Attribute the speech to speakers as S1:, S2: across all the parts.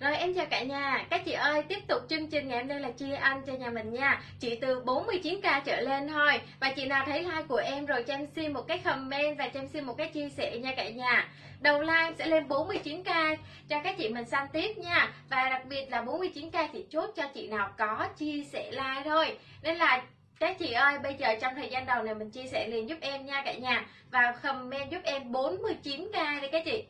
S1: Rồi em chào cả nhà, các chị ơi tiếp tục chương trình ngày hôm nay là chia ăn cho nhà mình nha. Chỉ từ 49k trở lên thôi. Và chị nào thấy like của em rồi cho em xin một cái comment và cho em xin một cái chia sẻ nha cả nhà. Đầu like sẽ lên 49k cho các chị mình săn tiếp nha. Và đặc biệt là 49k thì chốt cho chị nào có chia sẻ like thôi. Nên là các chị ơi, bây giờ trong thời gian đầu này mình chia sẻ liền giúp em nha cả nhà. Và comment giúp em 49k đi các chị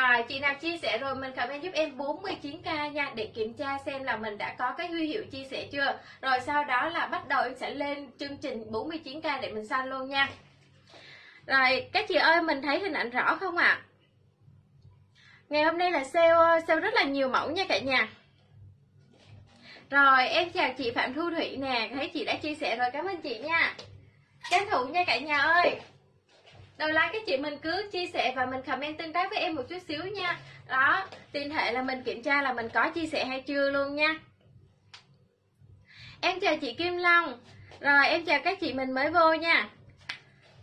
S1: rồi, chị nào chia sẻ rồi, mình comment giúp em 49k nha, để kiểm tra xem là mình đã có cái huy hiệu chia sẻ chưa. Rồi, sau đó là bắt đầu em sẽ lên chương trình 49k để mình săn luôn nha. Rồi, các chị ơi, mình thấy hình ảnh rõ không ạ? À? ngày hôm nay là sale sale rất là nhiều mẫu nha cả nhà. Rồi, em chào chị Phạm Thu Thủy nè, thấy chị đã chia sẻ rồi, cảm ơn chị nha. Tranh thủ nha cả nhà ơi đầu like các chị mình cứ chia sẻ và mình comment tương tác với em một chút xíu nha. Đó tiền hệ là mình kiểm tra là mình có chia sẻ hay chưa luôn nha. Em chào chị Kim Long. Rồi, em chào các chị mình mới vô nha.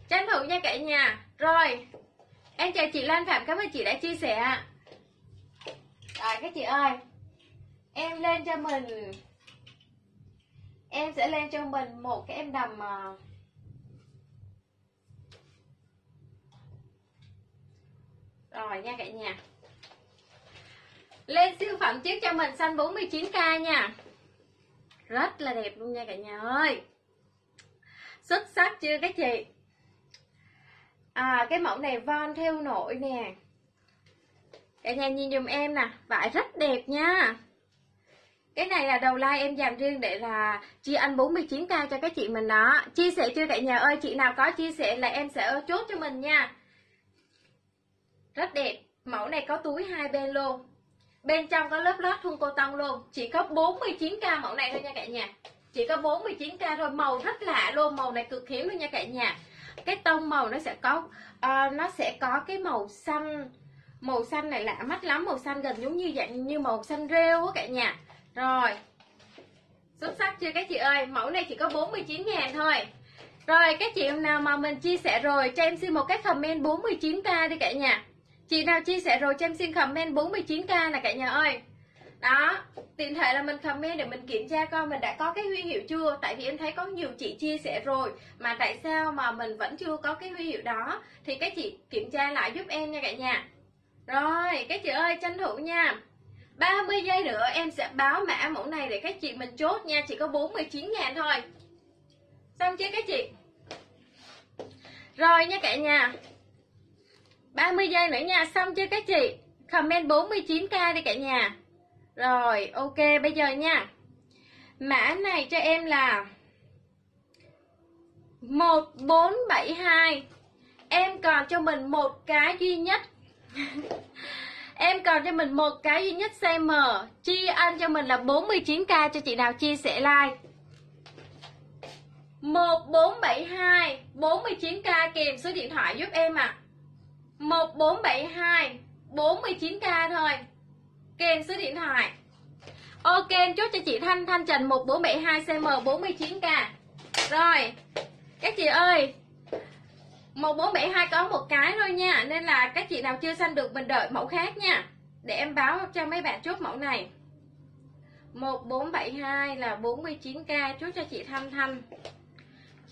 S1: Tranh thủ nha cả nhà. Rồi, em chào chị Lan Phạm, cảm ơn chị đã chia sẻ rồi, các chị ơi, em lên cho mình. Em sẽ lên cho mình một cái em đầm à, Rồi nha cả nhà. Lên siêu phẩm trước cho mình xanh 49k nha. Rất là đẹp luôn nha cả nhà ơi. Xuất sắc chưa các chị? À cái mẫu này von theo nổi nè. Cả nhà nhìn dùm em nè, Vải rất đẹp nha. Cái này là đầu like em dành riêng để là chia anh 49k cho các chị mình đó. Chia sẻ chưa cả nhà ơi? Chị nào có chia sẻ là em sẽ chốt cho mình nha rất đẹp. Mẫu này có túi hai bên luôn. Bên trong có lớp lót thun cô tông luôn. Chỉ có 49k mẫu này thôi nha cả nhà. Chỉ có 49k thôi. Màu rất lạ luôn. Màu này cực hiếm luôn nha cả nhà. Cái tông màu nó sẽ có uh, nó sẽ có cái màu xanh. Màu xanh này lạ mắt lắm. Màu xanh gần giống như dạng như màu xanh rêu á cả nhà. Rồi. Xuất sắc chưa các chị ơi? Mẫu này chỉ có 49 ngàn thôi. Rồi các chị nào mà mình chia sẻ rồi cho em xin một cái comment 49k đi cả nhà. Chị nào chia sẻ rồi cho em xin comment 49k là cả nhà ơi. Đó, tiện thể là mình comment để mình kiểm tra coi mình đã có cái huy hiệu chưa. Tại vì em thấy có nhiều chị chia sẻ rồi, mà tại sao mà mình vẫn chưa có cái huy hiệu đó? Thì các chị kiểm tra lại giúp em nha cả nhà. Rồi các chị ơi, tranh thủ nha. 30 giây nữa em sẽ báo mã mẫu này để các chị mình chốt nha. Chỉ có 49 ngàn thôi. Xong chưa các chị? Rồi nha cả nhà. 30 giây nữa nha, xong chưa các chị? Comment 49k đi cả nhà. Rồi, ok, bây giờ nha. Mã này cho em là 1472 em còn cho mình một cái duy nhất. Em còn cho mình một cái duy nhất size M. Chi ăn cho mình là 49k cho chị nào chia sẻ like. 1472 49k kèm số điện thoại giúp em ạ. à. 1472 49k thôi. Kèm số điện thoại. Ok, em chốt cho chị Thanh Thanh Trần 1472 CM 49k Rồi, Các chị ơi 1472 có một cái thôi nha, Nên là các chị nào chưa sanh được mình đợi mẫu khác nha. Để em báo cho mấy bạn chốt mẫu này. 1472 là 49k chốt cho chị Thanh Thanh.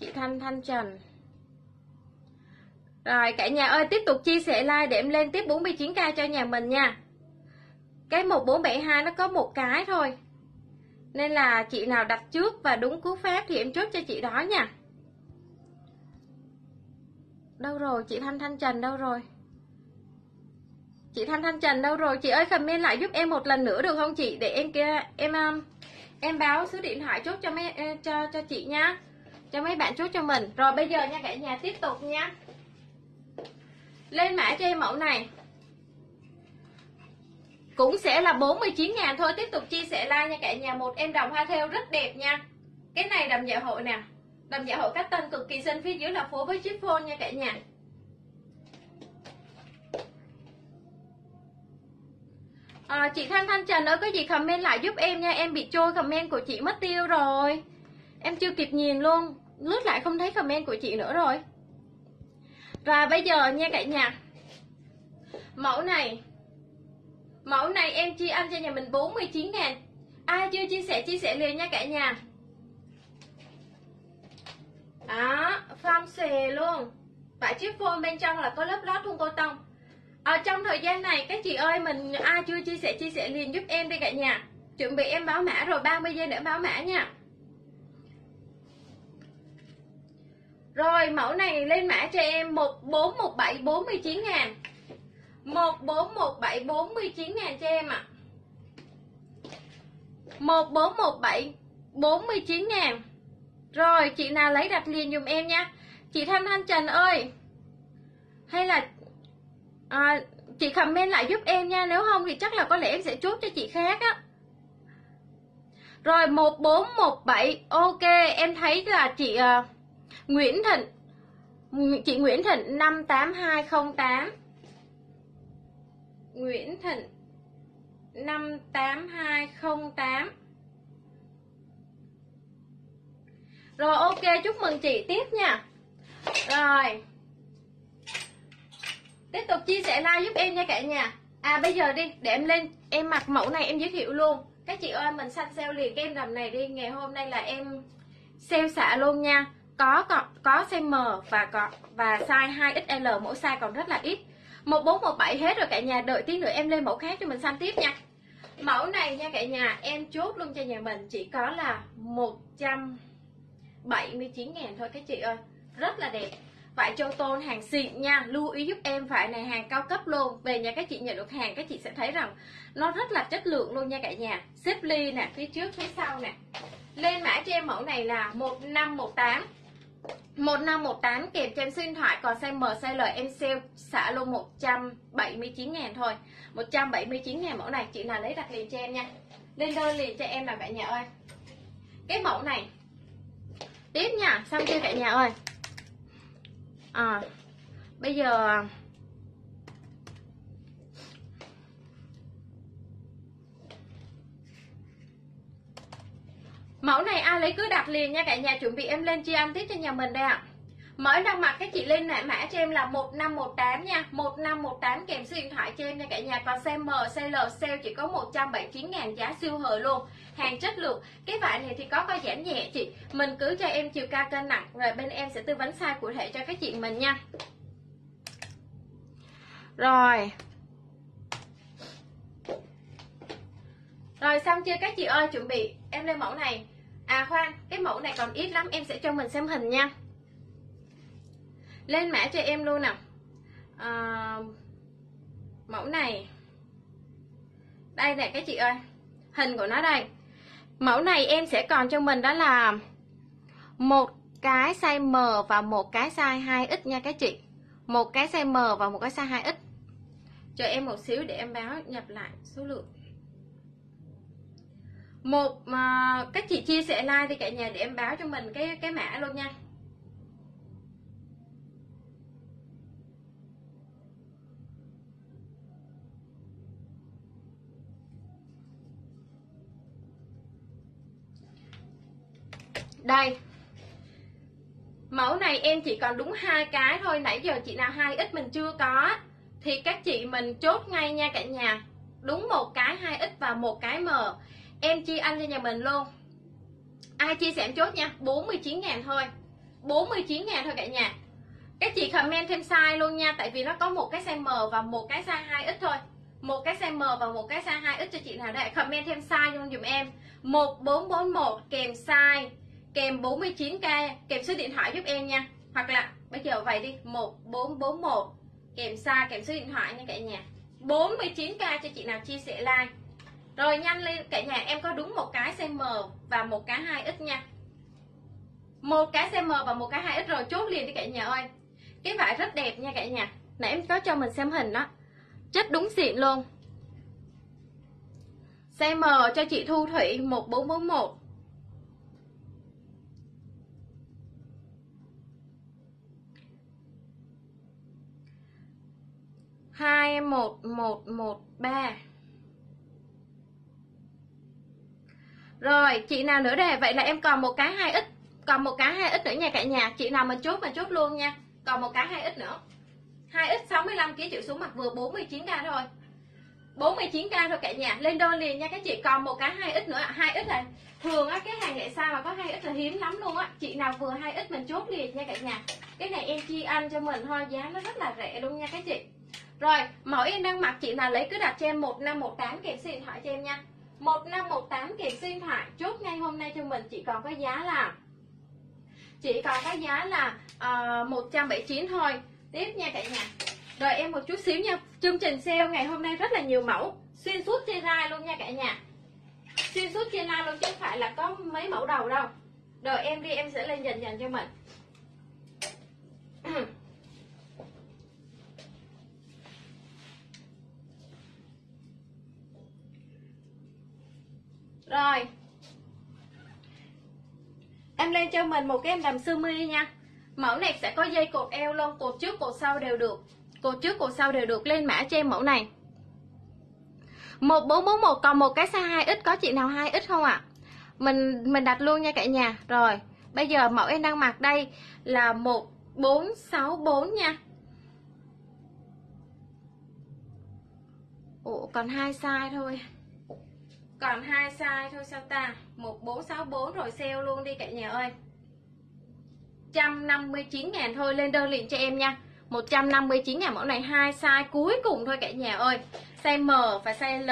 S1: Chị Thanh Thanh Trần rồi, cả nhà ơi, tiếp tục chia sẻ like để em lên tiếp 49k cho nhà mình nha. Cái 1472 nó có một cái thôi. Nên là chị nào đặt trước và đúng cú pháp thì em chốt cho chị đó nha. Đâu rồi? Chị Thanh Thanh Trần đâu rồi? Chị Thanh Thanh Trần đâu rồi? Chị ơi, comment lại giúp em một lần nữa được không chị? Để em kia, em um, em báo số điện thoại chốt cho mấy cho cho chị nha. Cho mấy bạn chốt cho mình. Rồi, bây giờ nha, cả nhà tiếp tục nha lên mã cho em mẫu này. Cũng sẽ là 49 ngàn thôi. Tiếp tục chia sẻ like nha cả nhà. Một em đồng hoa theo rất đẹp nha. Cái này đầm dạ hội nè. Đầm dạ hội cách tân cực kỳ xinh. Phía dưới là phố với chip phone nha cả nhà. À, chị Thanh Thanh Trần ơi có gì comment lại giúp em nha. Em bị trôi comment của chị mất tiêu rồi. Em chưa kịp nhìn luôn. Lướt lại không thấy comment của chị nữa rồi và bây giờ nha cả nhà. Mẫu này. Mẫu này em chi âm cho nhà mình 49 ngàn. Ai chưa chia sẻ chia sẻ liền nha cả nhà. Đó Form xề luôn. Và chiếc phone bên trong là có lớp lót thun cô tông. Ở trong thời gian này, các chị ơi, mình ai chưa chia sẻ chia sẻ liền giúp em đi cả nhà. Chuẩn bị em báo mã rồi 30 giây nữa báo mã nha. Rồi mẫu này lên mã cho em 1417 49 ngàn. 1417 49 ngàn cho em ạ. À. 1417 49 ngàn. Rồi chị nào lấy đặt liền dùm em nha Chị Thanh Thanh Trần ơi. Hay là à, Chị comment lại giúp em nha. Nếu không thì chắc là có lẽ em sẽ chốt cho chị khác á. Rồi 1417 Ok em thấy là chị à, Nguyễn Thịnh. Chị Nguyễn Thịnh 58208 Nguyễn Thịnh 58208 Rồi, ok, chúc mừng chị. Tiếp nha. Rồi. Tiếp tục chia sẻ like giúp em nha cả nhà. À bây giờ đi, để em lên, Em mặc mẫu này em giới thiệu luôn. Các chị ơi, mình săn sale liền cái em đầm này đi. Ngày hôm nay là em sale xạ luôn nha có có có size M và có, và size 2XL mỗi size còn rất là ít. 1417 hết rồi, cả nhà đợi tí nữa em lên mẫu khác cho mình xem tiếp nha. Mẫu này nha cả nhà, em chốt luôn cho nhà mình, chỉ có là 179 ngàn thôi các chị ơi. Rất là đẹp. Vải châu tôn hàng xịn nha, lưu ý giúp em vải này hàng cao cấp luôn. Về nhà các chị nhận được hàng, các chị sẽ thấy rằng nó rất là chất lượng luôn nha cả nhà. Xếp ly nè, phía trước, phía sau nè. Lên mã cho em mẫu này là 1518 1518 kèm cho em số điện thoại, còn size M size L em sale xả luôn 179 000 thôi. 179 000 mẫu này, chị nào lấy đặt liền cho em nha. Lên đơn liền cho em là cả nhà ơi. Cái mẫu này. Tiếp nha, xong chưa cả nhà ơi? À bây giờ Mẫu này ai lấy cứ đặt liền nha cả nhà chuẩn bị em lên chi ăn tiếp cho nhà mình đây ạ. À. Mới đang mặc các chị lên lại mã cho em là 1518 nha. 1518 kèm số điện thoại cho em nha cả nhà. Còn size M, size L sale chỉ có 179 ngàn giá siêu hời luôn. Hàng chất lượng. Cái vải này thì có có giảm nhẹ chị. Mình cứ cho em chiều cao cân nặng Rồi bên em sẽ tư vấn size cụ thể cho các chị mình nha. Rồi. Rồi xong chưa các chị ơi? Chuẩn bị. Em lên mẫu này. À khoan cái mẫu này còn ít lắm em sẽ cho mình xem hình nha. Lên mã cho em luôn nào. À, Mẫu này. Đây nè các chị ơi. Hình của nó đây. Mẫu này em sẽ còn cho mình đó là Một cái size M và một cái size 2X nha các chị. Một cái size M và một cái size 2X Chờ em một xíu để em báo nhập lại số lượng một mà các chị chia sẻ like thì cả nhà để em báo cho mình cái cái mã luôn nha. Đây. Mẫu này em chỉ còn đúng hai cái thôi, nãy giờ chị nào hai ít mình chưa có. Thì các chị mình chốt ngay nha cả nhà. Đúng một cái, hai ít và một cái m em chia anh cho nhà mình luôn. Ai chia sẻ em chốt nha 49 ngàn thôi. 49 ngàn thôi cả nhà. Các chị comment thêm size luôn nha, tại vì nó có một cái size M và một cái size 2X thôi. Một cái size M và một cái size 2X cho chị nào đây? Comment thêm size luôn dùm em. 1441 kèm size, kèm 49k kèm số điện thoại giúp em nha. Hoặc là, bây giờ vậy đi 1441 kèm size, kèm số điện thoại nha cả nhà. 49k cho chị nào chia sẻ like rồi nhanh lên, cả nhà em có đúng một cái size M và một cái 2X nha. Một cái size M và một cái 2X rồi chốt liền đi cả nhà ơi. Cái vải rất đẹp nha cả nhà. Nãy em có cho mình xem hình đó. Chất đúng xịn luôn. Size M cho chị Thu Thủy 1441 hai một một một ba. Rồi, chị nào nữa đây? Vậy là em còn một cái hai ít còn một cái hai ít nữa nha cả nhà. Chị nào mình chốt mà chốt luôn nha. Còn một cái hai ít nữa. hai ít 65 kg chịu xuống mặt vừa 49k thôi. 49k thôi cả nhà lên đơn liền nha các chị còn một cái hai ít nữa hai ít là thường á cái hàng nghệ sao mà có hai ít là hiếm lắm luôn á chị nào vừa hai ít mình chốt liền nha cả nhà cái này em chi ăn cho mình thôi giá nó rất là rẻ luôn nha các chị rồi mẫu em đang mặc chị nào lấy cứ đặt cho em một năm một tám kèm xin hỏi thoại cho em nha một năm một tám thoại chốt ngay hôm nay cho mình chỉ còn có giá là chỉ còn cái giá là ờ, uh, 179 thôi. Tiếp nha cả nhà. Đợi em một chút xíu nha. Chương trình sale ngày hôm nay rất là nhiều mẫu. Xuyên suốt trên ra luôn nha cả nhà. Xuyên suốt trên ra luôn chứ không phải là có mấy mẫu đầu đâu. Đợi em đi em sẽ lên dần dần cho mình. rồi. Em lên cho mình một cái em đầm sơ mi nha. Mẫu này sẽ có dây cột eo luôn, cột trước, cột sau đều được. Cột trước, cột sau đều được. Lên mã cho em mẫu này. 1441 còn một cái size 2 ít, có chị nào 2 ít không ạ? À? mình mình đặt luôn nha cả nhà. Rồi, bây giờ mẫu em đang mặc đây là 1464 nha. Ủa, còn hai size thôi còn hai size thôi sao ta? 1464 rồi sale luôn đi cả nhà ơi. 159 ngàn thôi, lên đơn liền cho em nha. 159 ngàn mẫu này, hai size cuối cùng thôi cả nhà ơi. Size M và size L.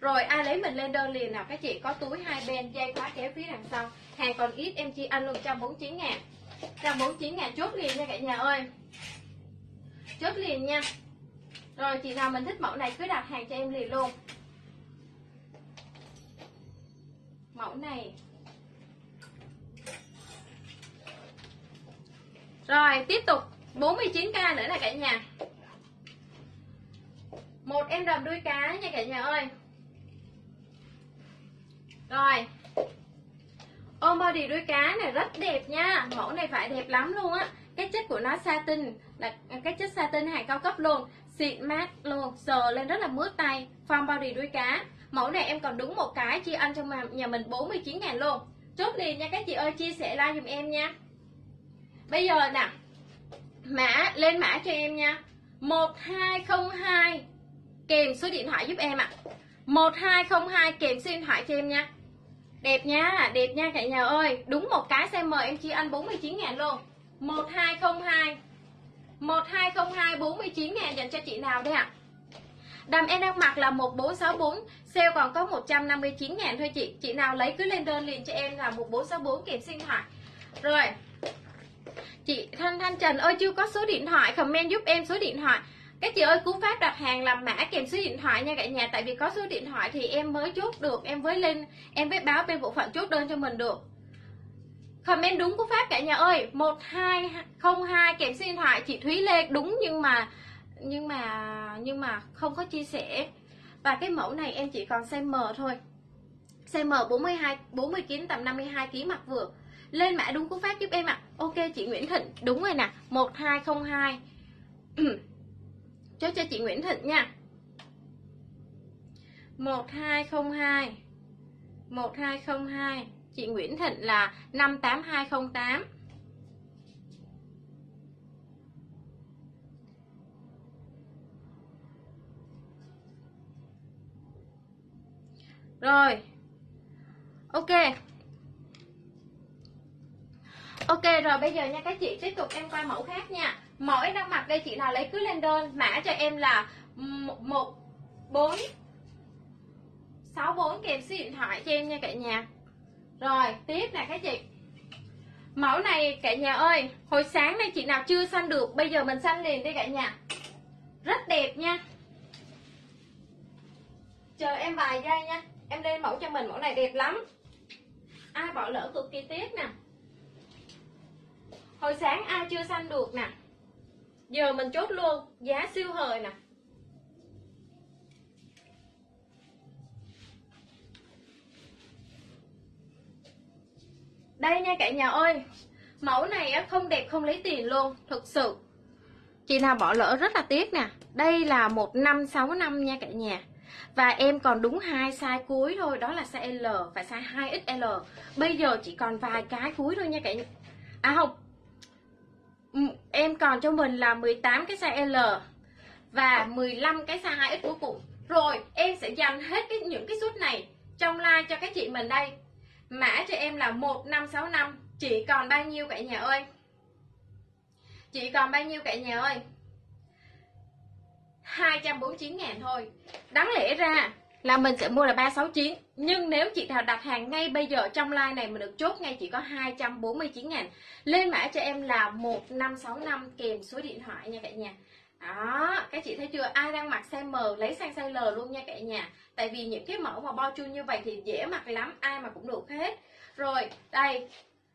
S1: Rồi, ai lấy mình lên đơn liền nào? Các chị có túi hai bên, dây khóa kéo phía đằng sau. Hàng còn ít, em chi ăn luôn 149 ngàn. 149 ngàn chốt liền nha cả nhà ơi. Chốt liền nha. Rồi, chị nào mình thích mẫu này cứ đặt hàng cho em liền luôn. Mẫu này. Rồi, tiếp tục. 49k nữa là cả nhà. Một em đầm đuôi cá nha cả nhà ơi. Rồi. Ôm body đuôi cá này rất đẹp nha. Mẫu này phải đẹp lắm luôn á. Cái chất của nó satin, là cái chất satin hàng cao cấp luôn. Xịn mát luôn, sờ lên rất là mướt tay. Form body đuôi cá mẫu này em còn đúng một cái, chi ăn trong nhà mình 49 ngàn luôn. Chốt liền nha, các chị ơi, chia sẻ like dùm em nha. Bây giờ nè, mã, lên mã cho em nha. 1202 kèm số điện thoại giúp em ạ. à. 1202 kèm số điện thoại cho em nha. Đẹp nha đẹp nha cả nhà ơi. Đúng một cái size M em chia anh 49 ngàn luôn. 1202 1202 49 ngàn dành cho chị nào đây ạ? à? Đầm em đang mặc là 1464 Sale còn có 159 ngàn thôi chị. Chị nào lấy cứ lên đơn liền cho em là 1464 kèm sinh thoại. Rồi, Chị Thanh Thanh Trần ơi, chưa có số điện thoại, Comment giúp em số điện thoại. Các chị ơi, cú pháp đặt hàng làm mã kèm số điện thoại nha cả nhà, Tại vì có số điện thoại thì em mới chốt được, Em mới lên, Em mới báo bên bộ phận chốt đơn cho mình được. Comment đúng cú pháp cả nhà ơi 1202 kèm số điện thoại, Chị Thúy Lê, đúng nhưng mà nhưng mà nhưng mà không có chia sẻ. Và cái mẫu này em chỉ còn size M thôi. Size M 42 49 tầm 52 kg mặc vừa. Lên mã đúng cú pháp giúp em ạ. À. ok, chị Nguyễn Thịnh. Đúng rồi nè. 1202 cho cho chị Nguyễn Thịnh nha. 1202 1202 chị Nguyễn Thịnh là 58208 rồi. Ok. Ok, rồi bây giờ nha, các chị tiếp tục em qua mẫu khác nha. Mẫu em đang mặc đây, chị nào lấy cứ lên đơn, mã cho em là một bốn, sáu, bốn, kèm số điện thoại cho em nha cả nhà. Rồi, tiếp nè các chị. Mẫu này cả nhà ơi, hồi sáng nay chị nào chưa xanh được, bây giờ mình xanh liền đi cả nhà. Rất đẹp nha. Chờ em vài giây nha em lên mẫu cho mình mẫu này đẹp lắm. Ai bỏ lỡ cực kỳ tiếc nè. Hồi sáng ai chưa xanh được nè. Giờ mình chốt luôn giá siêu hời nè. Đây nha cả nhà ơi mẫu này không đẹp không lấy tiền luôn thực sự. Chị nào bỏ lỡ rất là tiếc nè. Đây là một năm sáu năm nha cả nhà và em còn đúng hai size cuối thôi, đó là size L và size 2XL bây giờ chỉ còn vài cái cuối thôi nha cả nhà. À không. Ừ, em còn cho mình là 18 cái size L và 15 cái size 2X cuối cùng. Rồi, em sẽ dành hết cái, những cái suất này trong like cho các chị mình đây. Mã cho em là 1565 chỉ còn bao nhiêu cả nhà ơi? Chỉ còn bao nhiêu cả nhà ơi? 249 ngàn thôi. Đáng lẽ ra là mình sẽ mua là 369 nhưng nếu chị nào đặt hàng ngay bây giờ trong like này mình được chốt ngay chỉ có 249 ngàn. Lên mã cho em là 1565 kèm số điện thoại nha cả nhà. Đó, các chị thấy chưa? Ai đang mặc size M lấy sang size L luôn nha cả nhà. Tại vì những cái mẫu mà bo chun như vậy thì dễ mặc lắm, ai mà cũng được hết. Rồi, đây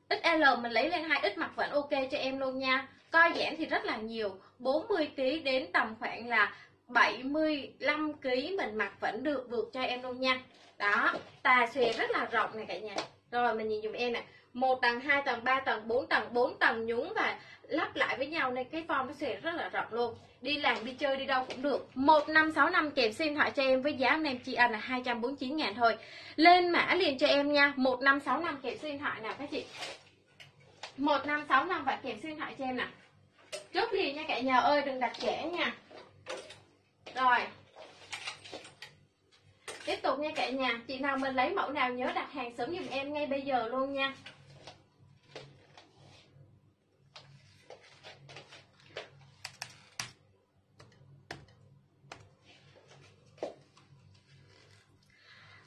S1: XL mình lấy lên 2X mặc vẫn ok cho em luôn nha. Coi giãn thì rất là nhiều 40kg đến tầm khoảng là 75kg mình mặc vẫn được vượt cho em luôn nha. Đó, tà xòe rất là rộng này cả nhà. Rồi, mình nhìn dùm em nè. Một tầng, hai tầng, ba tầng, bốn tầng bốn tầng nhúng và lắp lại với nhau nên cái form nó sẽ rất là rộng luôn. Đi làm, đi chơi, đi đâu cũng được. 1565 kèm sim thoại cho em với giá anh em chị ăn là 249 ngàn thôi. Lên mã liền cho em nha. 1565 kèm sim thoại nào các chị. 1565 và kèm sim thoại cho em nè. Chốt liền nha cả nhà ơi, đừng đặt trẻ nha rồi. Tiếp tục nha cả nhà. Chị nào mình lấy mẫu nào nhớ đặt hàng sớm giùm em ngay bây giờ luôn nha.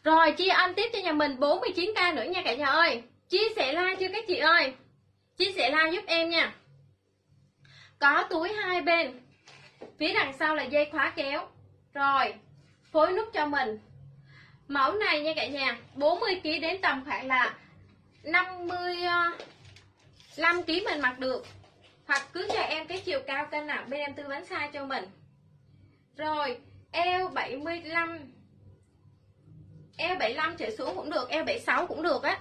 S1: Rồi chia anh tiếp cho nhà mình 49k nữa nha cả nhà ơi. Chia sẻ like chưa các chị ơi? Chia sẻ like giúp em nha. Có túi hai bên. Phía đằng sau là dây khóa kéo Rồi Phối nút cho mình. Mẫu này nha cả nhà 40kg đến tầm khoảng là 55kg ờ, mình mặc được. Hoặc cứ cho em cái chiều cao cân nặng Bên em tư vấn size cho mình. Rồi Eo 75 Eo 75 trở xuống cũng được Eo 76 cũng được á.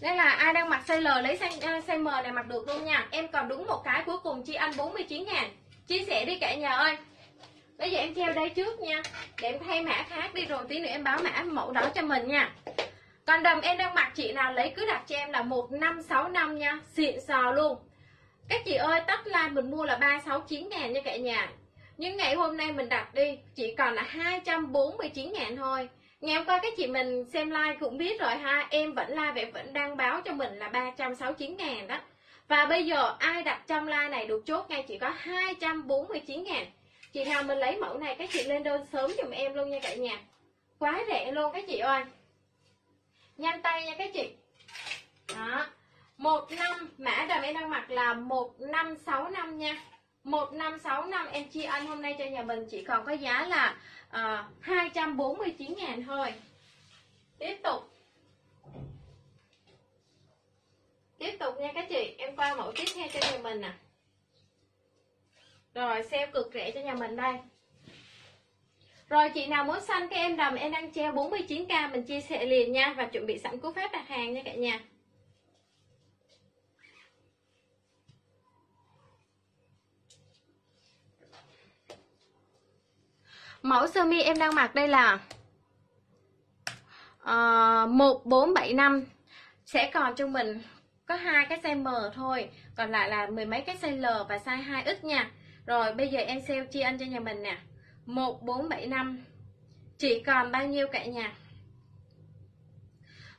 S1: Đây là ai đang mặc size L lấy size, ờ, size M này mặc được luôn nha. Em còn đúng một cái cuối cùng chi anh 49 ngàn. Chia sẻ đi cả nhà ơi. Bây giờ em treo đây trước nha. Để em thay mã khác đi rồi tí nữa em báo mã mẫu đó cho mình nha. Còn đầm em đang mặc chị nào lấy cứ đặt cho em là 1565 nha. Xịn sò luôn. Các chị ơi, tắt like mình mua là 369 ngàn nha cả nhà. Nhưng ngày hôm nay mình đặt đi, Chỉ còn là 249 ngàn thôi. Ngày hôm qua các chị mình xem like cũng biết rồi ha. Em vẫn like vậy vẫn đang báo cho mình là 369 ngàn đó. Và bây giờ ai đặt trong like này được chốt ngay chỉ có 249 ngàn. Chị nào mình lấy mẫu này các chị lên đơn sớm giùm em luôn nha cả nhà. Quá rẻ luôn các chị ơi. Nhanh tay nha các chị. Đó. Một năm mã đầm em đang mặc là 1565 nha. 1565 em chi anh hôm nay cho nhà mình chỉ còn có giá là ờ, uh, 249 ngàn thôi. Tiếp tục. Tiếp tục nha các chị. Em qua mẫu tiếp theo cho nhà mình nè. Rồi sale cực rẻ cho nhà mình đây. Rồi chị nào muốn xanh cái em đầm em đang treo 49k mình chia sẻ liền nha và chuẩn bị sẵn cú pháp đặt hàng nha cả nhà. Mẫu sơ mi em đang mặc đây là ờ, uh, 1475 sẽ còn cho mình có hai cái size M thôi, còn lại là mười mấy cái size L và size 2X nha. Rồi, bây giờ em sale chi anh cho nhà mình nè. 1475 chỉ còn bao nhiêu cả nhà?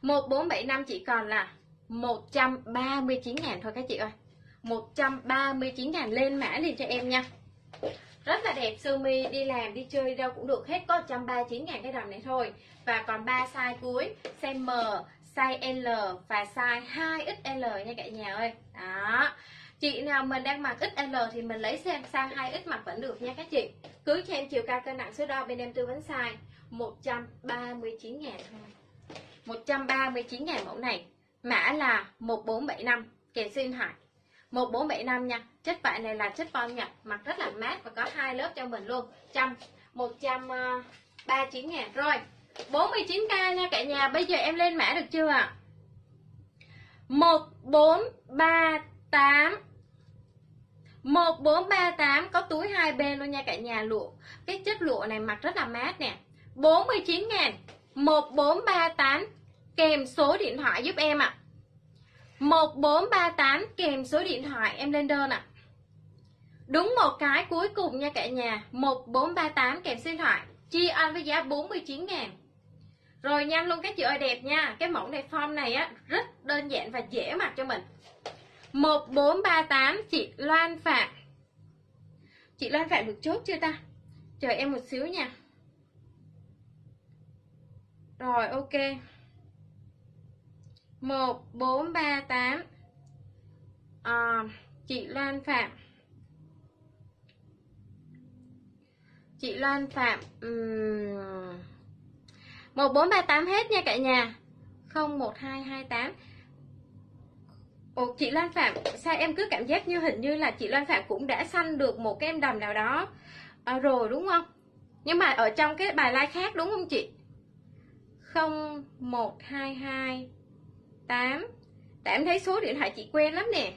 S1: 1475 chỉ còn là 139 ngàn thôi các chị ơi. 139 ngàn lên mã liền cho em nha. Rất là đẹp sơ mi đi làm, đi chơi đâu cũng được hết có 139 ngàn cái đầm này thôi. Và còn 3 size cuối, size M size L và size 2XL nha cả nhà ơi. Đó. Chị nào mình đang mặc XL thì mình lấy xem size 2X mặc vẫn được nha các chị. Cứ cho em chiều cao cân nặng số đo bên em tư vấn size 139 ngàn thôi. 139 ngàn mẫu này. Mã là 1475 kèm xin hải 1475 nha, chất vải này là chất von nhật, mặc rất là mát và có hai lớp cho mình luôn. Trăm 139 ờ, ngàn. Rồi 49k nha cả nhà, bây giờ em lên mã được chưa ạ à? 1438 1438 có túi hai bên luôn nha cả nhà, lụa cái chất lụa này mặc rất là mát nè 49 ngàn 1438 kèm số điện thoại giúp em ạ à. 1438 kèm số điện thoại em lên đơn ạ. À. Đúng một cái cuối cùng nha cả nhà 1438 kèm số điện thoại Chi ăn với giá 49 ngàn rồi nhanh luôn các chị ơi đẹp nha. Cái mẫu này form này á Rất đơn giản và dễ mặc cho mình. 1438 chị Loan Phạm. Chị Loan Phạm được chốt chưa ta? Chờ em một xíu nha. Rồi ok. 1438 à, Chị Loan Phạm. Chị Loan Phạm uhm... 1438 hết nha cả nhà. 01228 Ồ, chị Loan Phạm sao em cứ cảm giác như hình như là chị Loan Phạm cũng đã săn được một cái em đầm nào đó? À, rồi đúng không? Nhưng mà ở trong cái bài like khác đúng không chị? 0122 8 Tại em thấy số điện thoại chị quen lắm nè.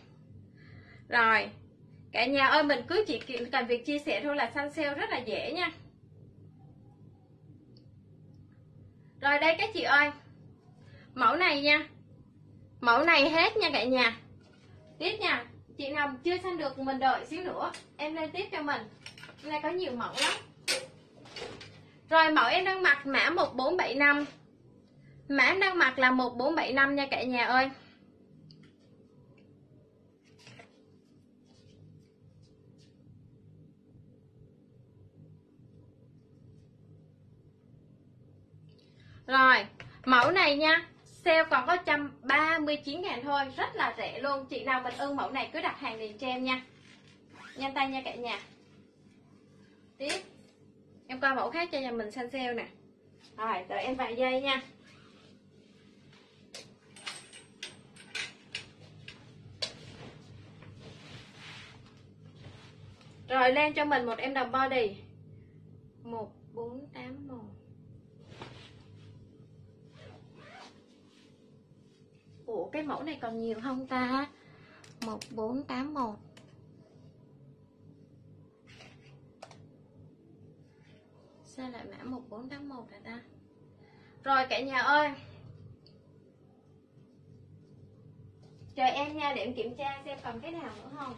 S1: Rồi Cả nhà ơi mình cứ chỉ cần việc chia sẻ thôi là săn sale rất là dễ nha. Rồi đây các chị ơi. Mẫu này nha. Mẫu này hết nha cả nhà. Tiếp nha. Chị nào chưa săn được mình đợi xíu nữa, Em lên tiếp cho mình. Hôm nay có nhiều mẫu lắm. Rồi mẫu em đang mặc mã 1475 Mã em đang mặc là 1475 nha cả nhà ơi. Rồi, mẫu này nha Sale còn có 139 ngàn thôi Rất là rẻ luôn. Chị nào mình ưng mẫu này cứ đặt hàng liền cho em nha. Nhanh tay nha cả nhà. Tiếp. Em coi mẫu khác cho nhà mình săn sale nè. Rồi, đợi em vài giây nha. Rồi lên cho mình một em đồng body. 1481 Ủa cái mẫu này còn nhiều không ta? 1481 Sao lại mã 1481 hả ta? Rồi cả nhà ơi. Chờ em nha để em kiểm tra xem còn cái nào nữa không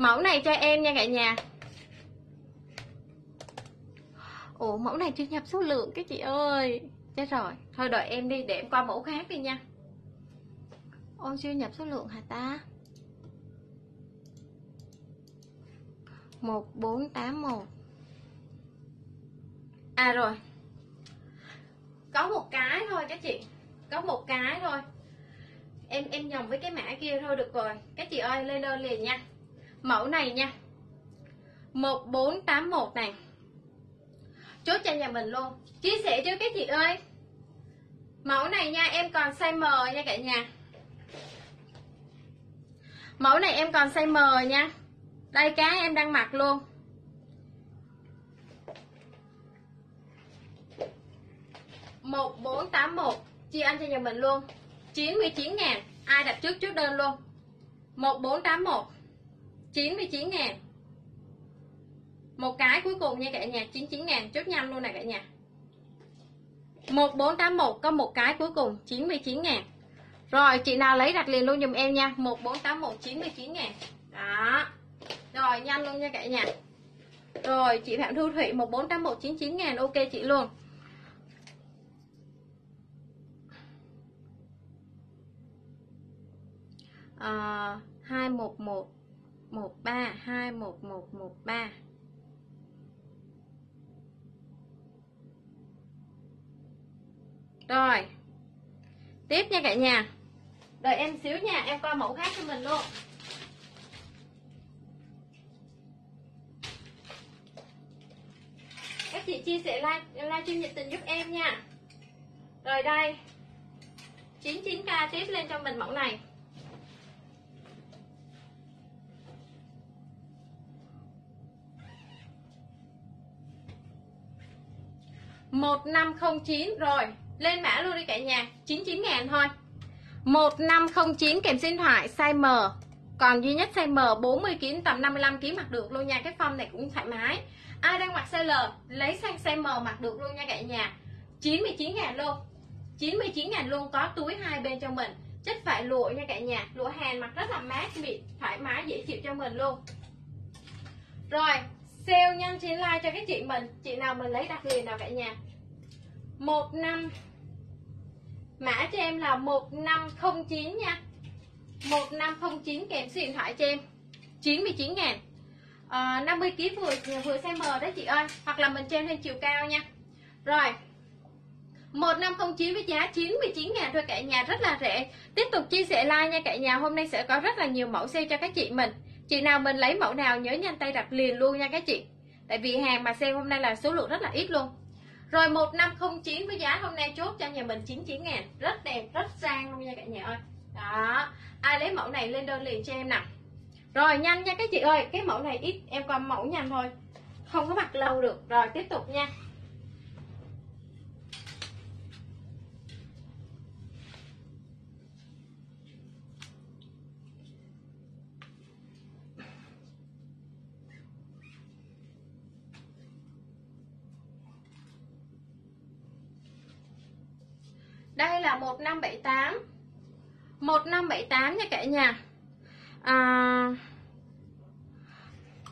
S1: Mẫu này cho em nha cả nhà. Ủa, mẫu này chưa nhập số lượng cái chị ơi. Chết rồi. Thôi đợi em đi, để em qua mẫu khác đi nha. Ôi, chưa nhập số lượng hả ta? 1481 À rồi. Có một cái thôi các chị. Có một cái thôi. Em em nhầm với cái mã kia thôi, được rồi. Các chị ơi, lên đơn liền nha. Mẫu này nha. 1481 này. Chốt cho nhà mình luôn. Chia sẻ cho các chị ơi. Mẫu này nha, em còn size M nha cả nhà. Mẫu này em còn size M nha. Đây cá em đang mặc luôn. Một bốn tám một. Chia anh cho nhà mình luôn. 99 ngàn. Ai đặt trước trước đơn luôn. 1481 99 ngàn. Một cái cuối cùng nha cả nhà 99 ngàn chốt nhanh luôn này cả nhà. 1481 có một cái cuối cùng 99 ngàn. Rồi chị nào lấy đặt liền luôn dùm em nha. 1481 99 ngàn. Đó. Rồi nhanh luôn nha cả nhà. Rồi chị Phạm Thu Thủy 1481 99 ngàn. Ok chị luôn. Ờ, à, 211 13 21113 Rồi Tiếp nha cả nhà. Đợi em xíu nha Em coi mẫu khác cho mình luôn. Các chị chia sẻ like, like stream nhiệt tình giúp em nha. Rồi đây 99k tiếp lên cho mình mẫu này. 1509 rồi. Lên mã luôn đi cả nhà. 99 ngàn thôi. 1509 kèm xin thoại, size M. Còn duy nhất size M 40 kg tầm 55 kg mặc được luôn nha. Cái form này cũng thoải mái. Ai đang mặc size L, lấy sang size M mặc được luôn nha cả nhà. 99 ngàn luôn. 99 ngàn luôn, có túi hai bên cho mình. Chất vải lụa nha cả nhà. Lụa hàn mặc rất là mát, mịn, thoải mái, dễ chịu cho mình luôn. Rồi sale nhanh trên like cho các chị mình. Chị nào mình lấy đặt liền nào cả nhà. Một năm. Mã cho em là 1509 nha. 1509 kèm số điện thoại cho em. 99 ngàn. À, 50 kg vừa vừa size M đó chị ơi. Hoặc là mình trên thêm chiều cao nha. Rồi. 1509 với giá 99 ngàn thôi cả nhà. Rất là rẻ. Tiếp tục chia sẻ like nha cả nhà. Hôm nay sẽ có rất là nhiều mẫu sale cho các chị mình. Chị nào mình lấy mẫu nào nhớ nhanh tay đặt liền luôn nha các chị. Tại vì hàng mà sale hôm nay là số lượng rất là ít luôn. Rồi 1509 với giá hôm nay chốt cho nhà mình 99 ngàn. Rất đẹp, rất sang luôn nha cả nhà ơi. Đó Ai lấy mẫu này lên đơn liền cho em nè. Rồi nhanh nha các chị ơi. Cái mẫu này ít em còn mẫu nhanh thôi. Không có mặc lâu được. Rồi tiếp tục nha. Đây là 1578 1578 nha cả nhà. À,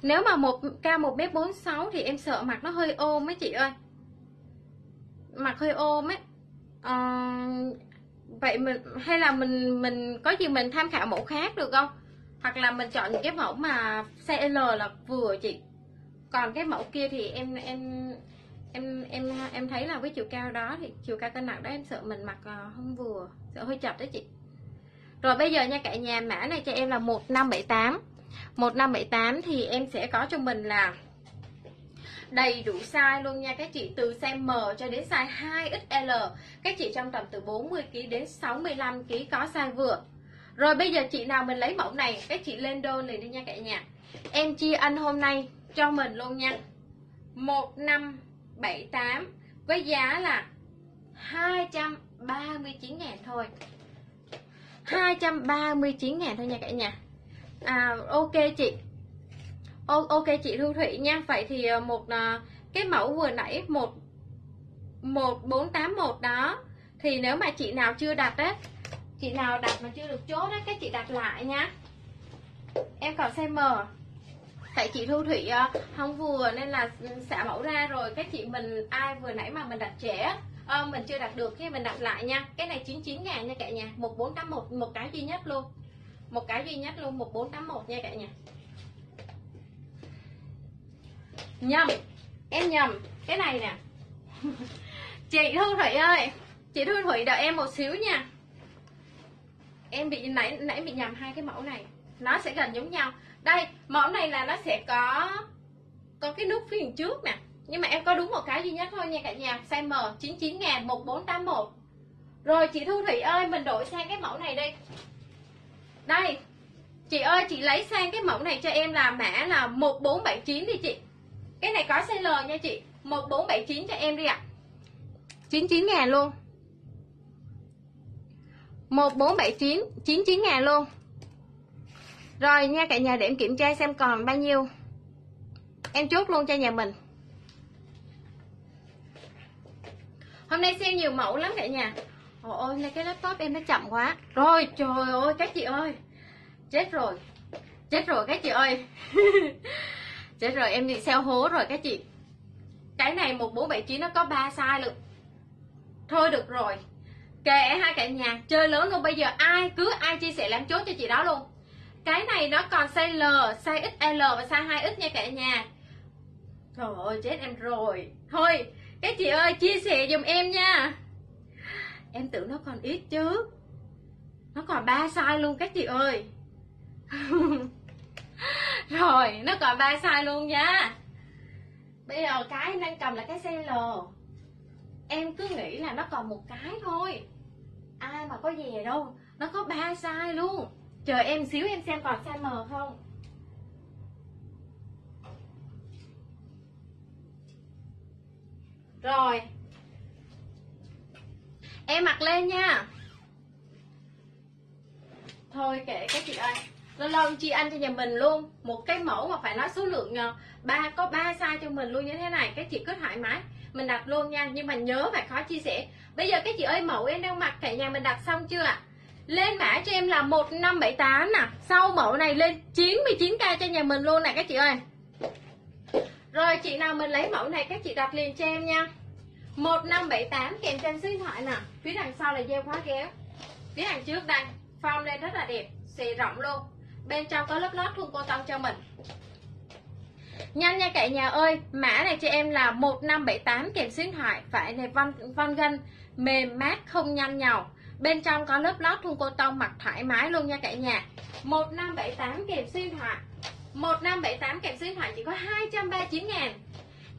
S1: nếu mà một cao 1m46 thì em sợ mặt nó hơi ôm mấy chị ơi. Mặt hơi ôm ấy. À, vậy mình hay là mình mình có gì mình tham khảo mẫu khác được không? Hoặc là mình chọn những cái mẫu mà size L là vừa chị. Còn cái mẫu kia thì em em em em em thấy là với chiều cao đó thì chiều cao cân nặng đó em sợ mình mặc ờ, không vừa, sợ hơi chật đấy chị. Rồi bây giờ nha, cả nhà mã này cho em là 1578 1578 thì em sẽ có cho mình là đầy đủ size luôn nha. Các chị từ size M cho đến size 2XL các chị trong tầm từ 40kg đến 65kg có size vừa. Rồi bây giờ chị nào mình lấy mẫu này, các chị lên đơn liền đi nha cả nhà. Em chia anh hôm nay cho mình luôn nha. 15 78 với giá là 239 ngàn thôi. 239 ngàn thôi nha cả nhà. À, ok chị. O, ok chị Thu Thủy nha. Vậy thì ờ, một ờ, cái mẫu vừa nãy một 1481 đó. Thì nếu mà chị nào chưa đặt á chị nào đặt mà chưa được chốt á các chị đặt lại nha. Em còn size M tại chị Thu Thủy ờ, không vừa nên là xả mẫu ra rồi. Cái chị mình ai vừa nãy mà mình đặt trẻ à, ờ, mình chưa đặt được thì mình đặt lại nha. Cái này 99 ngàn nha cả nhà. 1481 một cái duy nhất luôn. Một cái duy nhất luôn 1481 nha cả nhà. Nhầm. Em nhầm. Cái này nè. Chị Thu Thủy ơi. Chị Thu Thủy đợi em một xíu nha. Em bị nãy nãy bị nhầm hai cái mẫu này. Nó sẽ gần giống nhau đây mẫu này là nó sẽ có có cái nút phía trước nè. Nhưng mà em có đúng một cái duy nhất thôi nha cả nhà. Size M 99 ngàn 1481 rồi, chị Thu Thủy ơi, mình đổi sang cái mẫu này đi. Đây, chị ơi, chị lấy sang cái mẫu này cho em là mã là 1479 đi chị. Cái này có size L nha chị. 1479 cho em đi ạ. à. 99 ngàn luôn. 1479 99 ngàn luôn rồi nha cả nhà để em kiểm tra xem còn bao nhiêu. Em chốt luôn cho nhà mình. Hôm nay xem nhiều mẫu lắm cả nhà. Ôi ôi, nay cái laptop em nó chậm quá. Rồi trời ơi các chị ơi. Chết rồi. Chết rồi các chị ơi. Chết rồi em bị xeo hố rồi các chị. Cái này 1479 nó có 3 size luôn. Thôi được rồi. Kệ hai cả nhà Chơi lớn luôn. Bây giờ ai cứ ai chia sẻ làm chốt cho chị đó luôn cái này nó còn size L, size XL và size 2X nha cả nhà. Trời ơi chết em rồi. Thôi các chị ơi chia sẻ dùm em nha. Em tưởng nó còn ít chứ. Nó còn 3 size luôn các chị ơi. Rồi nó còn 3 size luôn nha. Bây giờ cái em đang cầm là cái size L. Em cứ nghĩ là nó còn một cái thôi. Ai mà có về đâu Nó có 3 size luôn. Chờ em xíu em xem còn size M không? Rồi. Em mặc lên nha. Thôi kệ các chị ơi. Lâu lâu chị ăn cho nhà mình luôn. Một cái mẫu mà phải nói số lượng ba, Có ba size cho mình luôn như thế này. Các chị cứ thoải mái. Mình đặt luôn nha. Nhưng mà nhớ phải khó chia sẻ. Bây giờ các chị ơi, mẫu em đang mặc, cả nhà mình đặt xong chưa ạ? Lên mã cho em là 1578 nè. Sau mẫu này lên 99k cho nhà mình luôn nè các chị ơi. Rồi, chị nào mình lấy mẫu này các chị đặt liền cho em nha. 1578 kèm trên số điện thoại nè. Phía đằng sau là dây khóa kéo. Phía đằng trước đây, form lên rất là đẹp, xì rộng luôn. Bên trong có lớp lót thun cô tông cho mình. Nhanh nha cả nhà ơi, mã này cho em là 1578 kèm số điện thoại. Phải này, văn văn gân mềm mát, không nhăn nhào bên trong có lớp lót thun cô tông mặc thoải mái luôn nha cả nhà. 1578 kèm xuyên thoại. 1578 kèm xuyên thoại chỉ có 239 ngàn.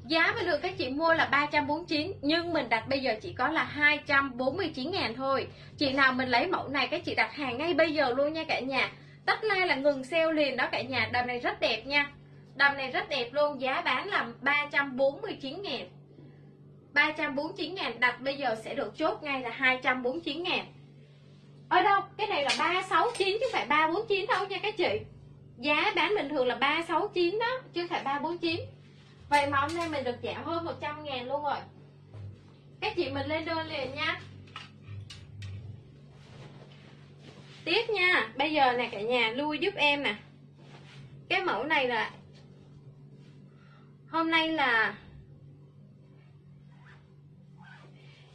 S1: Giá bên lượng các chị mua là 349 Nhưng mình đặt bây giờ chỉ có là 249 ngàn thôi. Chị nào mình lấy mẫu này các chị đặt hàng ngay bây giờ luôn nha cả nhà. Tất lai là ngừng sale liền đó cả nhà. Đầm này rất đẹp nha. Đầm này rất đẹp luôn, Giá bán là 349 ngàn. 349 ngàn, Đặt bây giờ sẽ được chốt ngay là 249 ngàn. Ở đâu? Cái này là 369 chứ không phải 349 đâu nha các chị. Giá bán bình thường là 369 đó, Chứ không phải 349 Vậy mà hôm nay mình được giảm hơn 100 ngàn luôn rồi. Các chị mình lên đơn liền nha. Tiếp nha. Bây giờ nè, cả nhà lui giúp em nè. Cái mẫu này là, Hôm nay là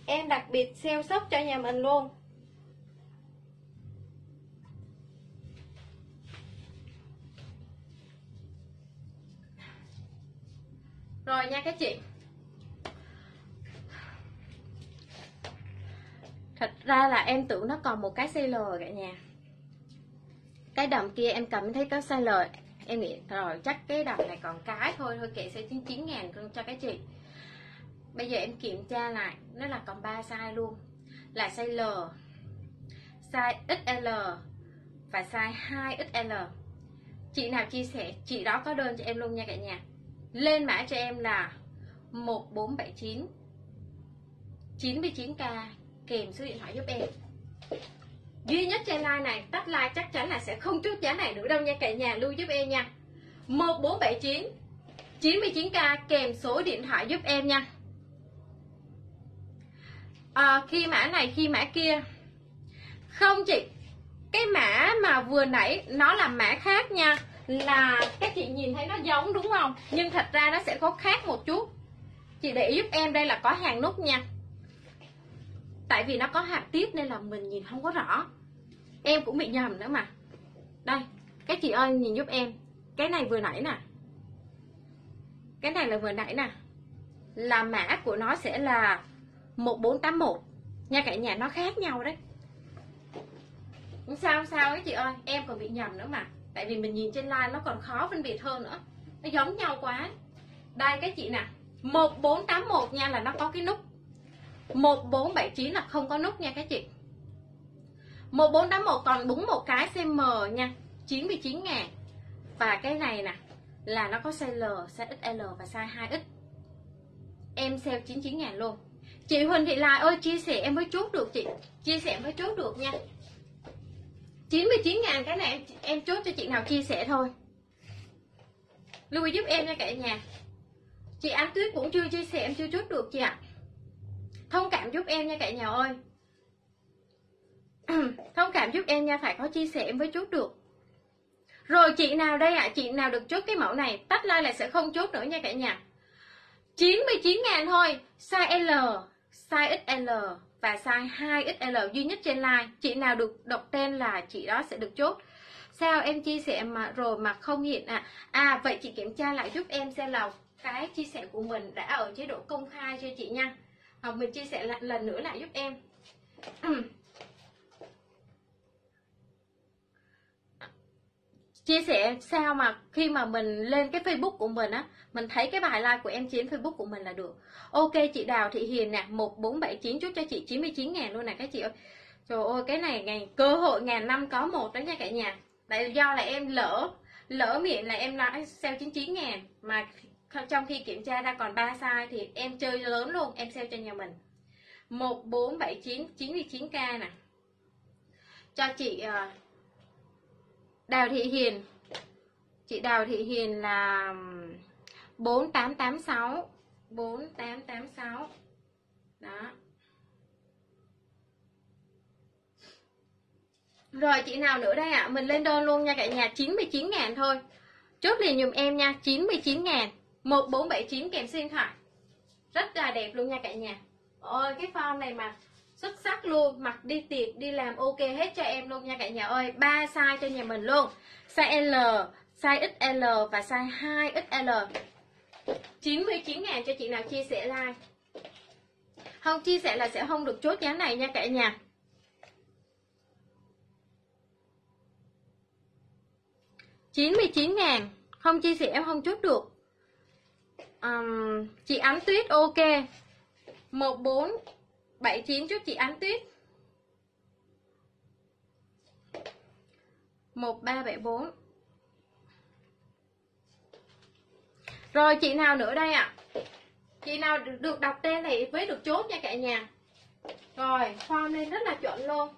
S1: Em đặc biệt sale sốc cho nhà mình luôn. Rồi nha các chị. Thật ra là em tưởng nó còn một cái size L cả nhà. Cái đầm kia em cầm thấy có size L. Em nghĩ, rồi chắc cái đầm này còn cái thôi Thôi kệ sẽ 99 ngàn cho các chị. Bây giờ em kiểm tra lại, Nó là còn 3 size luôn. Là size L, Size XL Và size 2XL Chị nào chia sẻ, Chị đó có đơn cho em luôn nha cả nhà. Lên mã cho em là 1479 99k kèm số điện thoại giúp em. Duy nhất trên like này, tắt like chắc chắn là sẽ không chốt giá này nữa đâu nha cả nhà lưu giúp em nha. 1479 99k kèm số điện thoại giúp em nha à, khi mã này khi mã kia. Không chị cái mã mà vừa nãy nó là mã khác nha là các chị nhìn thấy nó giống đúng không? Nhưng thật ra nó sẽ có khác một chút. Chị để giúp em đây là có hàng nút nha. Tại vì nó có hạt tiếp nên là mình nhìn không có rõ. Em cũng bị nhầm nữa mà. Đây các chị ơi nhìn giúp em. Cái này vừa nãy nè. Cái này là vừa nãy nè. Là mã của nó sẽ là 1481 nha cả nhà nó khác nhau đấy. Sao sao ấy chị ơi? Em còn bị nhầm nữa mà. Tại vì mình nhìn trên line nó còn khó phân biệt hơn nữa. Nó giống nhau quá đây các chị nè. 1481 nha là nó có cái nút. 1479 là không có nút nha các chị. 1481 còn đúng một cái CM nha. 99 ngàn. Và cái này nè là nó có size L, size XL và size 2X em sale 99 ngàn luôn chị Huỳnh Thị lại ơi chia sẻ em mới chốt được chị. Chia sẻ mới chốt được nha. 99 ngàn cái này em, em chốt cho chị nào chia sẻ thôi. Lưu giúp em nha cả nhà. Chị Ánh Tuyết cũng chưa chia sẻ em chưa chốt được chị ạ. Thông cảm giúp em nha cả nhà ơi. Thông cảm giúp em nha Phải có chia sẻ em mới chốt được. Rồi chị nào đây ạ? À? Chị nào được chốt cái mẫu này tách like là sẽ không chốt nữa nha cả nhà. 99 ngàn thôi Size L. Size XL và size 2XL duy nhất trên line. Chị nào được đọc tên là chị đó sẽ được chốt. Sao em chia sẻ mà rồi mà không hiện à à vậy chị kiểm tra lại giúp em xem là cái chia sẻ của mình đã ở chế độ công khai cho chị nha. Hoặc mình chia sẻ lại lần nữa lại giúp em. chia sẻ sao mà khi mà mình lên cái Facebook của mình á mình thấy cái bài like của em chiến Facebook của mình là được. Ok chị Đào Thị Hiền nè 1479 chút cho chị 99 ngàn luôn nè các chị ơi. Trời ơi cái này ngày cơ hội ngàn năm có một đó nha cả nhà. Tại do là em lỡ lỡ miệng là em nói sale 99 ngàn mà trong khi kiểm tra ra còn 3 size thì em chơi lớn luôn em sale cho nhà mình. 1479 99k nè. Cho chị uh, Đào Thị Hiền. Chị Đào Thị Hiền là 4886 4886 đó. Rồi, chị nào nữa đây ạ? À? Mình lên đơn luôn nha cả nhà 99 ngàn thôi. Chốt liền dùm em nha 99 ngàn. 1479 kèm số điện thoại. Rất là đẹp luôn nha cả nhà. Ôi, cái form này mà xuất sắc luôn. Mặc đi tiệc đi làm ok hết cho em luôn nha cả nhà ơi. Ba size cho nhà mình luôn. Size L, size XL và size 2XL 99 ngàn cho chị nào chia sẻ like. Không chia sẻ là sẽ không được chốt giá này nha cả nhà. 99 ngàn. Không chia sẻ em không chốt được. Um, Chị Ánh Tuyết ok. Một bốn 79 chúc chị Ánh Tuyết. 1374 Rồi, chị nào nữa đây ạ? À? Chị nào được đọc tên này với được chốt nha cả nhà. Rồi, form lên rất là chuẩn luôn.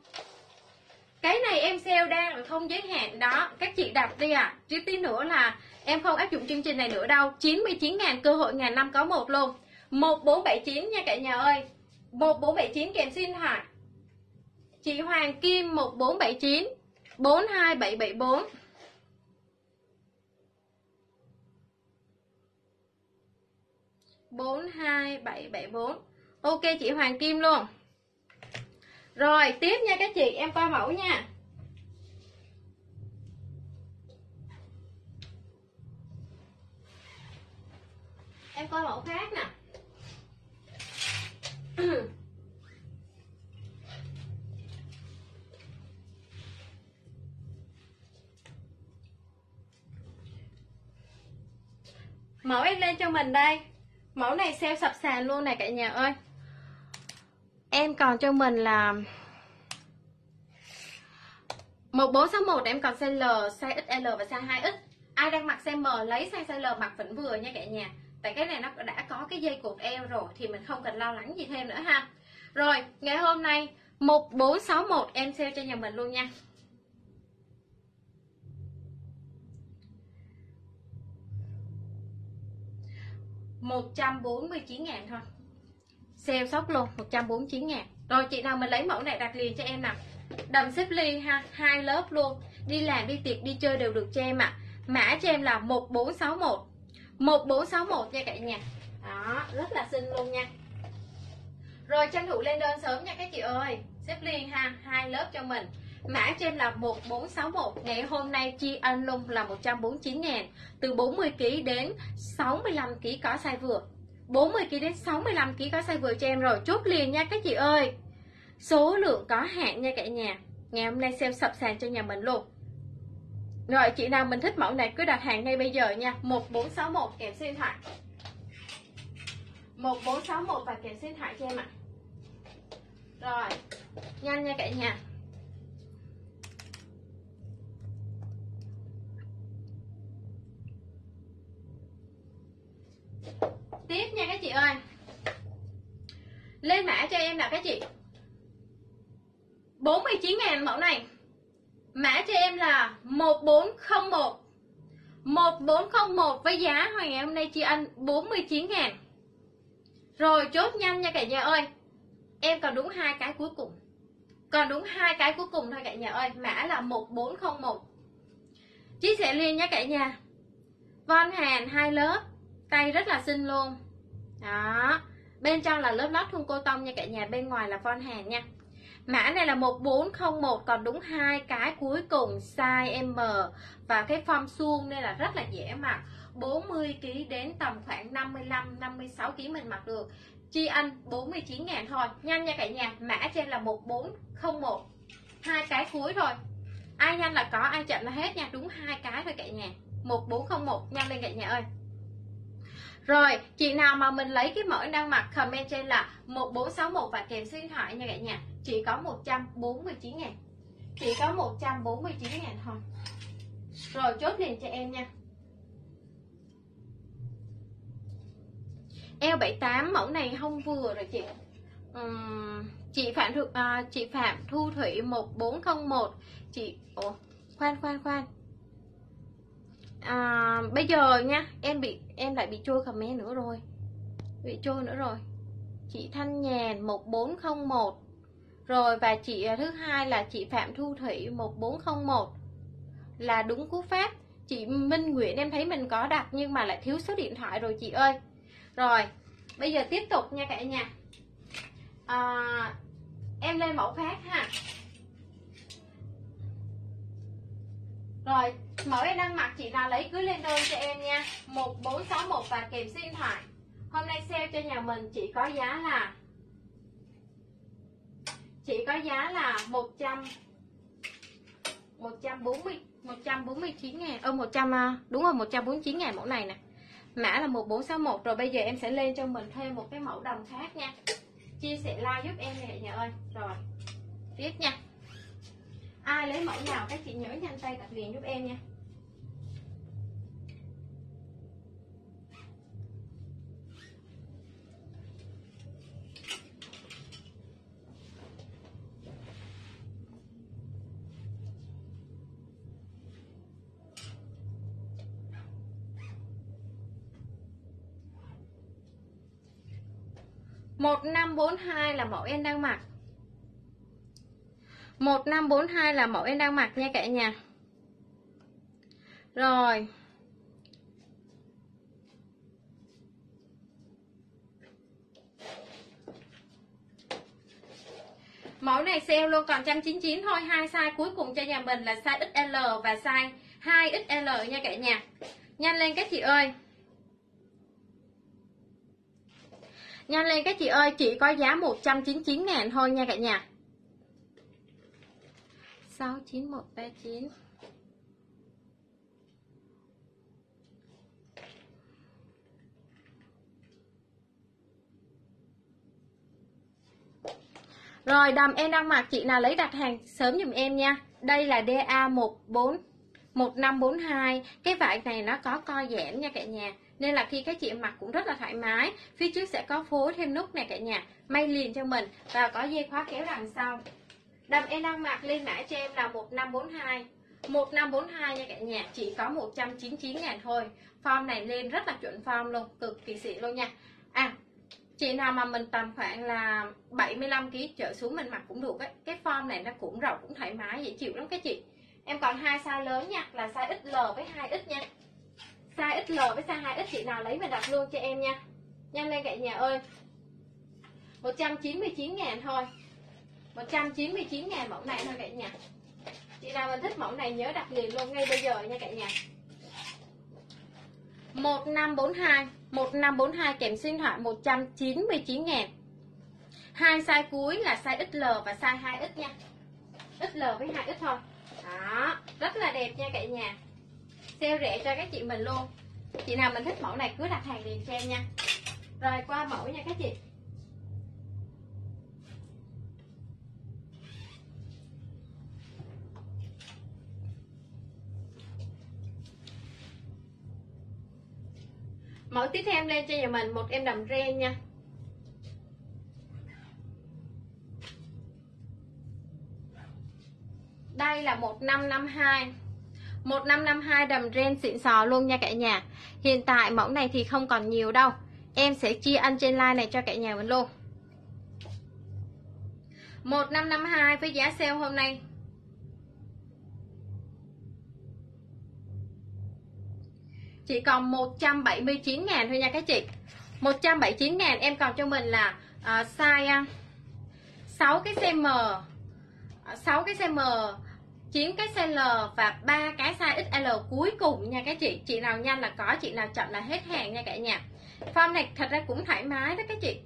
S1: Cái này em sale đang không giới hạn. Đó, các chị đặt đi ạ. À. Chứ tí nữa là em không áp dụng chương trình này nữa đâu. 99 ngàn, cơ hội ngàn năm có một luôn. 1479 nha cả nhà ơi. 1479 kèm xin hỏi. Chị Hoàng Kim 1479 42774 42774 Ok, chị Hoàng Kim luôn. Rồi, tiếp nha các chị, em coi mẫu nha. Em coi mẫu khác nè. Mẫu em lên cho mình đây. Mẫu này sale sập sàn luôn này cả nhà ơi. Em còn cho mình là 1461 em còn size L, size XL và size 2X Ai đang mặc size M lấy size L mặc vẫn vừa nha cả nhà. Tại cái này nó đã có cái dây cột eo rồi Thì mình không cần lo lắng gì thêm nữa ha. Rồi, ngày hôm nay 1461 em sale cho nhà mình luôn nha. một trăm bốn mươi chín ngàn thôi. Sale sốc luôn 149 ngàn. Rồi, chị nào mình lấy mẫu này đặt liền cho em nè đầm xếp ly ha, hai lớp luôn. Đi làm, đi tiệc, đi chơi đều được cho em ạ. À. mã cho em là 1461 1461 nha cả nhà. Đó, rất là xinh luôn nha. Rồi tranh thủ lên đơn sớm nha các chị ơi. Xếp liền ha, hai lớp cho mình. Mã trên là 1461 Ngày hôm nay chi ăn lung là 149 ngàn Từ 40kg đến 65kg có size vừa. 40kg đến 65kg có size vừa cho em rồi. Chốt liền nha các chị ơi. Số lượng có hạn nha cả nhà. Ngày hôm nay xem sập sàn cho nhà mình luôn. Rồi, chị nào mình thích mẫu này, cứ đặt hàng ngay bây giờ nha. 1461 kèm số điện thoại. 1461 và kèm số điện thoại cho em ạ. Rồi, Nhanh nha cả nhà. Tiếp nha các chị ơi. Lên mã cho em nào các chị. 49 ngàn mẫu này mã cho em là 1401 1401 với giá hoàng ngày hôm nay chị anh 49 ngàn. Rồi, chốt nhanh nha cả nhà ơi. Em còn đúng hai cái cuối cùng. Còn đúng hai cái cuối cùng thôi cả nhà ơi. Mã là 1401 chia sẻ liền nha cả nhà. Von hàn, hai lớp. Tay rất là xinh luôn. Đó. Bên trong là lớp lót thun cô tông nha cả nhà. Bên ngoài là von hàn nha mã này là 1401 còn đúng hai cái cuối cùng, size M. Và cái form suông nên là rất là dễ mặc 40 kg đến tầm khoảng 55 56 kg mình mặc được. Chi anh 49 ngàn thôi. Nhanh nha cả nhà, mã trên là 1401 hai cái cuối thôi ai nhanh là có, ai chậm là hết nha. Đúng hai cái thôi cả nhà. 1401 nhanh lên cả nhà ơi rồi, chị nào mà mình lấy cái mẫu đang mặc comment trên là 1461 và kèm số điện thoại nha cả nhà. Chỉ có 149 000 Chỉ có 149 000 thôi. Rồi chốt liền cho em nha. Eo 78 mẫu này không vừa rồi chị. Uhm, chị Phạm Thu, à, chị Phạm Thu Thủy 1401 chị Ồ, khoan khoan khoan à, bây giờ nha em bị em lại bị trôi comment nữa rồi. Bị trôi nữa rồi. Chị Thanh Nhàn 1401 rồi và chị à, thứ hai là chị Phạm Thu Thủy 1401 là đúng cú pháp. Chị Minh Nguyễn em thấy mình có đặt nhưng mà lại thiếu số điện thoại rồi chị ơi. Rồi bây giờ tiếp tục nha cả nhà. À, em lên mẫu khác ha. Rồi mẫu em đang mặc, chị nào lấy cứ lên đơn cho em nha. 1461 và kèm số điện thoại. Hôm nay sale cho nhà mình, chỉ có giá là, chỉ có giá là 100 140 149 ngàn ờ, Ơ 100 à, đúng rồi 149 ngàn mẫu này nè. Mã là 1461 Rồi bây giờ em sẽ lên cho mình thêm một cái mẫu đồng khác nha. Chia sẻ like giúp em nè, nhà ơi. Rồi, Tiếp nha. Ai lấy mẫu nào, các chị nhớ nhanh tay đặt liền giúp em nha. Một năm bốn hai là mẫu em đang mặc. 1542 là mẫu em đang mặc nha cả nhà. Rồi. Mẫu này sale luôn còn 199 thôi, hai size cuối cùng cho nhà mình là size XL và size 2XL nha cả nhà. Nhanh lên các chị ơi. Nhanh lên các chị ơi, Chỉ có giá 199 ngàn thôi nha cả nhà. 69139 Rồi, đầm em đang mặc, chị nào lấy đặt hàng sớm giùm em nha. Đây là DA14 1542 Cái vải này nó có co giãn nha cả nhà. Nên là khi các chị mặc cũng rất là thoải mái. Phía trước sẽ có phối thêm nút nè cả nhà. May liền cho mình. Và có dây khóa kéo đằng sau. Đầm em đang mặc lên mã cho em là 1542 1542 nha cả nhà, Chỉ có 199 ngàn thôi. Form này lên rất là chuẩn form luôn, Cực kỳ xịn luôn nha. À chị nào mà mình tầm khoảng là 75 kg trở xuống mình mặc cũng được ấy. Cái form này nó cũng rộng, cũng thoải mái, dễ chịu lắm các chị. Em còn hai size lớn nha, Là size XL với 2X nha. Size XL với size 2X chị nào lấy mình đặt luôn cho em nha. Nhanh lên cả nhà ơi. 199 ngàn thôi. 199 ngàn mẫu này thôi cả nhà. Chị nào mình thích mẫu này nhớ đặt liền luôn ngay bây giờ nha cả nhà. 1542 1542 kèm sinh thoại 199 ngàn. Hai size cuối là size XL và size 2X nha. XL với 2X thôi. Đó, rất là đẹp nha cả nhà. Sale rẻ cho các chị mình luôn. Chị nào mình thích mẫu này cứ đặt hàng liền cho em nha. Rồi, qua mẫu nha các chị. Mẫu tiếp theo em lên cho nhà mình, một em đầm ren nha. Đây là 1552 1552 đầm ren xịn sò luôn nha cả nhà. Hiện tại mẫu này thì không còn nhiều đâu. Em sẽ chia ăn trên like này cho cả nhà mình luôn. 1552 với giá sale hôm nay chỉ còn 179 ngàn thôi nha các chị. 179 ngàn em còn cho mình là uh, size à, uh, 6 cái size M à, 6 cái size M 9 cái size L và ba cái size XL cuối cùng nha các chị. Chị nào nhanh là có chị nào chậm là hết hàng nha cả nhà. Form này thật ra cũng thoải mái đó các chị.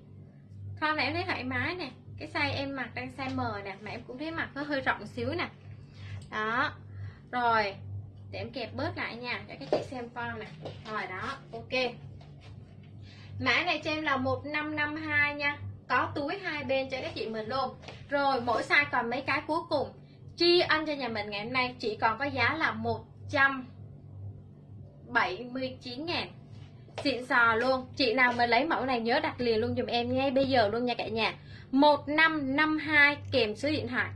S1: Form này em thấy thoải mái nè. Cái size em mặc đang size M nè mà em cũng thấy mặc nó hơi rộng xíu nè. Đó. Rồi để em kẹp bớt lại nha cho các chị xem form này rồi đó, ok. Mã này cho em là 1552 nha. Có túi hai bên cho các chị mình luôn. Rồi, mỗi size còn mấy cái cuối cùng. Chi ân cho nhà mình ngày hôm nay, chỉ còn có giá là 179 ngàn. Xịn sò luôn. Chị nào mà lấy mẫu này nhớ đặt liền luôn dùm em ngay bây giờ luôn nha cả nhà. 1552 kèm số điện thoại.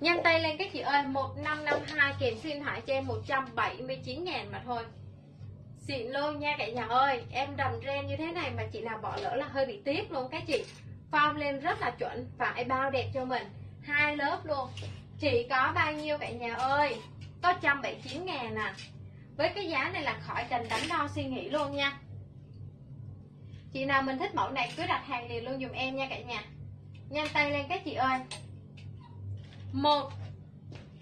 S1: Nhanh tay lên các chị ơi 1552 kèm xin thoại cho em 179 ngàn mà thôi. Xịn luôn nha cả nhà ơi, em đầm ren như thế này mà chị nào bỏ lỡ là hơi bị tiếc luôn các chị. Form lên rất là chuẩn và ai bao đẹp cho mình. Hai lớp luôn. Chỉ có bao nhiêu cả nhà ơi? Có 179 ngàn à. Với cái giá này là khỏi cần đánh đo suy nghĩ luôn nha. Chị nào mình thích mẫu này cứ đặt hàng liền luôn dùm em nha cả nhà. Nhanh tay lên các chị ơi một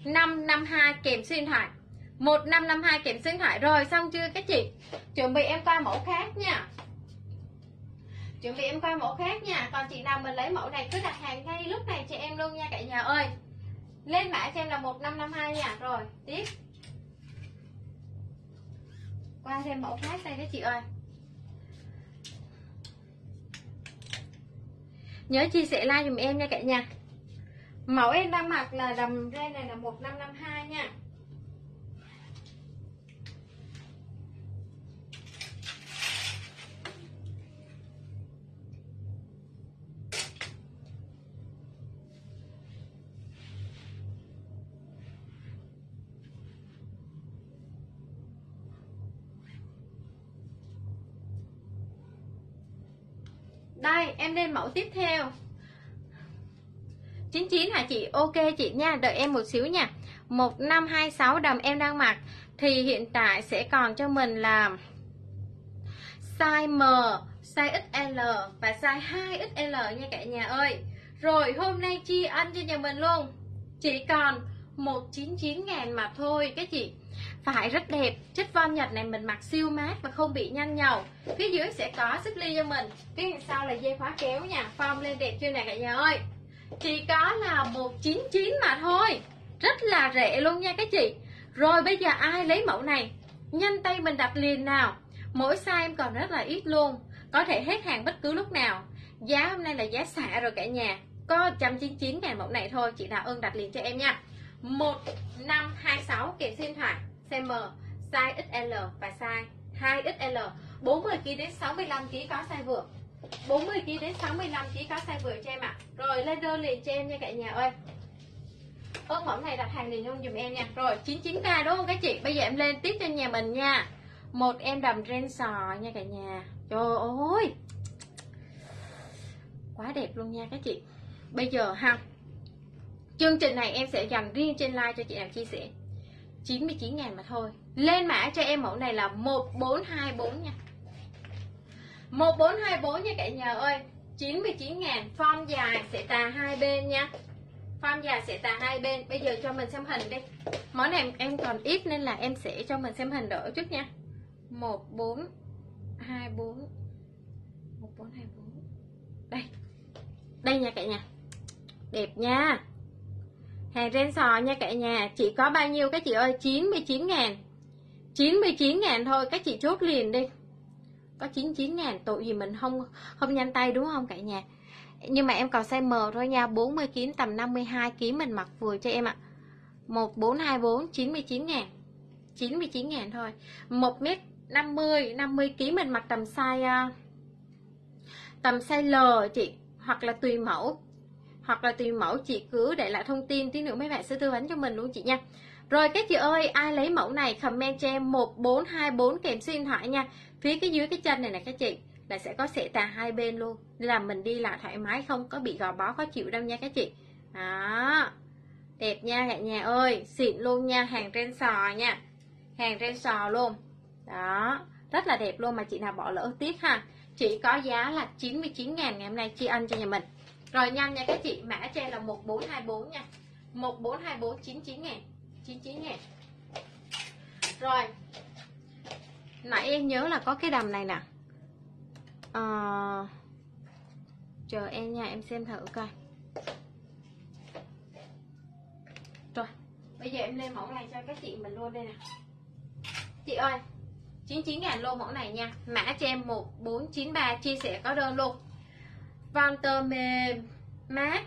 S1: năm năm hai kèm xuyên thoại. Một năm năm hai kèm xuyên thoại. Rồi, xong chưa các chị? Chuẩn bị em qua mẫu khác nha. Chuẩn bị em qua mẫu khác nha. Còn chị nào mình lấy mẫu này cứ đặt hàng ngay lúc này chị em luôn nha cả nhà ơi. Lên mã cho em là một năm năm hai nha. Rồi, tiếp. Qua thêm mẫu khác đây các chị ơi. Nhớ chia sẻ like dùm em nha cả nhà mẫu em đang mặc là đầm ren này là 1552 nha. Đây, em lên mẫu tiếp theo. 99 hả chị? Ok chị nha, đợi em một xíu nha. 1526 đầm em đang mặc. Thì hiện tại sẽ còn cho mình là size M, size XL và size 2XL nha cả nhà ơi. Rồi, hôm nay chi ăn cho nhà mình luôn. Chỉ còn 199 ngàn mà thôi các chị. Phải rất đẹp, chất von nhật này mình mặc siêu mát và không bị nhăn nhầu. Phía dưới sẽ có xích ly cho mình. Phía sau là dây khóa kéo nha, form lên đẹp chưa nè cả nhà ơi chỉ có là 199 mà thôi. Rất là rẻ luôn nha các chị. Rồi bây giờ ai lấy mẫu này? Nhanh tay mình đặt liền nào. Mỗi size em còn rất là ít luôn. Có thể hết hàng bất cứ lúc nào. Giá hôm nay là giá xả rồi cả nhà. Có 199 ngàn mẫu này thôi, chị Thảo ơn đặt liền cho em nha. 1526 kèm xin thoại size M, size XL và size 2XL 40kg đến 65kg có size vừa. 40kg đến 65kg có size vừa cho em ạ. À. Rồi lên đơn liền cho em nha cả nhà ơi. Ước mẫu này đặt hàng liền luôn dùm em nha. Rồi 99k đúng không các chị? Bây giờ em lên tiếp cho nhà mình nha. Một em đầm ren sò nha cả nhà. Trời ơi! Quá đẹp luôn nha các chị. Bây giờ ha, Chương trình này em sẽ dành riêng trên like cho chị nào chia sẻ. 99 ngàn mà thôi. Lên mã cho em mẫu này là 1424 nha. 1424 nha cả nhà ơi. 99 ngàn, Form dài sẽ tà hai bên nha. Form dài sẽ tà hai bên. Bây giờ cho mình xem hình đi. Món này em còn ít nên là em sẽ cho mình xem hình đỡ chút nha. 1424 1424 Đây. Đây nha cả nhà. Đẹp nha. Hàng ren sò nha cả nhà. Chỉ có bao nhiêu các chị ơi? 99 ngàn. 99 ngàn thôi, Các chị chốt liền đi. Có 99 ngàn, Tội gì mình không không nhanh tay, đúng không cả nhà? Nhưng mà em còn size M thôi nha 40 kg tầm 52 kg mình mặc vừa cho em ạ. 1424 99 ngàn. 99 ngàn thôi. 1 mét 50 50 kg mình mặc tầm size à, tầm size L chị, hoặc là tùy mẫu, hoặc là tùy mẫu chị cứ để lại thông tin tí nữa mấy bạn sẽ tư vấn cho mình luôn chị nha. Rồi các chị ơi, ai lấy mẫu này, comment cho em. 1424 kèm số điện thoại nha phía cái dưới cái chân này nè các chị là sẽ có sẻ tà hai bên luôn. Nên là mình đi lại thoải mái không có bị gò bó khó chịu đâu nha các chị. Đó. Đẹp nha cả nhà ơi. Xịn luôn nha hàng trên sò nha. Hàng trên sò luôn. Đó. Rất là đẹp luôn mà chị nào bỏ lỡ tiếc ha. Chỉ có giá là 99 ngàn ngày hôm nay chi ăn cho nhà mình. Rồi nhanh nha các chị, mã cho là 1424 nha. 1424 99 ngàn 99 ngàn. Rồi Nãy em nhớ là có cái đầm này nè. À, Chờ em nha, em xem thử coi. Rồi Bây giờ em lên mẫu này cho các chị mình luôn đây nè. Chị ơi 99 ngàn lô mẫu này nha. Mã cho em 1493 chia sẻ có đơn luôn. Vanter mềm mát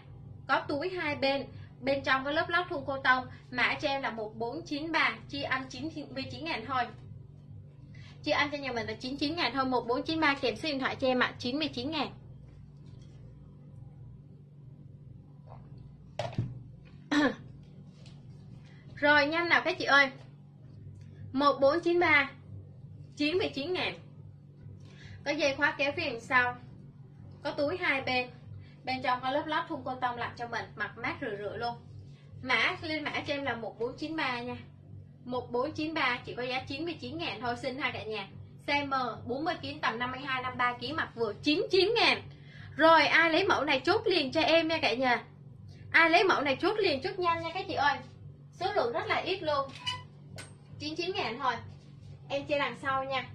S1: có túi hai bên. Bên trong có lớp lót thun cô tông. Mã cho em là 1493 chi ăn 99 ngàn thôi chị ăn cho nhà mình là 99 ngàn thôi 1493 kèm số điện thoại cho em ạ à, 99 ngàn. Rồi nhanh nào các chị ơi. 1493 99 ngàn. Có dây khóa kéo phía đằng sau có túi hai bên. Bên trong có lớp lót thun cô tông lạnh cho mình mặc mát rửa rửa luôn. Mã lên mã cho em là 1493 nha. 1493 chỉ có giá 99 ngàn thôi, xin hai cả nhà. CM M 40 kg tầm 52 53 kg mặt vừa 99 ngàn. Rồi, ai lấy mẫu này chốt liền cho em nha cả nhà. Ai lấy mẫu này chốt liền chốt nhanh nha các chị ơi. Số lượng rất là ít luôn. 99 ngàn thôi. Em chia đằng sau nha.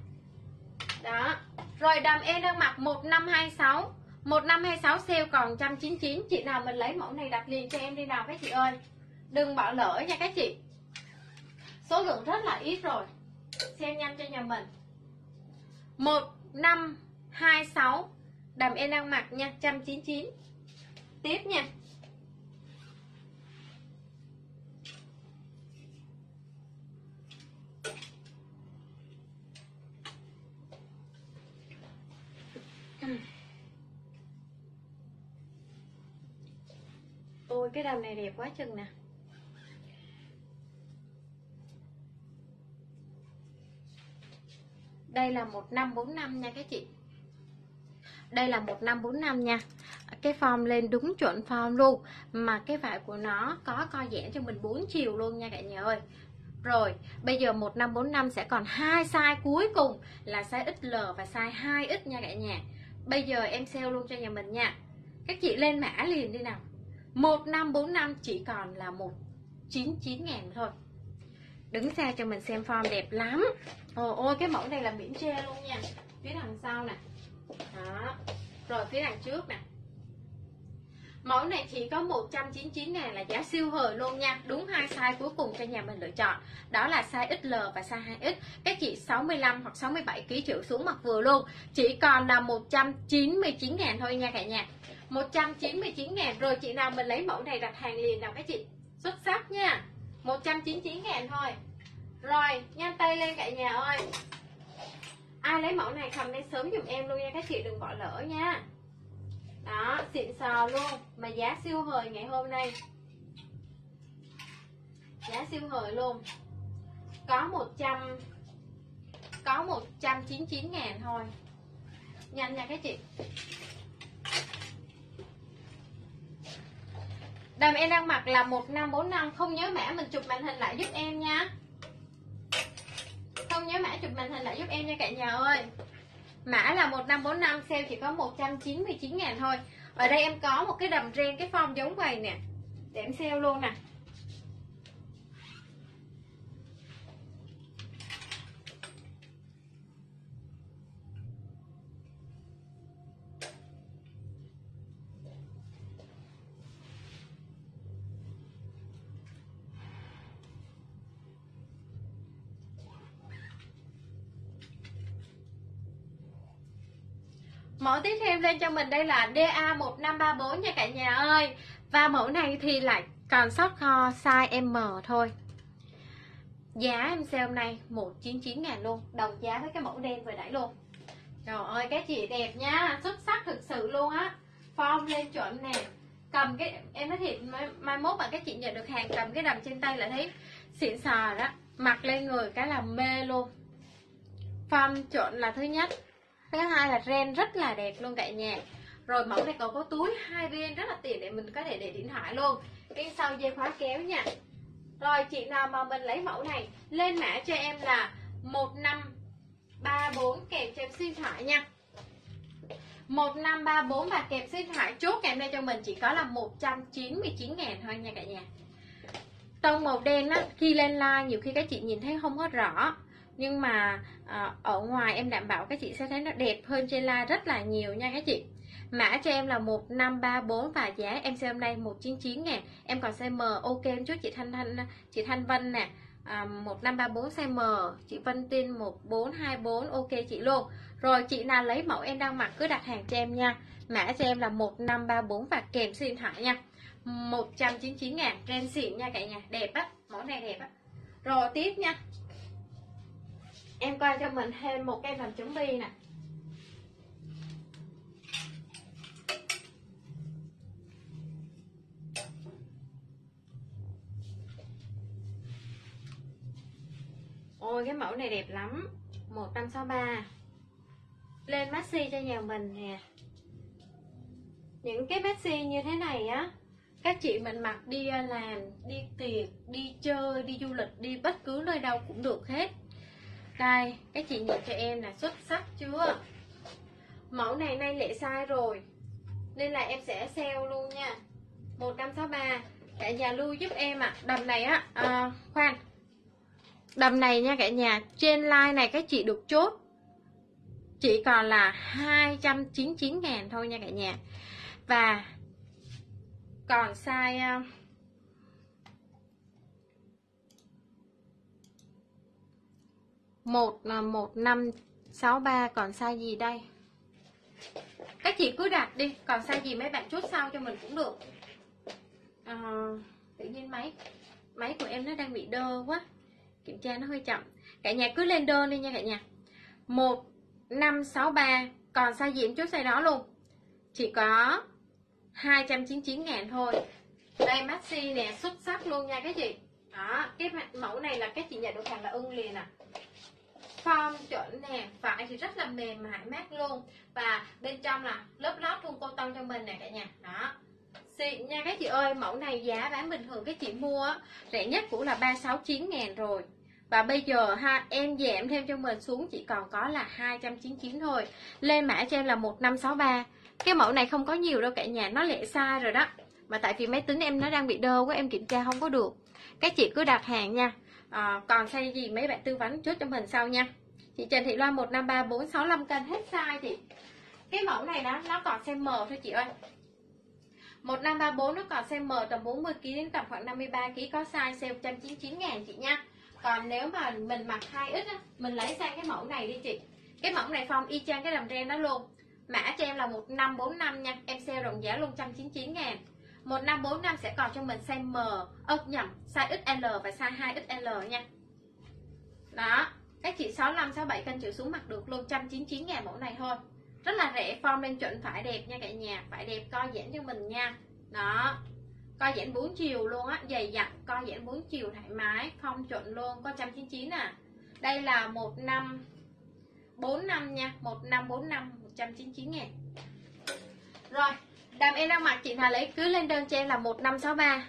S1: Đó. Rồi, đầm em đang mặc 1526 1526 sale còn 199 chị nào mình lấy mẫu này đặt liền cho em đi nào các chị ơi. Đừng bỏ lỡ nha các chị số lượng rất là ít rồi. Xem nhanh cho nhà mình. 1526 đầm em đang mặc nha 199 tiếp nha. Ôi, cái đầm này đẹp quá chừng nè. Đây là 1545 nha các chị Đây là 1545 nha Cái form lên đúng chuẩn form luôn Mà cái vải của nó có co giãn cho mình 4 chiều luôn nha cả nhà ơi rồi, bây giờ 1545 sẽ còn hai size cuối cùng là size XL và size 2X nha cả nhà. Bây giờ em sale luôn cho nhà mình nha. Các chị lên mã liền đi nào. 1545 chỉ còn là 199 ngàn thôi Đứng xa cho mình xem form đẹp lắm Ờ, ôi cái mẫu này là miễn tre luôn nha. Phía đằng sau nè. Đó. Rồi phía đằng trước nè. Mẫu này chỉ có 199 ngàn là giá siêu hời luôn nha. Đúng hai size cuối cùng cho nhà mình lựa chọn. Đó là size XL và size 2X Các chị 65 hoặc 67 kg trở xuống mặc vừa luôn. Chỉ còn là 199 ngàn thôi nha cả nhà. 199 ngàn. Rồi chị nào mình lấy mẫu này đặt hàng liền nào các chị? Xuất sắc nha. 199 ngàn thôi rồi, nhanh tay lên cả nhà ơi. Ai lấy mẫu này cầm lên sớm giùm em luôn nha, các chị đừng bỏ lỡ nha. Đó, xịn sò luôn, mà giá siêu hời ngày hôm nay. Giá siêu hời luôn. Có 100 có 199 ngàn thôi. Nhanh nha các chị. Đầm em đang mặc là 1545 Không nhớ mã, mình chụp màn hình lại giúp em nha. Không nhớ mã chụp màn hình lại giúp em nha cả nhà ơi. Mã là 1545 Sale chỉ có 199 ngàn thôi. Ở đây em có một cái đầm ren, Cái form giống vậy nè. Để em sale luôn nè. Mẫu tiếp theo lên cho mình đây là DA1534 nha cả nhà ơi. Và mẫu này thì lại còn sót kho size M thôi. Giá em sale hôm nay 199 ngàn luôn. Đồng giá với cái mẫu đen vừa nãy luôn. Trời ơi các chị đẹp nha. Xuất sắc thực sự luôn á. Form lên chuẩn nè. Cầm cái Em nói thiệt mai, mai mốt mà các chị nhận được hàng Cầm cái đầm trên tay là thấy xịn sò đó. Mặc lên người cái là mê luôn. Form chuẩn là thứ nhất thứ hai là ren rất là đẹp luôn cả nhà. Rồi mẫu này còn có túi, hai bên rất là tiện để mình có thể để điện thoại luôn. Bên sau dây khóa kéo nha. Rồi, chị nào mà mình lấy mẫu này, lên mã cho em là 1534 kèm cho em xin thoại nha. 1534 và kèm xin thoại. Chốt kèm đây cho mình chỉ có là 199 ngàn thôi nha cả nhà. Tông màu đen á, khi lên like nhiều khi các chị nhìn thấy không có rõ. Nhưng mà à, ở ngoài em đảm bảo các chị sẽ thấy nó đẹp hơn trên la rất là nhiều nha các chị. Mã cho em là 1534 và giá em xem hôm nay 199 ngàn Em còn size M ok em chút chị Thanh Thanh chị Thanh Vân nè. À, 1534 size M Chị Vân Tin 1424 ok chị luôn. Rồi chị nào lấy mẫu em đang mặc cứ đặt hàng cho em nha. Mã cho em là 1534 và kèm số điện thoại nha. 199 ngàn Ren xịn nha cả nhà. Đẹp á Mẫu này đẹp á. Rồi tiếp nha em coi cho mình thêm một cây vành chống bi nè. Ôi, cái mẫu này đẹp lắm. 1563 lên maxi cho nhà mình nè. Những cái maxi như thế này á, các chị mình mặc đi làm, đi tiệc, đi chơi, đi du lịch, đi bất cứ nơi đâu cũng được hết đây các chị nhìn cho em là xuất sắc chưa? Mẫu này nay lệ sai rồi nên là em sẽ sale luôn nha. 1563 cả nhà lưu giúp em ạ. À. đầm này á à, khoan. Đầm này nha cả nhà trên like này các chị được chốt. Chỉ còn là 299 ngàn thôi nha cả nhà. Và còn size à, uh, một là một năm sáu ba còn size gì đây? Các chị cứ đặt đi còn size gì mấy bạn chốt sau cho mình cũng được. À, tự nhiên máy máy của em nó đang bị đơ quá. Kiểm tra nó hơi chậm. Cả nhà cứ lên đơn đi nha cả nhà. Một năm sáu ba còn size gì em chốt size đó luôn. Chỉ có 299 ngàn thôi. Đây maxi nè xuất sắc luôn nha các chị. Đó cái mẫu này là các chị nhận được hàng là ưng liền à form chuẩn nè vải thì rất là mềm mại mát luôn. Và bên trong là lớp lót thun cô tông cho mình nè cả nhà. Đó. Xịn nha các chị ơi, mẫu này giá bán bình thường các chị mua rẻ nhất cũng là 369 ngàn rồi. Và bây giờ ha, em giảm thêm cho mình xuống, chỉ còn có là 299 thôi. Lên mã cho em là 1563 cái mẫu này không có nhiều đâu cả nhà, nó lẻ sai rồi đó. Mà tại vì máy tính em nó đang bị đơ quá, em kiểm tra không có được. Các chị cứ đặt hàng nha à, còn size gì mấy bạn tư vấn chốt cho mình sau nha. Chị Trần Thị Loan 153465 cân hết size chị. Cái mẫu này đó nó còn size M thôi chị ơi. 1534 nó còn size M tầm 40 kg đến tầm khoảng 53 kg có size sale 199 ngàn chị nha. Còn nếu mà mình mặc 2X á, mình lấy sang cái mẫu này đi chị. Cái mẫu này phong y chang cái đầm ren đó luôn. Mã cho em là 1545 nha em sale rộng giá luôn 199 ngàn. 1545 sẽ còn cho mình size M, ơ, nhầm, size XL và size 2XL nha. Đó các chị 65 67 cân trở xuống mặc được luôn 199 ngàn mẫu này thôi. Rất là rẻ, form lên chuẩn phải đẹp nha cả nhà, phải đẹp co giãn cho mình nha. Đó co giãn 4 chiều luôn á, dày dặn co giãn 4 chiều thoải mái phong chuẩn luôn, có 199 à. Đây là một năm 4 năm nha 1545 199 ngàn. Rồi đàm em đang mặc chị Thảo lấy cứ lên đơn cho em là 1563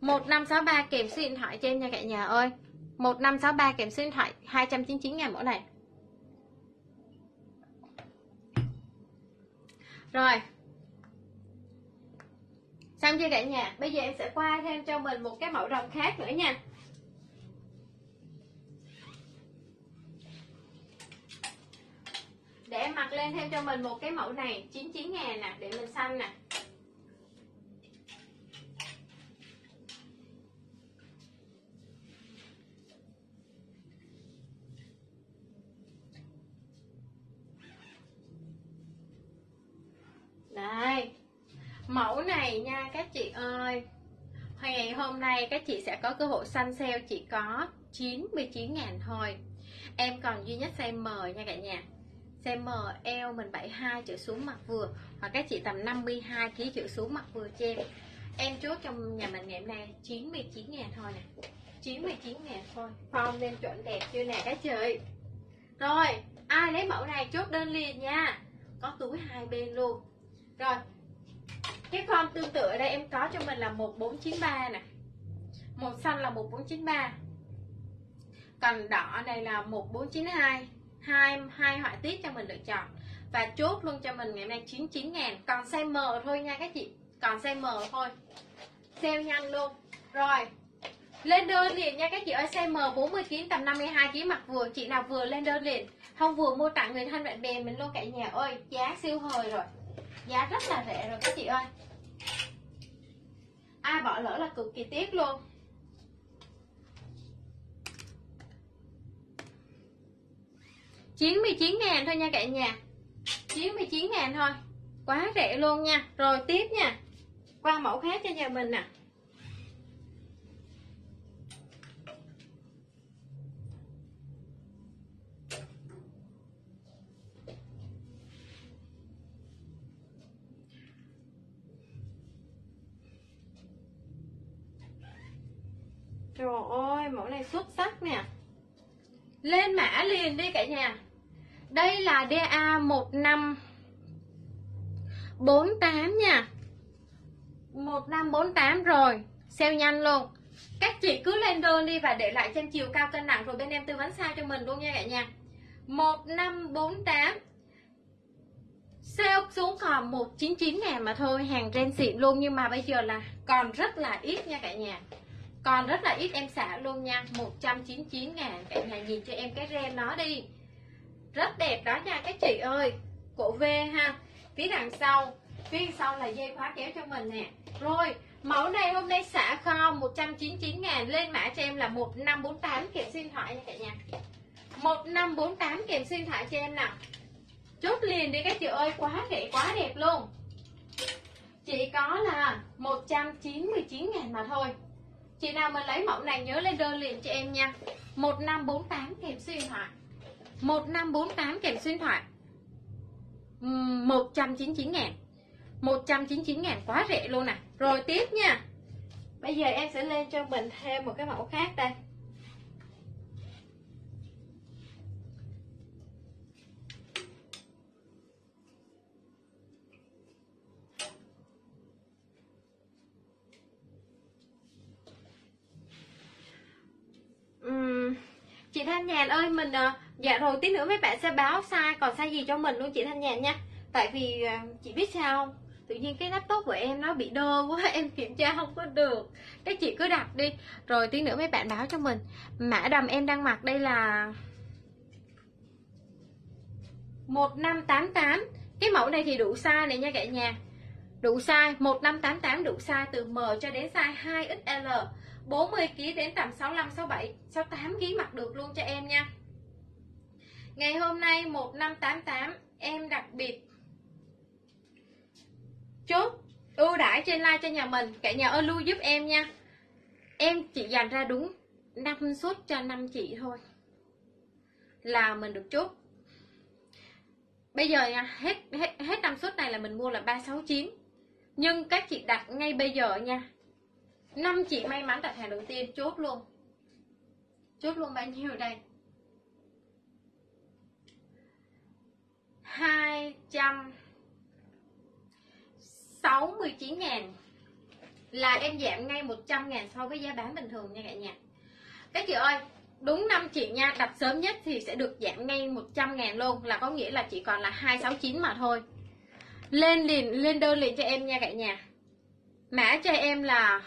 S1: 1563 kèm số điện thoại cho em nha cả nhà ơi. 1563 kèm số điện thoại 299 ngàn mỗi này. Rồi. Xong chưa cả nhà? Bây giờ em sẽ qua thêm cho mình một cái mẫu đồng khác nữa nha. Để em mặc lên thêm cho mình một cái mẫu này 99 ngàn nè, để mình xanh nè. Đây, mẫu này nha các chị ơi. Ngày hôm nay các chị sẽ có cơ hội săn sale chỉ có 99 ngàn thôi. Em còn duy nhất size M nha cả nhà xem M, eo mình 72 trở xuống mặt vừa Hoặc các chị tầm 52 kg trở xuống mặt vừa cho em. Em chốt trong nhà mình ngày hôm nay 99 ngàn thôi nè. 99 ngàn thôi. Form lên chuẩn đẹp chưa nè các chị? Rồi, ai lấy mẫu này chốt đơn liền nha. Có túi hai bên luôn. Rồi Cái form tương tự ở đây em có cho mình là 1493 nè. Màu xanh là 1493 Còn đỏ này là 1492 hai hai họa tiết cho mình lựa chọn. Và chốt luôn cho mình ngày nay 99 ngàn còn size M thôi nha các chị. Còn size M thôi. Sale nhanh luôn. Rồi. Lên đơn liền nha các chị ơi. Size M 40 kg tầm 52 kg mặc vừa. Chị nào vừa lên đơn liền. Không vừa mua tặng người thân bạn bè mình luôn cả nhà ơi. Giá siêu hời rồi. Giá rất là rẻ rồi các chị ơi. Ai bỏ lỡ là cực kỳ tiếc luôn. 99 ngàn thôi nha cả nhà. 99 ngàn thôi. Quá rẻ luôn nha. Rồi tiếp nha. Qua mẫu khác cho nhà mình nè. Trời ơi, mẫu này xuất sắc nè. Lên mã liền đi cả nhà đây là DA 1548 nha. 1548 rồi Sale nhanh luôn. Các chị cứ lên đơn đi và để lại trên chiều cao cân nặng Rồi bên em tư vấn sao cho mình luôn nha cả nhà. 1548 Sale xuống còn 199 ngàn mà thôi, Hàng ren xịn luôn Nhưng mà bây giờ là còn rất là ít nha cả nhà. Còn rất là ít em xả luôn nha 199 ngàn. Cả nhà nhìn cho em cái ren nó đi. Rất đẹp đó nha, các chị ơi. Cổ V ha. Phía đằng sau. Phía sau là dây khóa kéo cho mình nè. Rồi, Mẫu này hôm nay xả kho 199 ngàn Lên mã cho em là 1548 kèm xin thoại nha cả nhà. 1548 kèm xin thoại cho em nào. Chốt liền đi các chị ơi, Quá rẻ, quá đẹp luôn. Chỉ có là 199 ngàn mà thôi. Chị nào mà lấy mẫu này nhớ lên đơn liền cho em nha. 1548 kèm xin thoại. 1548 kèm xuyên thoại. 199 ngàn. 199 ngàn quá rẻ luôn nè. Rồi tiếp nha. Bây giờ em sẽ lên cho mình thêm một cái mẫu khác đây. Chị Thanh Nhàn ơi, mình ờ, dạ rồi, tí nữa mấy bạn sẽ báo sai còn sai gì cho mình luôn chị Thanh Nhàn nha. Tại vì à, chị biết sao không? Tự nhiên cái laptop của em nó bị đơ quá, em kiểm tra không có được. Cái chị cứ đặt đi. Rồi tí nữa mấy bạn báo cho mình. Mã đầm em đang mặc đây là 1588 cái mẫu này thì đủ size này nha cả nhà. Đủ size 1588 đủ size từ M cho đến size 2XL 40 kg đến tầm 65 67 68 kg mặc được luôn cho em nha. Ngày hôm nay 1588 em đặc biệt chốt ưu đãi trên like cho nhà mình. Cả nhà ơi, lưu giúp em nha. Em chỉ dành ra đúng 5 suất cho 5 chị thôi. Là mình được chốt. Bây giờ nha, hết hết hết năm suất này là mình mua là 369 nhưng các chị đặt ngay bây giờ nha. Năm chị may mắn đặt hàng đầu tiên, chốt luôn. Chốt luôn bao nhiêu đây? 269 ngàn là em giảm ngay 100 ngàn so với giá bán bình thường nha cả nhà. Các chị ơi, đúng 5 chị nha, đặt sớm nhất thì sẽ được giảm ngay 100 ngàn luôn, là có nghĩa là chỉ còn là 269 mà thôi. Lên liền, lên đơn liền cho em nha cả nhà. Mã cho em là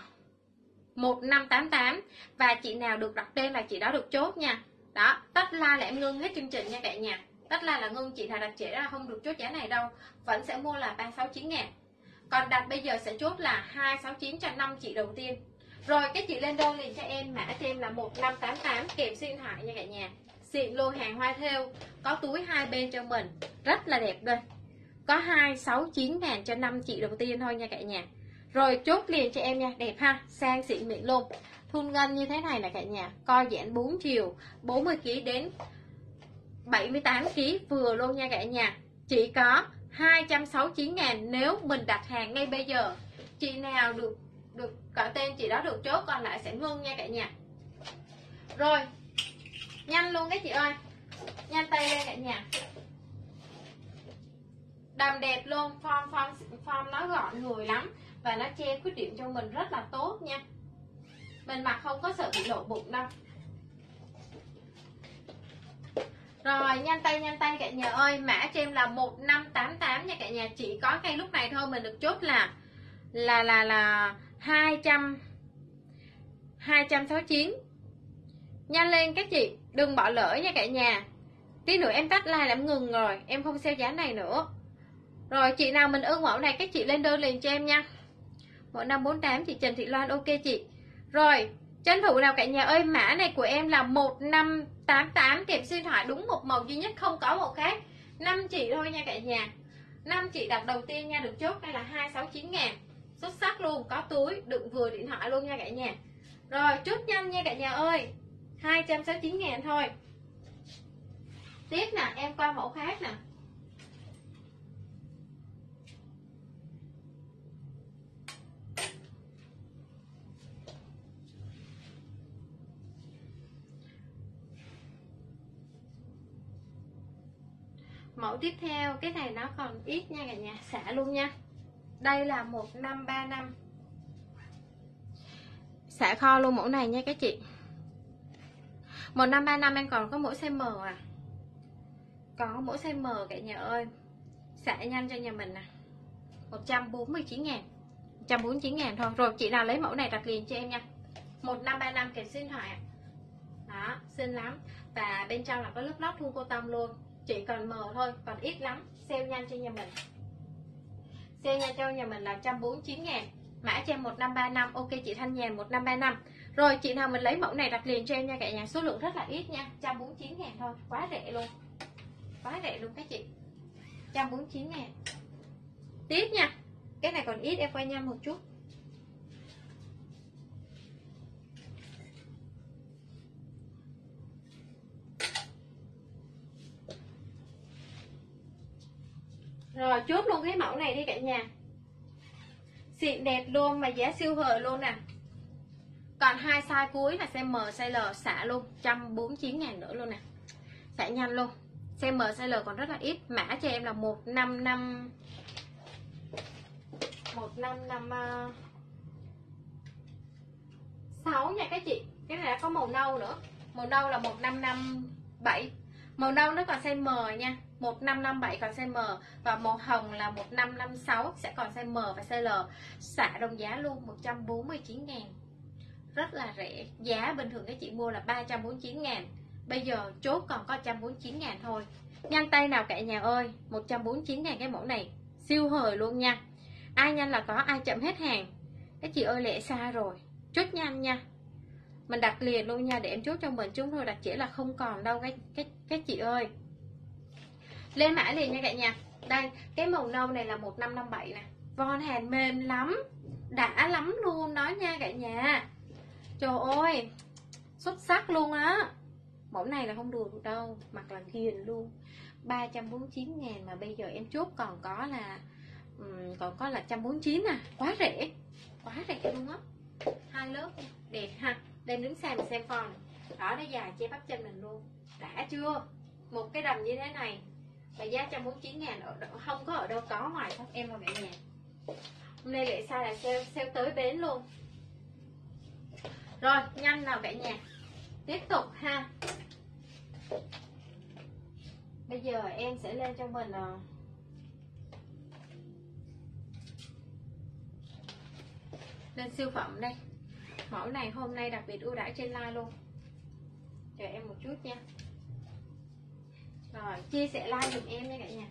S1: 1588 và chị nào được đặt tên là chị đó được chốt nha. Đó tách la là em ngưng hết chương trình nha cả nhà. Tất là là ngưng chị nào đặt trễ là không được chốt giá này đâu, vẫn sẽ mua là 369 ngàn. Còn đặt bây giờ sẽ chốt là 269 cho 5 chị đầu tiên. Rồi cái chị lên đơn liền cho em, mã cho em là 1588 kèm xin thoại nha cả nhà. Xịn luôn hàng hoa theo có túi hai bên cho mình, rất là đẹp đây. Có 269 ngàn cho 5 chị đầu tiên thôi nha cả nhà. Rồi chốt liền cho em nha, đẹp ha, sang xịn miệng luôn. Thun ngân như thế này là cả nhà, co giãn 4 chiều 40 kg đến 78 kg vừa luôn nha cả nhà. Chỉ có 269 ngàn nếu mình đặt hàng ngay bây giờ. Chị nào được được gọi tên chị đó được chốt, còn lại sẽ ngưng nha cả nhà. Rồi, nhanh luôn các chị ơi. Nhanh tay lên cả nhà. Đầm đẹp luôn, form form form nó gọn người lắm và nó che khuyết điểm cho mình rất là tốt nha. Mình mặc không có sợ bị lộ bụng đâu. Rồi, nhanh tay nhanh tay cả nhà ơi. Mã cho em là 1588 nha cả nhà. Chỉ có ngay lúc này thôi mình được chốt là Là là là 200 269 Nhanh lên các chị, Đừng bỏ lỡ nha cả nhà. Tí nữa em tắt like là em ngừng rồi, Em không sale giá này nữa. Rồi, chị nào mình ưng mẫu này, Các chị lên đơn liền cho em nha. 1548 chị Trần Thị Loan, ok chị. Rồi, tranh thủ nào cả nhà ơi, Mã này của em là 1588 Kèm xin thoại đúng một màu duy nhất, Không có màu khác. 5 chị thôi nha cả nhà. 5 chị đặt đầu tiên nha, được chốt. Đây là 269 ngàn. Xuất sắc luôn, Có túi, đựng vừa điện thoại luôn nha cả nhà. Rồi, chốt nhanh nha cả nhà ơi. 269 ngàn thôi. Tiếp nè, em qua mẫu khác nè. Mẫu tiếp theo, cái này nó còn ít nha cả nhà, xả luôn nha. Đây là 1535 xả kho luôn mẫu này nha các chị. 1535 em còn có mẫu size M à. Còn có mẫu size M cả nhà ơi. Xả nhanh cho nhà mình nè. 149 ngàn 149 ngàn thôi. Rồi, chị nào lấy mẫu này đặt liền cho em nha. 1535 kèm xin thoại đó, xinh lắm. Và bên trong là có lớp lót thun cô tâm luôn chỉ còn mờ thôi, còn ít lắm. Sale nhanh cho nhà mình. Sale nhanh cho nhà mình là 149 ngàn. Mã cho em 1535 ok, chị Thanh Nhàn 1535 rồi, chị nào mình lấy mẫu này đặt liền cho em nha. Cả nhà số lượng rất là ít nha. 149 ngàn thôi. Quá rẻ luôn. Quá rẻ luôn các chị. 149 ngàn. Tiếp nha. Cái này còn ít, em quay nhanh một chút. Rồi, chốt luôn cái mẫu này đi cả nhà. Xịn đẹp luôn mà giá siêu hời luôn nè. Còn hai size cuối là size M, size L, xả luôn. 149 ngàn nữa luôn nè. Xả nhanh luôn. Size M, size L còn rất là ít. Mã cho em là 155 155 6 nha các chị. Cái này đã có màu nâu nữa. Màu nâu là 1557 màu nâu nó còn size M nha. 1557 còn size M và màu hồng là 1556 sẽ còn size M và size L. Xả đồng giá luôn 149 ngàn. Rất là rẻ. Giá bình thường các chị mua là 349 ngàn. Bây giờ chốt còn có 149 ngàn thôi. Nhanh tay nào cả nhà ơi 149 ngàn cái mẫu này. Siêu hời luôn nha. Ai nhanh là có, ai chậm hết hàng. Các chị ơi, lẹ xa rồi. Chốt nhanh nha. Mình đặt liền luôn nha, để em chốt cho mình. Chúng thôi, đặt chỉ là không còn đâu các các các chị ơi lên mã liền nha cả nhà. Đây cái màu nâu này là 1557 nè. Von hàng mềm lắm đã lắm luôn đó nha cả nhà. Trời ơi xuất sắc luôn á. Mẫu này là không đùa được đâu mặc là hiền luôn. 349 ngàn mà bây giờ em chốt còn có là um, còn có là 149 à. Quá rẻ quá rẻ luôn á. Hai lớp đẹp ha. Đây đứng xem mình xem con. Đó nó dài che bắp chân mình luôn. Đã chưa? Một cái đầm như thế này và giá 149 ngàn ở, không có ở đâu có ngoài các em và mẹ nhà. Hôm nay lại sai là sale, sale tới bến luôn. Rồi nhanh nào cả nhà. Tiếp tục ha. Bây giờ em sẽ lên cho mình uh, lên siêu phẩm đây. Mẫu này hôm nay đặc biệt ưu đãi trên like luôn. Chờ em một chút nha rồi, chia sẻ like giùm em nha cả nhà.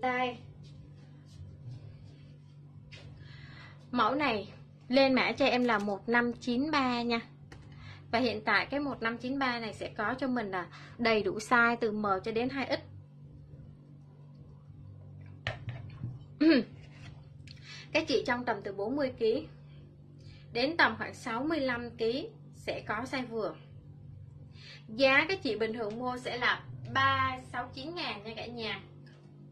S1: Đây. Mẫu này, lên mã cho em là 1593 nha và hiện tại cái 1593 này sẽ có cho mình là đầy đủ size từ M cho đến 2X các chị trong tầm từ 40kg đến tầm khoảng 65kg sẽ có size vừa. Giá các chị bình thường mua sẽ là 369 ngàn nha cả nhà.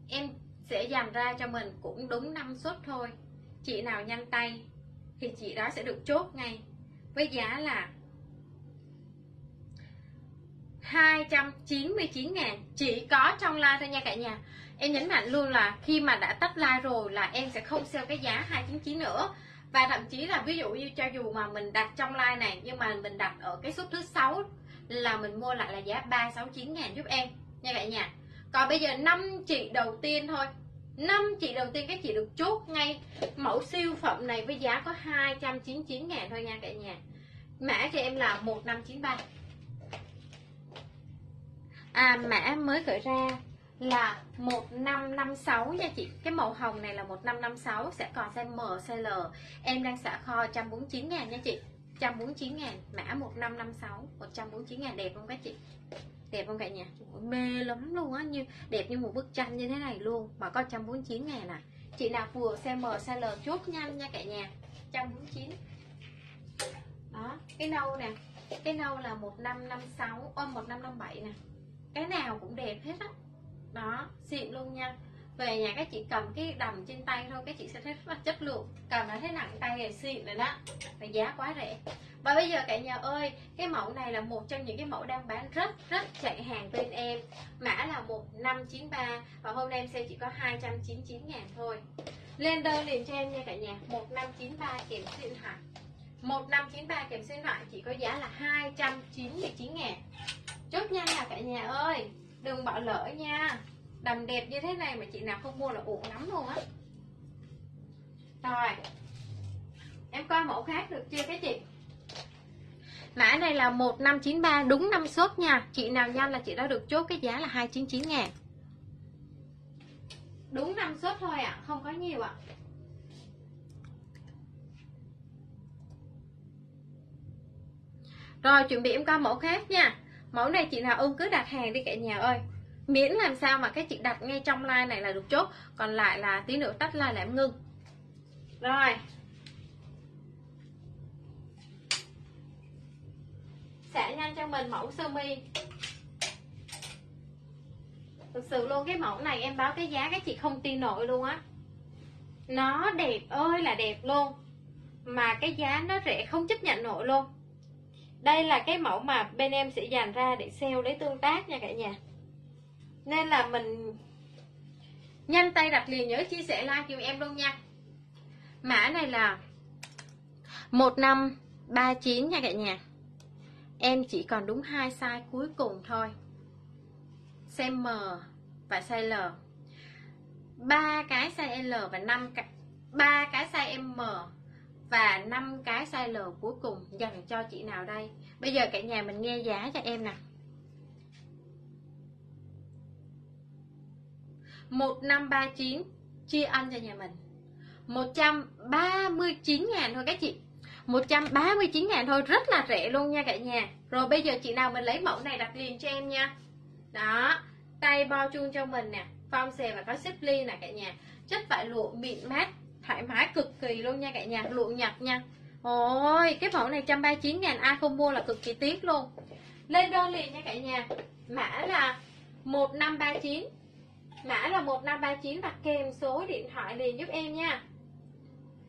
S1: Em sẽ dành ra cho mình cũng đúng 5 suất thôi. Chị nào nhanh tay thì chị đó sẽ được chốt ngay với giá là 299 ngàn. Chỉ có trong like thôi nha cả nhà. Em nhấn mạnh luôn là khi mà đã tắt like rồi là em sẽ không sale cái giá 299 nữa. Và thậm chí là ví dụ như cho dù mà mình đặt trong like này, nhưng mà mình đặt ở cái suất thứ sáu là mình mua lại là giá 369 ngàn giúp em nha cả nhà. Còn bây giờ 5 chị đầu tiên thôi. 5 chị đầu tiên các chị được chốt ngay mẫu siêu phẩm này với giá có 299 ngàn thôi nha cả nhà. Mã cho em là 1593 à mã mới gửi ra là 1556 nha chị. Cái màu hồng này là 1556 sẽ còn size M size L. Em đang xả kho 149 ngàn nha chị. 149 ngàn, mã 1556 149 ngàn. Đẹp không các chị? Đẹp không cả nhà? Mê lắm luôn á, như đẹp như một bức tranh như thế này luôn. Mà có 149 ngàn à. Chị nào vừa size M size L chốt nhanh nha cả nhà. 149 đó, cái nâu nè. Cái nâu là 1556 Ôi 1557 nè cái nào cũng đẹp hết á. Đó, xịn luôn nha. Về nhà các chị cầm cái đầm trên tay thôi, các chị sẽ thấy rất là chất lượng. Cầm là thấy nặng tay là xịn rồi đó. Và giá quá rẻ. Và bây giờ cả nhà ơi, cái mẫu này là một trong những cái mẫu đang bán rất rất chạy hàng bên em. Mã là 1593 và hôm nay em sẽ chỉ có 299 ngàn thôi. Lên đơn liền cho em nha cả nhà. 1593 kèm xịn hẳn 1593 kèm số điện thoại chỉ có giá là 299 ngàn. Chốt nhanh là cả nhà ơi đừng bỏ lỡ nha. Đầm đẹp như thế này mà chị nào không mua là uổng lắm luôn á. Rồi em coi mẫu khác được chưa các chị? Mã này là 1593 đúng năm suất nha. Chị nào nhanh là chị đã được chốt cái giá là 299 ngàn. Đúng năm suất thôi ạ à, không có nhiều ạ. à. Rồi, chuẩn bị em coi mẫu khác nha. Mẫu này chị nào ưng cứ đặt hàng đi cả nhà ơi. Miễn làm sao mà các chị đặt ngay trong like này là được chốt, còn lại là tí nữa tắt like là em ngưng. Rồi. Xả nhanh cho mình mẫu sơ mi. Thực sự luôn, cái mẫu này em báo cái giá các chị không tin nổi luôn á. Nó đẹp ơi là đẹp luôn. Mà cái giá nó rẻ không chấp nhận nổi luôn đây là cái mẫu mà bên em sẽ dành ra để sale để tương tác nha cả nhà. Nên là mình nhanh tay đặt liền nhớ chia sẻ like giùm em luôn nha. Mã này là 1539 nha cả nhà. Em chỉ còn đúng hai size cuối cùng thôi. Size M và size L. Ba cái size L và 5 cái, ba cái size M và 5 cái size L cuối cùng dành cho chị nào đây? Bây giờ cả nhà mình nghe giá cho em nè. 1539 chia ăn cho nhà mình. 139 ngàn thôi các chị. 139 ngàn thôi, rất là rẻ luôn nha cả nhà. Rồi bây giờ chị nào mình lấy mẫu này đặt liền cho em nha. Đó, Tay bao chuông cho mình nè Phong xè và có xếp ly nè cả nhà. Chất vải lụa mịn mát Thoải mái cực kỳ luôn nha cả nhà, Lụa nhặt nha. Ôi, cái mẫu này 139 ngàn, ai không mua là cực kỳ tiếc luôn. Lên đơn liền nha cả nhà, Mã là 1539 Mã là 1539 và kèm số điện thoại liền giúp em nha.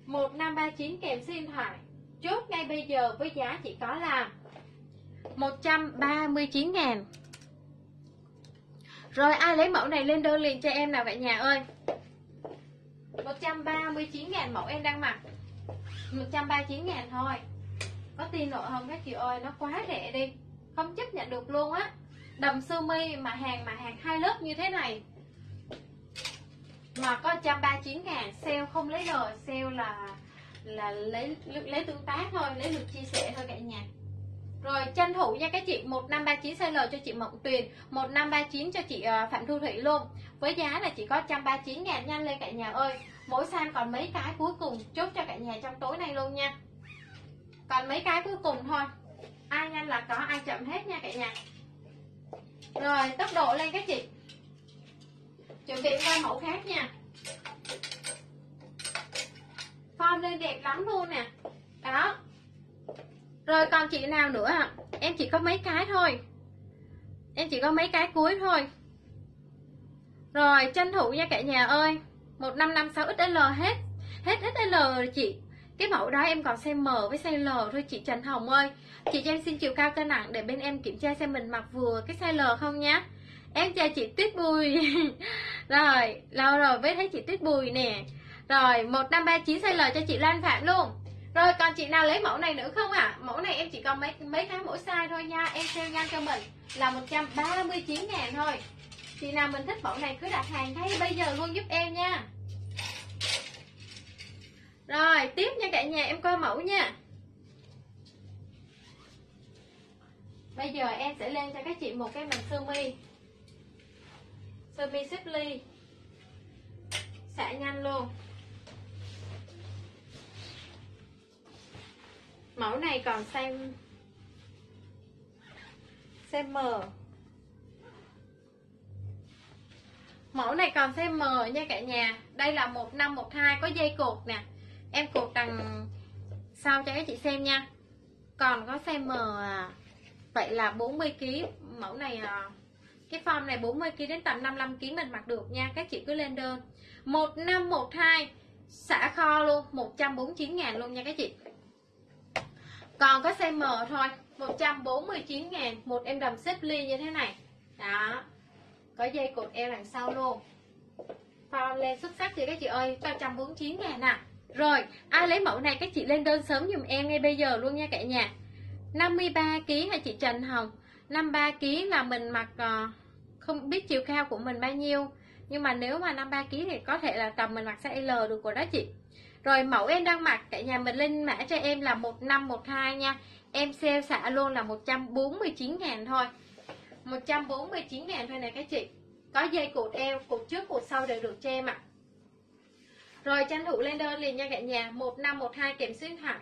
S1: 1539 kèm số điện thoại, Chốt ngay bây giờ với giá chỉ có là 139 ngàn. Rồi ai lấy mẫu này lên đơn liền cho em nào cả nhà ơi? 139 ngàn mẫu em đang mặc. 139 ngàn thôi. Có tin nổi không các chị ơi? Nó quá rẻ đi. Không chấp nhận được luôn á. Đầm sơ mi mà hàng mà hàng hai lớp như thế này. Mà có 139 ngàn, Sale không lấy lời. Sale là là lấy lấy tương tác thôi, lấy lượt chia sẻ thôi cả nhà rồi, tranh thủ nha các chị 1539 size L cho chị Mộng Tuyền 1539 cho chị ờ, Phạm Thu Thủy luôn. Với giá là chỉ có 139 ngàn nhanh lên cả nhà ơi. Mỗi sang còn mấy cái cuối cùng, Chốt cho cả nhà trong tối nay luôn nha. Còn mấy cái cuối cùng thôi. Ai nhanh là có ai chậm hết nha, cả nhà. Rồi, tốc độ lên các chị. Chuẩn bị qua mẫu khác nha. Form lên đẹp lắm luôn nè. Đó rồi còn chị nào nữa ạ? À? em chỉ có mấy cái thôi. Em chỉ có mấy cái cuối thôi. Rồi, tranh thủ nha cả nhà ơi. 1556 XL hết. Hết XL chị. Cái mẫu đó em còn size M với size L thôi chị Trần Hồng ơi. Chị cho em xin chiều cao cân nặng để bên em kiểm tra xem mình mặc vừa cái size L không nhá. Em chào chị Tuyết Bùi. Rồi, lâu rồi mới thấy chị Tuyết Bùi nè. Rồi 1539 size L cho chị Lan Phạm luôn. Rồi, còn chị nào lấy mẫu này nữa không ạ? À? Mẫu này em chỉ còn mấy mấy cái mỗi size thôi nha. Em sale nhanh cho mình là 139 ngàn thôi. Chị nào mình thích mẫu này cứ đặt hàng ngay bây giờ luôn giúp em nha. Rồi, tiếp nha cả nhà, em coi mẫu nha. Bây giờ em sẽ lên cho các chị một cái mình sơ mi. Sơ mi xếp ly. Xả nhanh luôn. Mẫu này còn size size M. Mẫu này còn size M nha cả nhà. Đây là 1512 có dây cột nè. Em cột đằng sau cho các chị xem nha. Còn có size M à. Vậy là 40 kg mẫu này à, cái form này 40 kg đến tầm 55 kg mình mặc được nha. Các chị cứ lên đơn. 1512 xả kho luôn. 149 ngàn luôn nha các chị còn có size M thôi 149 ngàn một em đầm xếp ly như thế này. Đó, có dây cột eo đằng sau luôn. Form lên xuất sắc thì các chị ơi 349 ngàn à rồi, ai lấy mẫu này các chị lên đơn sớm dùm em ngay bây giờ luôn nha cả nhà. 53 kg hả chị Trần Hồng? 53 kg là mình mặc ờ, không biết chiều cao của mình bao nhiêu. Nhưng mà nếu mà 53 kg thì có thể là tầm mình mặc size L được rồi đó chị rồi mẫu em đang mặc cả nhà mình lên mã cho em là 1512 nha. Em sale xả luôn là 149 ngàn thôi. 149 ngàn thôi này các chị. Có dây cột eo cột trước cột sau đều được cho em ạ. À. rồi tranh thủ lên đơn liền nha cả nhà. 1512 kèm số điện thoại.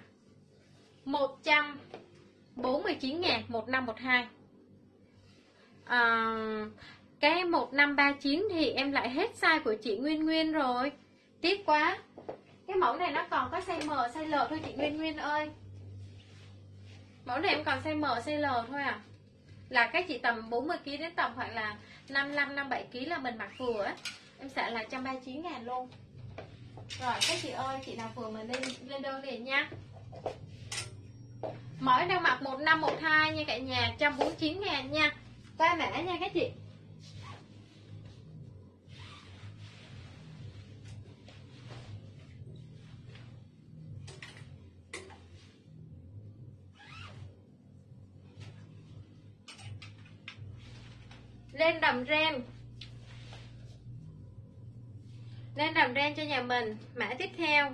S1: 149 ngàn 1512 à, cái 1539 thì em lại hết size của chị Nguyên Nguyên rồi. Tiếc quá cái mẫu này nó còn có size M, size L thôi chị Nguyên Nguyên ơi. Mẫu này em còn size M, size L thôi à. Là các chị tầm 40 kg đến tầm khoảng là 55 57 kg là mình mặc vừa á. Em sẽ là 139 ngàn luôn. Rồi, các chị ơi, chị nào vừa mình lên lên đơn liền nha. Mỗi đang mặc 1512 nha cả nhà 149 ngàn nha. Qua mã nha các chị. Lên đầm ren lên đầm ren cho nhà mình. Mã tiếp theo.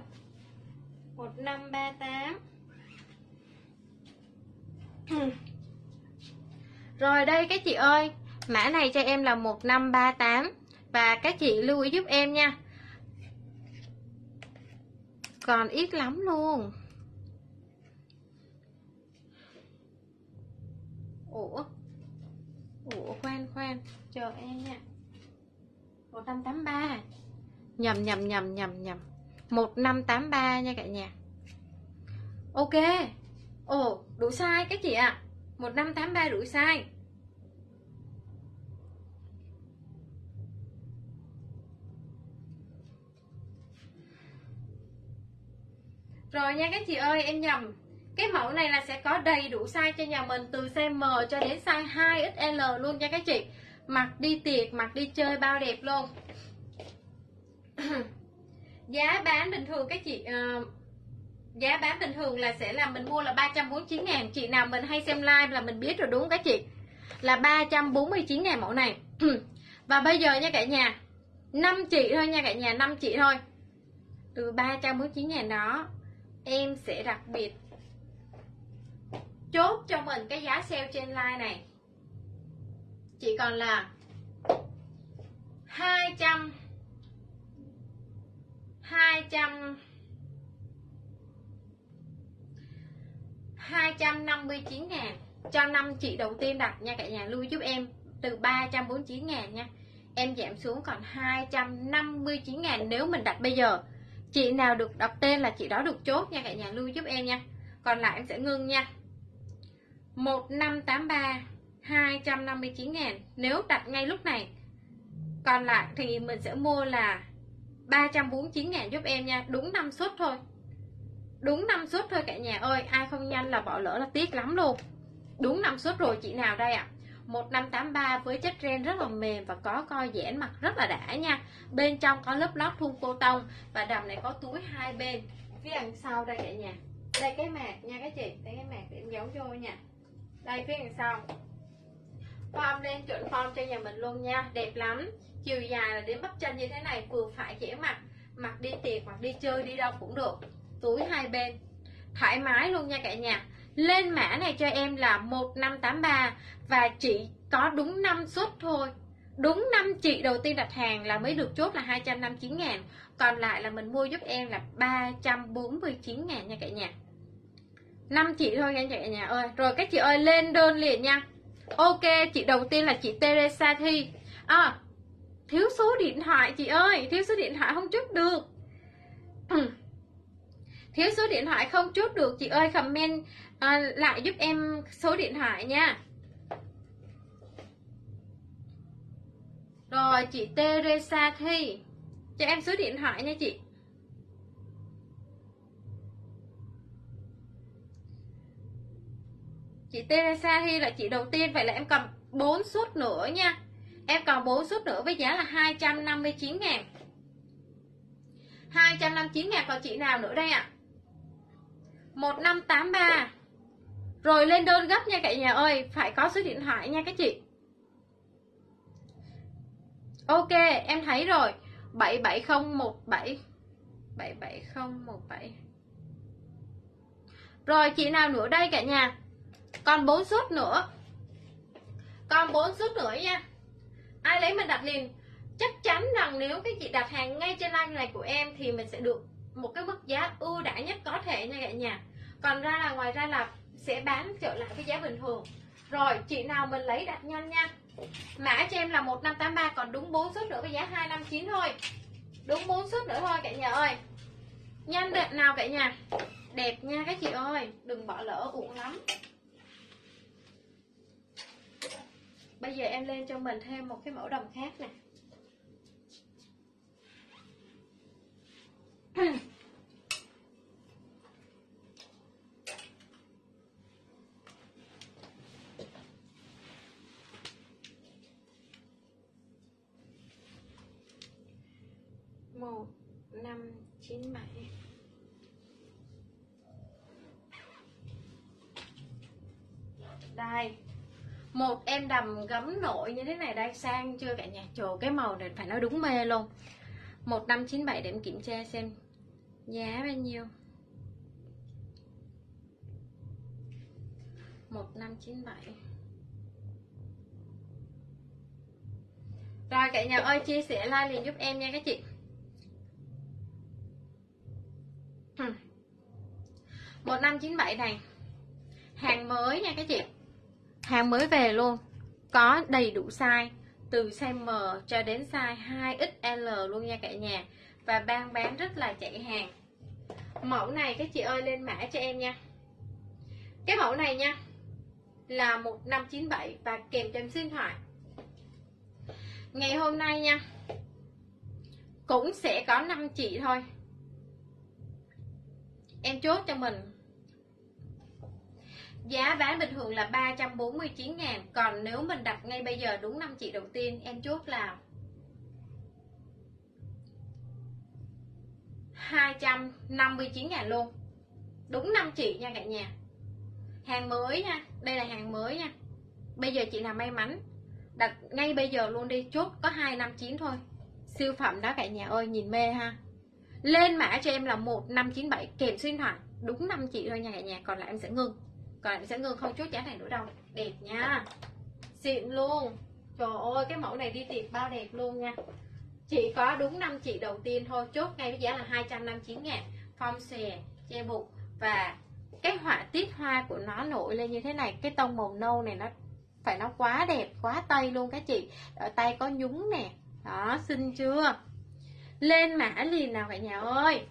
S1: 1538 rồi đây các chị ơi. Mã này cho em là 1538 và các chị lưu ý giúp em nha. Còn ít lắm luôn. Ủa? Ủa, khoan khoan. Chờ em nha. 183 nhầm nhầm nhầm nhầm nhầm. 1583 nha cả nhà. Ok. Ồ, đủ sai các chị ạ. À. 1583 đủ sai. Rồi nha các chị ơi, em nhầm. Cái mẫu này là sẽ có đầy đủ size cho nhà mình Từ size M cho đến size 2XL luôn nha các chị. Mặc đi tiệc, mặc đi chơi bao đẹp luôn. Giá bán bình thường các chị uh, Giá bán bình thường là sẽ là mình mua là 349 ngàn. Chị nào mình hay xem live là mình biết rồi đúng không các chị? Là 349 ngàn mẫu này. Và bây giờ nha cả nhà 5 chị thôi nha cả nhà 5 chị thôi. Từ 349 ngàn đó em sẽ đặc biệt chốt cho mình cái giá sale trên line này. Chỉ còn là 200 200 259 ngàn cho 5 chị đầu tiên đặt nha cả nhà. Lưu giúp em từ 349 ngàn nha. Em giảm xuống còn 259 ngàn nếu mình đặt bây giờ. Chị nào được đọc tên là chị đó được chốt nha cả nhà. Lưu giúp em nha. Còn lại em sẽ ngưng nha. 1583 259 ngàn nếu đặt ngay lúc này. Còn lại thì mình sẽ mua là 349 ngàn giúp em nha. Đúng 5 suất thôi. Đúng 5 suất thôi cả nhà ơi. Ai không nhanh là bỏ lỡ là tiếc lắm luôn. Đúng 5 suất rồi, chị nào đây ạ? à? 1583 với chất ren rất là mềm và có co giãn mặt rất là đã nha. Bên trong có lớp lót thun cô tông và đầm này có túi hai bên. Phía đằng sau đây cả nhà. Đây cái mạc nha các chị. Đây cái mạc để em giấu vô nha đây, phía đằng sau. Form lên chuẩn form cho nhà mình luôn nha. Đẹp lắm. Chiều dài là đến bắp chân như thế này, vừa phải dễ mặc. Mặc đi tiệc hoặc đi chơi, đi đâu cũng được. Túi hai bên. Thoải mái luôn nha cả nhà. Lên mã này cho em là 1583 và chỉ có đúng 5 suất thôi. Đúng 5 chị đầu tiên đặt hàng là mới được chốt là 259 ngàn. Còn lại là mình mua giúp em là 349 ngàn nha cả nhà. 5 chị thôi nha ở nhà ơi. Rồi các chị ơi lên đơn liền nha. Ok chị đầu tiên là chị Teresa Thi. À, thiếu số điện thoại chị ơi. Thiếu số điện thoại không chốt được. Ừ. Thiếu số điện thoại không chốt được chị ơi comment à, lại giúp em số điện thoại nha. Rồi chị Teresa Thi. Cho em số điện thoại nha chị. Chị Teresa Thi là chị đầu tiên. Vậy là em còn 4 suất nữa nha. Em còn 4 suất nữa với giá là 259 ngàn. 259 ngàn. Còn chị nào nữa đây ạ? à? 1583 rồi lên đơn gấp nha cả nhà ơi. Phải có số điện thoại nha các chị. Ok, em thấy rồi. 77017 77017 rồi chị nào nữa đây cả nhà? Còn 4 suất nữa. Còn 4 suất nữa nha. Ai lấy mình đặt liền. Chắc chắn rằng nếu các chị đặt hàng ngay trên live này của em thì mình sẽ được một cái mức giá ưu đãi nhất có thể nha cả nhà. Còn ra là ngoài ra là sẽ bán trở lại với giá bình thường. Rồi, chị nào mình lấy đặt nhanh nha. Mã cho em là 1583 còn đúng 4 suất nữa với giá 259 thôi. Đúng 4 suất nữa thôi cả nhà ơi. Nhanh đẹp nào cả nhà. Đẹp nha các chị ơi, đừng bỏ lỡ uổng lắm. Bây giờ em lên cho mình thêm một cái mẫu đồng khác nè. Một năm chín bảy. Đây một, em đầm gấm nội như thế này đây. Sang chưa cả nhà? Trời, cái màu này phải nói đúng mê luôn. Một, năm, chín, bảy để em kiểm tra xem giá bao nhiêu. Một, năm, chín, bảy. Rồi, cả nhà ơi, chia sẻ like liền giúp em nha các chị. 1597 này. Hàng mới nha các chị hàng mới về luôn. Có đầy đủ size, từ size M cho đến size 2XL luôn nha cả nhà. Và ban bán rất là chạy hàng. Mẫu này các chị ơi, lên mã cho em nha. Cái mẫu này nha, là 1597 và kèm cho em số điện thoại. Ngày hôm nay nha, cũng sẽ có 5 chị thôi. Em chốt cho mình giá bán bình thường là 349 ngàn, còn nếu mình đặt ngay bây giờ đúng 5 chị đầu tiên, em chốt là 259 ngàn luôn. Đúng 5 chị nha cả nhà. Hàng mới nha, đây là hàng mới nha. Bây giờ chị nào may mắn, đặt ngay bây giờ luôn đi, chốt có 259 thôi. Siêu phẩm đó cả nhà ơi, nhìn mê ha. Lên mã cho em là 1597 kèm số điện thoại. Đúng 5 chị thôi nha cả nhà, còn lại em sẽ ngưng còn lại em sẽ ngưng không chốt giá này nữa đâu đẹp nha. Xịn luôn. Trời ơi, cái mẫu này đi tiệc bao đẹp luôn nha. Chỉ có đúng 5 chị đầu tiên thôi. Chốt ngay với giá là 259 ngàn. Phong xè, che bụng. Và cái họa tiết hoa của nó nổi lên như thế này, cái tông màu nâu này nó phải nó quá đẹp, quá tây luôn các chị. Ở tay có nhúng nè. Đó, xinh chưa? Lên mã liền nào cả nhà ơi.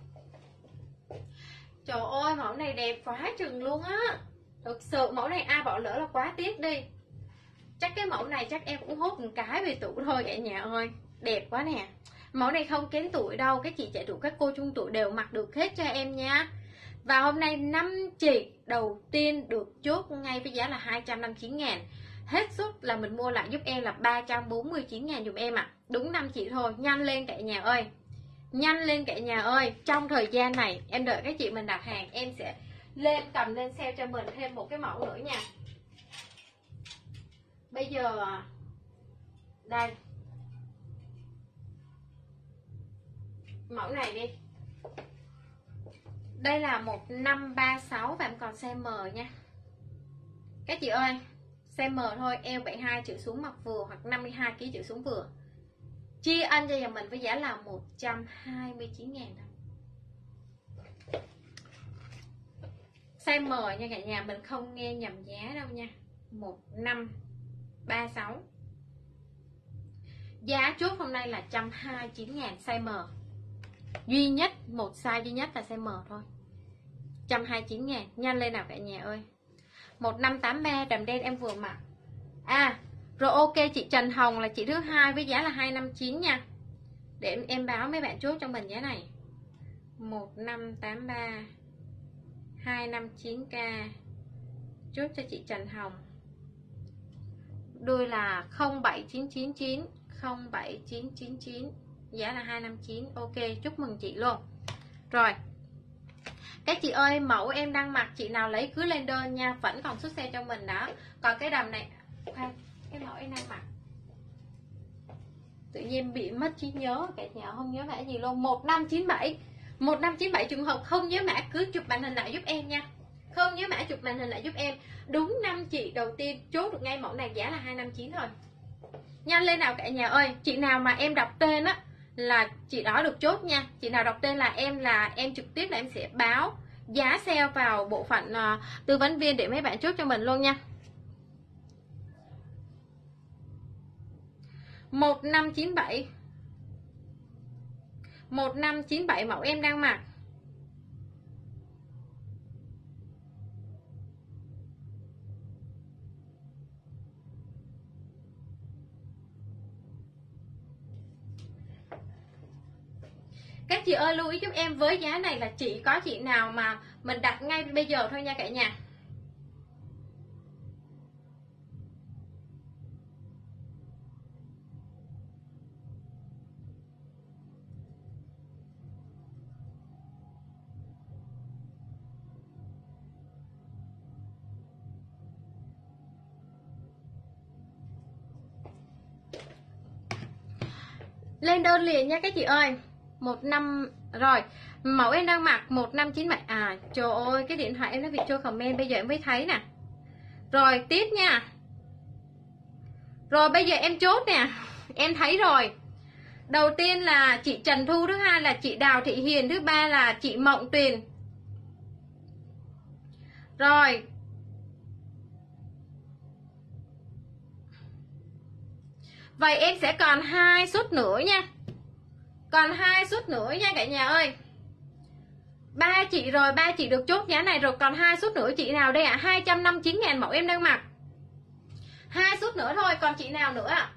S1: Trời ơi, mẫu này đẹp quá chừng luôn á thực sự, mẫu này ai bỏ lỡ là quá tiếc đi. Chắc cái mẫu này chắc em cũng hốt một cái về tủ thôi, cả nhà ơi. Đẹp quá nè. Mẫu này không kén tuổi đâu các chị trẻ tuổi các cô trung tuổi đều mặc được hết cho em nha. Và hôm nay năm chị đầu tiên được chốt ngay với giá là 259 ngàn. Hết suất là mình mua lại giúp em là 349 ngàn dùm em ạ. À. đúng năm chị thôi, nhanh lên cả nhà ơi. Nhanh lên cả nhà ơi. Trong thời gian này, em đợi các chị mình đặt hàng, em sẽ lên cầm lên sale cho mình thêm một cái mẫu nữa nha. Bây giờ à, đây. Mẫu này đi. Đây là một năm ba sáu và em còn size M nha. Các chị ơi size M thôi, eo 72 chữ xuống mặc vừa hoặc 52 kg chữ xuống vừa. Chia anh cho nhà mình với giá là 129 ngàn đồng size M nha cả nhà, mình không nghe nhầm giá đâu nha. 1536 giá chốt hôm nay là 129 ngàn size M. Duy nhất, một size duy nhất là size M thôi. 129 ngàn, nhanh lên nào cả nhà ơi. 1583 đầm đen em vừa mặc. À rồi ok, chị Trần Hồng là chị thứ hai với giá là 259 nha. Để em báo mấy bạn chốt trong mình giá này. 1583 259k chốt cho chị Trần Hồng. Đuôi là 07999 07999 giá là 259 ok, chúc mừng chị luôn. Rồi, các chị ơi, mẫu em đang mặc, chị nào lấy cứ lên đơn nha, vẫn còn xuất xe cho mình đó. Còn cái đầm này, khoan, cái mẫu em đang mặc. Tự nhiên bị mất trí nhớ cả nhà không nhớ mã gì luôn. 1597 1597 trường hợp không nhớ mã cứ chụp màn hình lại giúp em nha. Không nhớ mã chụp màn hình lại giúp em. Đúng năm chị đầu tiên chốt được ngay mẫu này giá là 259 thôi nhanh lên nào cả nhà ơi chị nào mà em đọc tên á là chị đó được chốt nha. Chị nào đọc tên là em là em trực tiếp là em sẽ báo giá sale vào bộ phận uh, tư vấn viên để mấy bạn chốt cho mình luôn nha. Một năm chín bảy một năm chín bảy mẫu em đang mặc. Các chị ơi, lưu ý giúp em với giá này là chỉ có chị nào mà mình đặt ngay bây giờ thôi nha cả nhà. Lên đơn liền nha các chị ơi. Một năm, rồi, mẫu em đang mặc một năm chín bảy. À trời ơi, cái điện thoại em nó bị trôi comment bây giờ em mới thấy nè. Rồi, tiếp nha. Rồi, bây giờ em chốt nè. Em thấy rồi. Đầu tiên là chị Trần Thu, thứ hai là chị Đào Thị Hiền, thứ ba là chị Mộng Tuyền. Rồi vậy em sẽ còn hai suất nữa nha. Còn hai suất nữa nha cả nhà ơi. Ba chị rồi, ba chị được chốt giá này rồi. Còn hai suất nữa chị nào đây ạ? à? 259 ngàn mẫu em đang mặc. Hai suất nữa thôi, còn chị nào nữa ạ?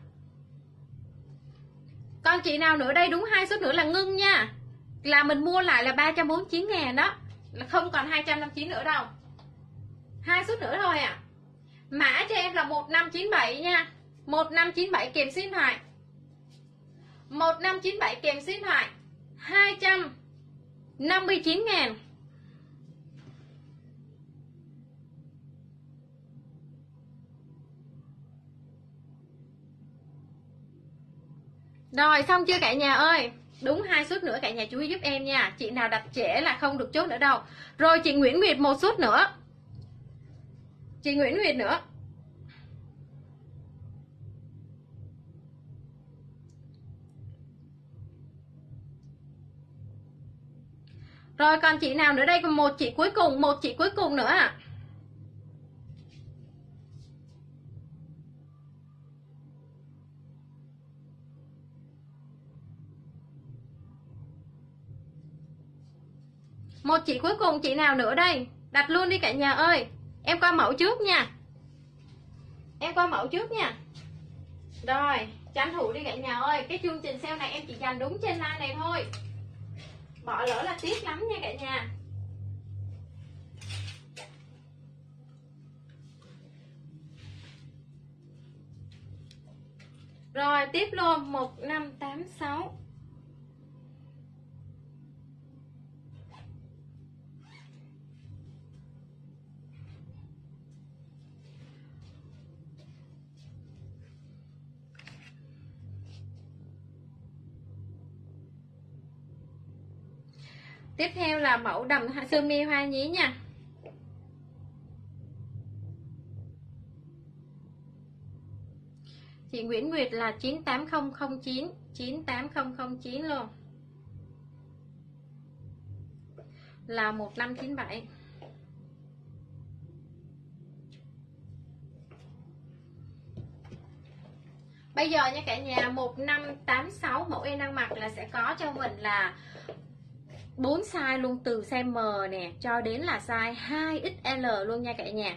S1: Còn chị nào nữa? Đây đúng hai suất nữa là ngưng nha. Là mình mua lại là 349 ngàn đó. Là không còn 259 nữa đâu. Hai suất nữa thôi ạ. À. mã cho em là 1597 nha. 1597 kèm xin thoại 1597 kèm số điện thoại 259 ngàn. Rồi, xong chưa cả nhà ơi? Đúng hai suất nữa cả nhà chú ý giúp em nha. Chị nào đặt trễ là không được chốt nữa đâu. Rồi, chị Nguyễn Nguyệt một suất nữa. Chị Nguyễn Nguyệt nữa. Rồi, còn chị nào nữa đây? Còn một chị cuối cùng, Một chị cuối cùng nữa ạ. Một chị cuối cùng, chị nào nữa đây? Đặt luôn đi cả nhà ơi. Em qua mẫu trước nha. Em qua mẫu trước nha. Rồi, tranh thủ đi cả nhà ơi. Cái chương trình sale này em chỉ dành đúng trên like này thôi bỏ lỡ là tiếc lắm nha cả nhà. Rồi tiếp luôn. 1586 tiếp theo là mẫu đầm sơ mi hoa nhí nha. Chị Nguyễn Nguyệt là 98009 98009 luôn. Là 1597 Bây giờ nha cả nhà 1586 mẫu em đang mặc là sẽ có cho mình là 4 size luôn, từ size M nè, cho đến là size 2XL luôn nha cả nhà.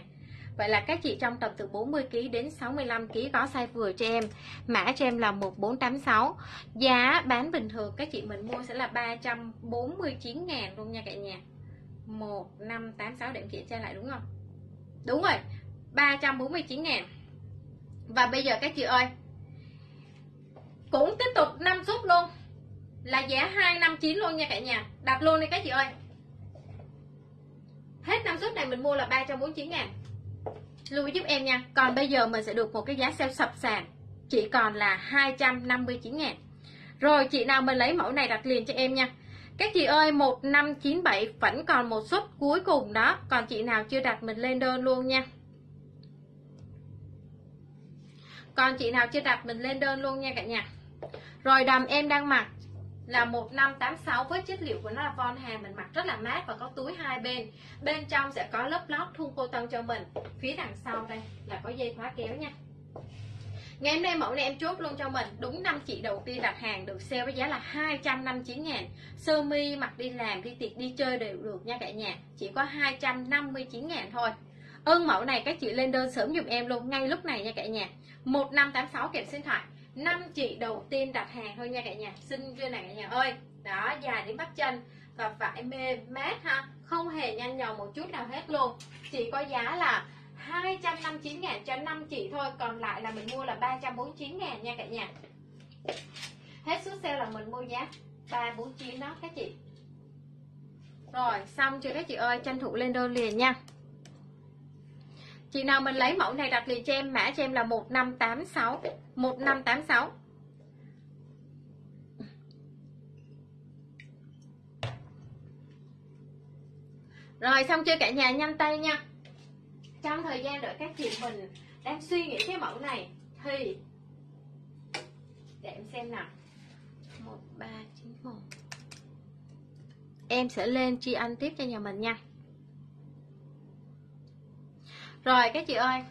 S1: Vậy là các chị trong tầm từ 40kg đến 65kg có size vừa cho em. Mã cho em là 1486 Giá bán bình thường, các chị mình mua sẽ là 349 ngàn luôn nha cả nhà. 1586 để em kiểm tra lại đúng không? Đúng rồi 349 ngàn. Và bây giờ các chị ơi, Cũng tiếp tục 5 giúp luôn. Là giá 259 luôn nha cả nhà. Đặt luôn đi các chị ơi. Hết năm suất này mình mua là 349 ngàn. Lưu ý giúp em nha. Còn bây giờ mình sẽ được một cái giá sale sập sàn. Chỉ còn là 259 ngàn. Rồi, chị nào mình lấy mẫu này đặt liền cho em nha. Các chị ơi 1597 vẫn còn một suất cuối cùng đó. Còn chị nào chưa đặt mình lên đơn luôn nha. Còn chị nào chưa đặt mình lên đơn luôn nha cả nhà. Rồi, đầm em đang mặc là 1586 với chất liệu của nó là von hàng mình mặc rất là mát và có túi hai bên. Bên trong sẽ có lớp lót thun cô tông cho mình. Phía đằng sau đây là có dây khóa kéo nha. Ngày hôm nay mẫu này em chốt luôn cho mình. Đúng 5 chị đầu tiên đặt hàng được sale với giá là 259 ngàn. Sơ mi mặc đi làm, đi tiệc, đi chơi đều được nha cả nhà. Chỉ có 259 ngàn thôi. Ơn mẫu này các chị lên đơn sớm dùm em luôn ngay lúc này nha cả nhà. 1586 kèm xin thoại năm chị đầu tiên đặt hàng thôi nha cả nhà. Xin chưa này cả nhà ơi. Đó, dài đến bắp chân. Và vải mềm, mát ha. Không hề nhăn nhò một chút nào hết luôn. Chỉ có giá là 259 ngàn cho 5 chị thôi. Còn lại là mình mua là 349 ngàn nha cả nhà. Hết số sale là mình mua giá 349 đó các chị. Rồi, xong chưa các chị ơi? Tranh thủ lên đơn liền nha. Chị nào mình lấy mẫu này đặt liền cho em, Mã cho em là 1586 1586 Rồi, xong chưa cả nhà? Nhanh tay nha. Trong thời gian đợi các chị mình đang suy nghĩ cái mẫu này Thì Để em xem nào. 1391 Em sẽ lên chi ăn tiếp cho nhà mình nha rồi, các chị ơi.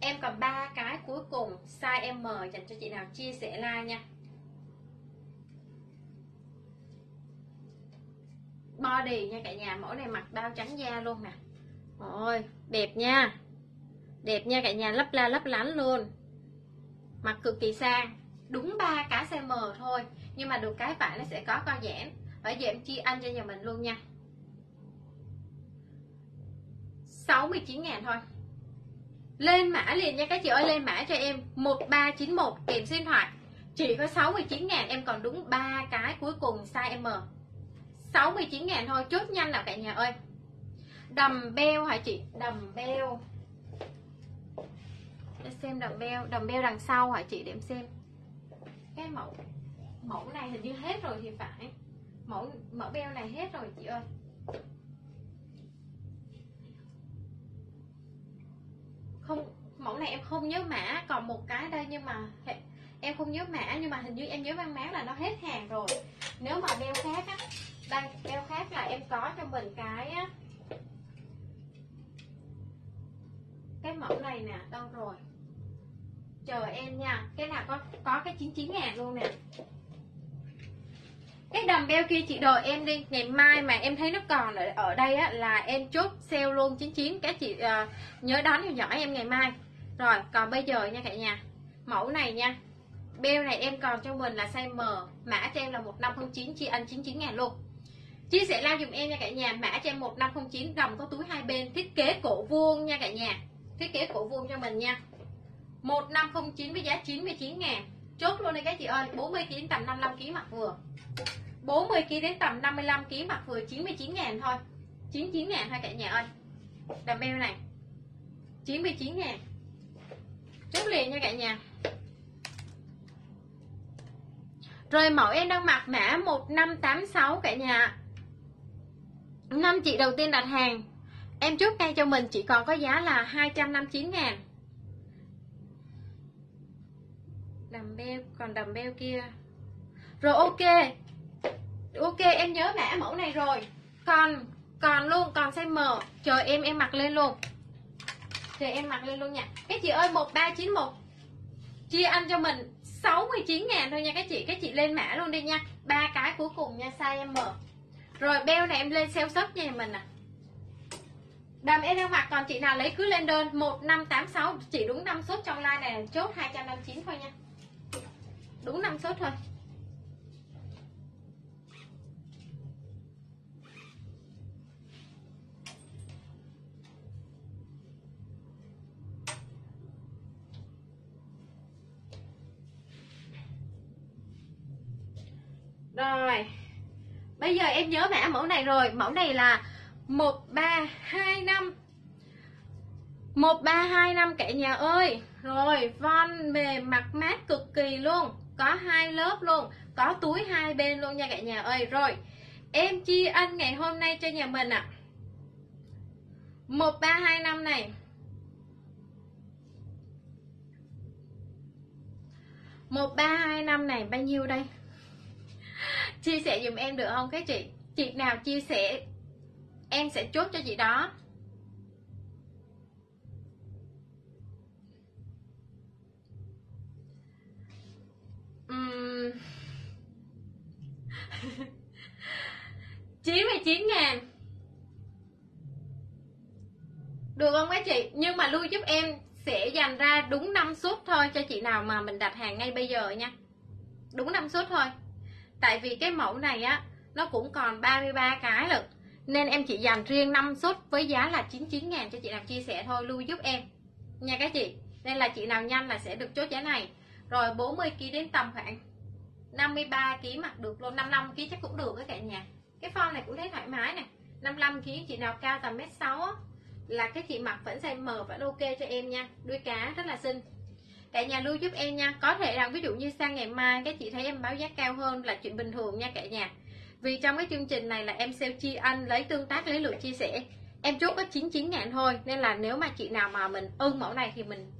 S1: Em còn ba cái cuối cùng, Size M, dành cho chị nào chia sẻ like nha. Body nha cả nhà Mẫu này mặc bao trắng da luôn nè. Ôi đẹp nha. Đẹp nha cả nhà, lấp la lấp lánh luôn. Mặc cực kỳ sang. Đúng ba cái size M thôi, Nhưng mà được cái vải nó sẽ có co giãn Bởi vậy em chia anh cho nhà mình luôn nha. 69 ngàn thôi. Lên mã liền nha các chị ơi Lên mã cho em 1391 kèm số điện thoại. Chỉ có 69 ngàn Em còn đúng ba cái cuối cùng size M. 69 ngàn thôi Chốt nhanh nào cả nhà ơi. Đầm beo hả chị? Đầm beo. Để xem đầm beo Đầm beo đằng sau hả chị? Để em xem. Cái mẫu Mẫu này hình như hết rồi thì phải. Mẫu mẫu beo này hết rồi chị ơi không, mẫu này em không nhớ mã, còn một cái đây nhưng mà em không nhớ mã, nhưng mà hình như em nhớ mang máng là nó hết hàng rồi. Nếu mà đeo khác á, đây, đeo khác là em có cho mình cái á, cái mẫu này nè, đâu rồi? Chờ em nha, cái nào có có cái 99 ngàn luôn nè cái đầm beo kia chị đợi em đi ngày mai mà em thấy nó còn ở, ở đây á là em chốt sale luôn 99 các chị uh, nhớ đón theo dõi em ngày mai. Rồi còn bây giờ nha cả nhà mẫu này nha beo này em còn cho mình là size M mã cho em là 1509 chị ăn 99 ngàn luôn. Chia sẻ like dùm em nha cả nhà mã cho em 1509 đồng có túi hai bên thiết kế cổ vuông nha cả nhà thiết kế cổ vuông cho mình nha. 1509 với giá 99 ngàn chốt luôn đây các chị ơi 40 kg tầm 55 kg mặc vừa. 40 kg đến tầm 55 kg mặc vừa 99 ngàn thôi. 99 ngàn thôi cả nhà ơi. Đầm beo này. 99 ngàn. Chốt liền nha cả nhà. Rồi mẫu em đang mặc mã 1586 cả nhà. Năm chị đầu tiên đặt hàng. Em chốt ngay cho mình chỉ còn có giá là 259 ngàn. Đầm beo, Còn đầm beo kia. Rồi ok. Ok, em nhớ mã mẫu này rồi. Còn còn luôn, còn size M. Chờ em em mặc lên luôn. Chờ em mặc lên luôn nha. Các chị ơi 1391 Chia anh cho mình 69 ngàn thôi nha. Các chị Các chị lên mã luôn đi nha. Ba cái cuối cùng nha, size M. Rồi, beo này em lên sale shop nhà mình nè à. đầm em đang mặc, còn chị nào lấy cứ lên đơn. 1586 chỉ đúng 5 số trong like này. Chốt 259 thôi nha đúng 5 số thôi. Rồi, Bây giờ em nhớ mã mẫu này rồi. Mẫu này là 1325 1325 cả nhà ơi. Rồi, von mềm mặt mát cực kỳ luôn. Có hai lớp luôn. Có túi hai bên luôn nha cả nhà ơi. Rồi, em chi ân ngày hôm nay cho nhà mình ạ. À. 1325 này. Một, ba, hai, năm này bao nhiêu đây? Chia sẻ dùm em được không? Các chị chị nào chia sẻ, em sẽ chốt cho chị đó. Uhm. 99 ngàn. Được không các chị? Nhưng mà lưu giúp em sẽ dành ra đúng 5 suất thôi cho chị nào mà mình đặt hàng ngay bây giờ nha. Đúng 5 suất thôi. Tại vì cái mẫu này á, nó cũng còn 33 cái lận. Nên em chỉ dành riêng 5 suất với giá là 99 ngàn cho chị nào chia sẻ thôi, lưu giúp em. Nha các chị. Nên là chị nào nhanh là sẽ được chốt giá này rồi 40 kg đến tầm khoảng 53 kg mặc được luôn 55 kg chắc cũng được với cả nhà. Cái form này cũng thấy thoải mái nè. 55 kg chị nào cao tầm mét 6 là cái chị mặc vẫn size M vẫn ok cho em nha. Đuôi cá rất là xinh. Cả nhà lưu giúp em nha. Có thể là ví dụ như sang ngày mai cái chị thấy em báo giá cao hơn là chuyện bình thường nha cả nhà. Vì trong cái chương trình này là em sale chi ăn lấy tương tác, lấy lượt chia sẻ. Em chốt có 99 ngàn thôi, nên là nếu mà chị nào mà mình ưng mẫu này thì mình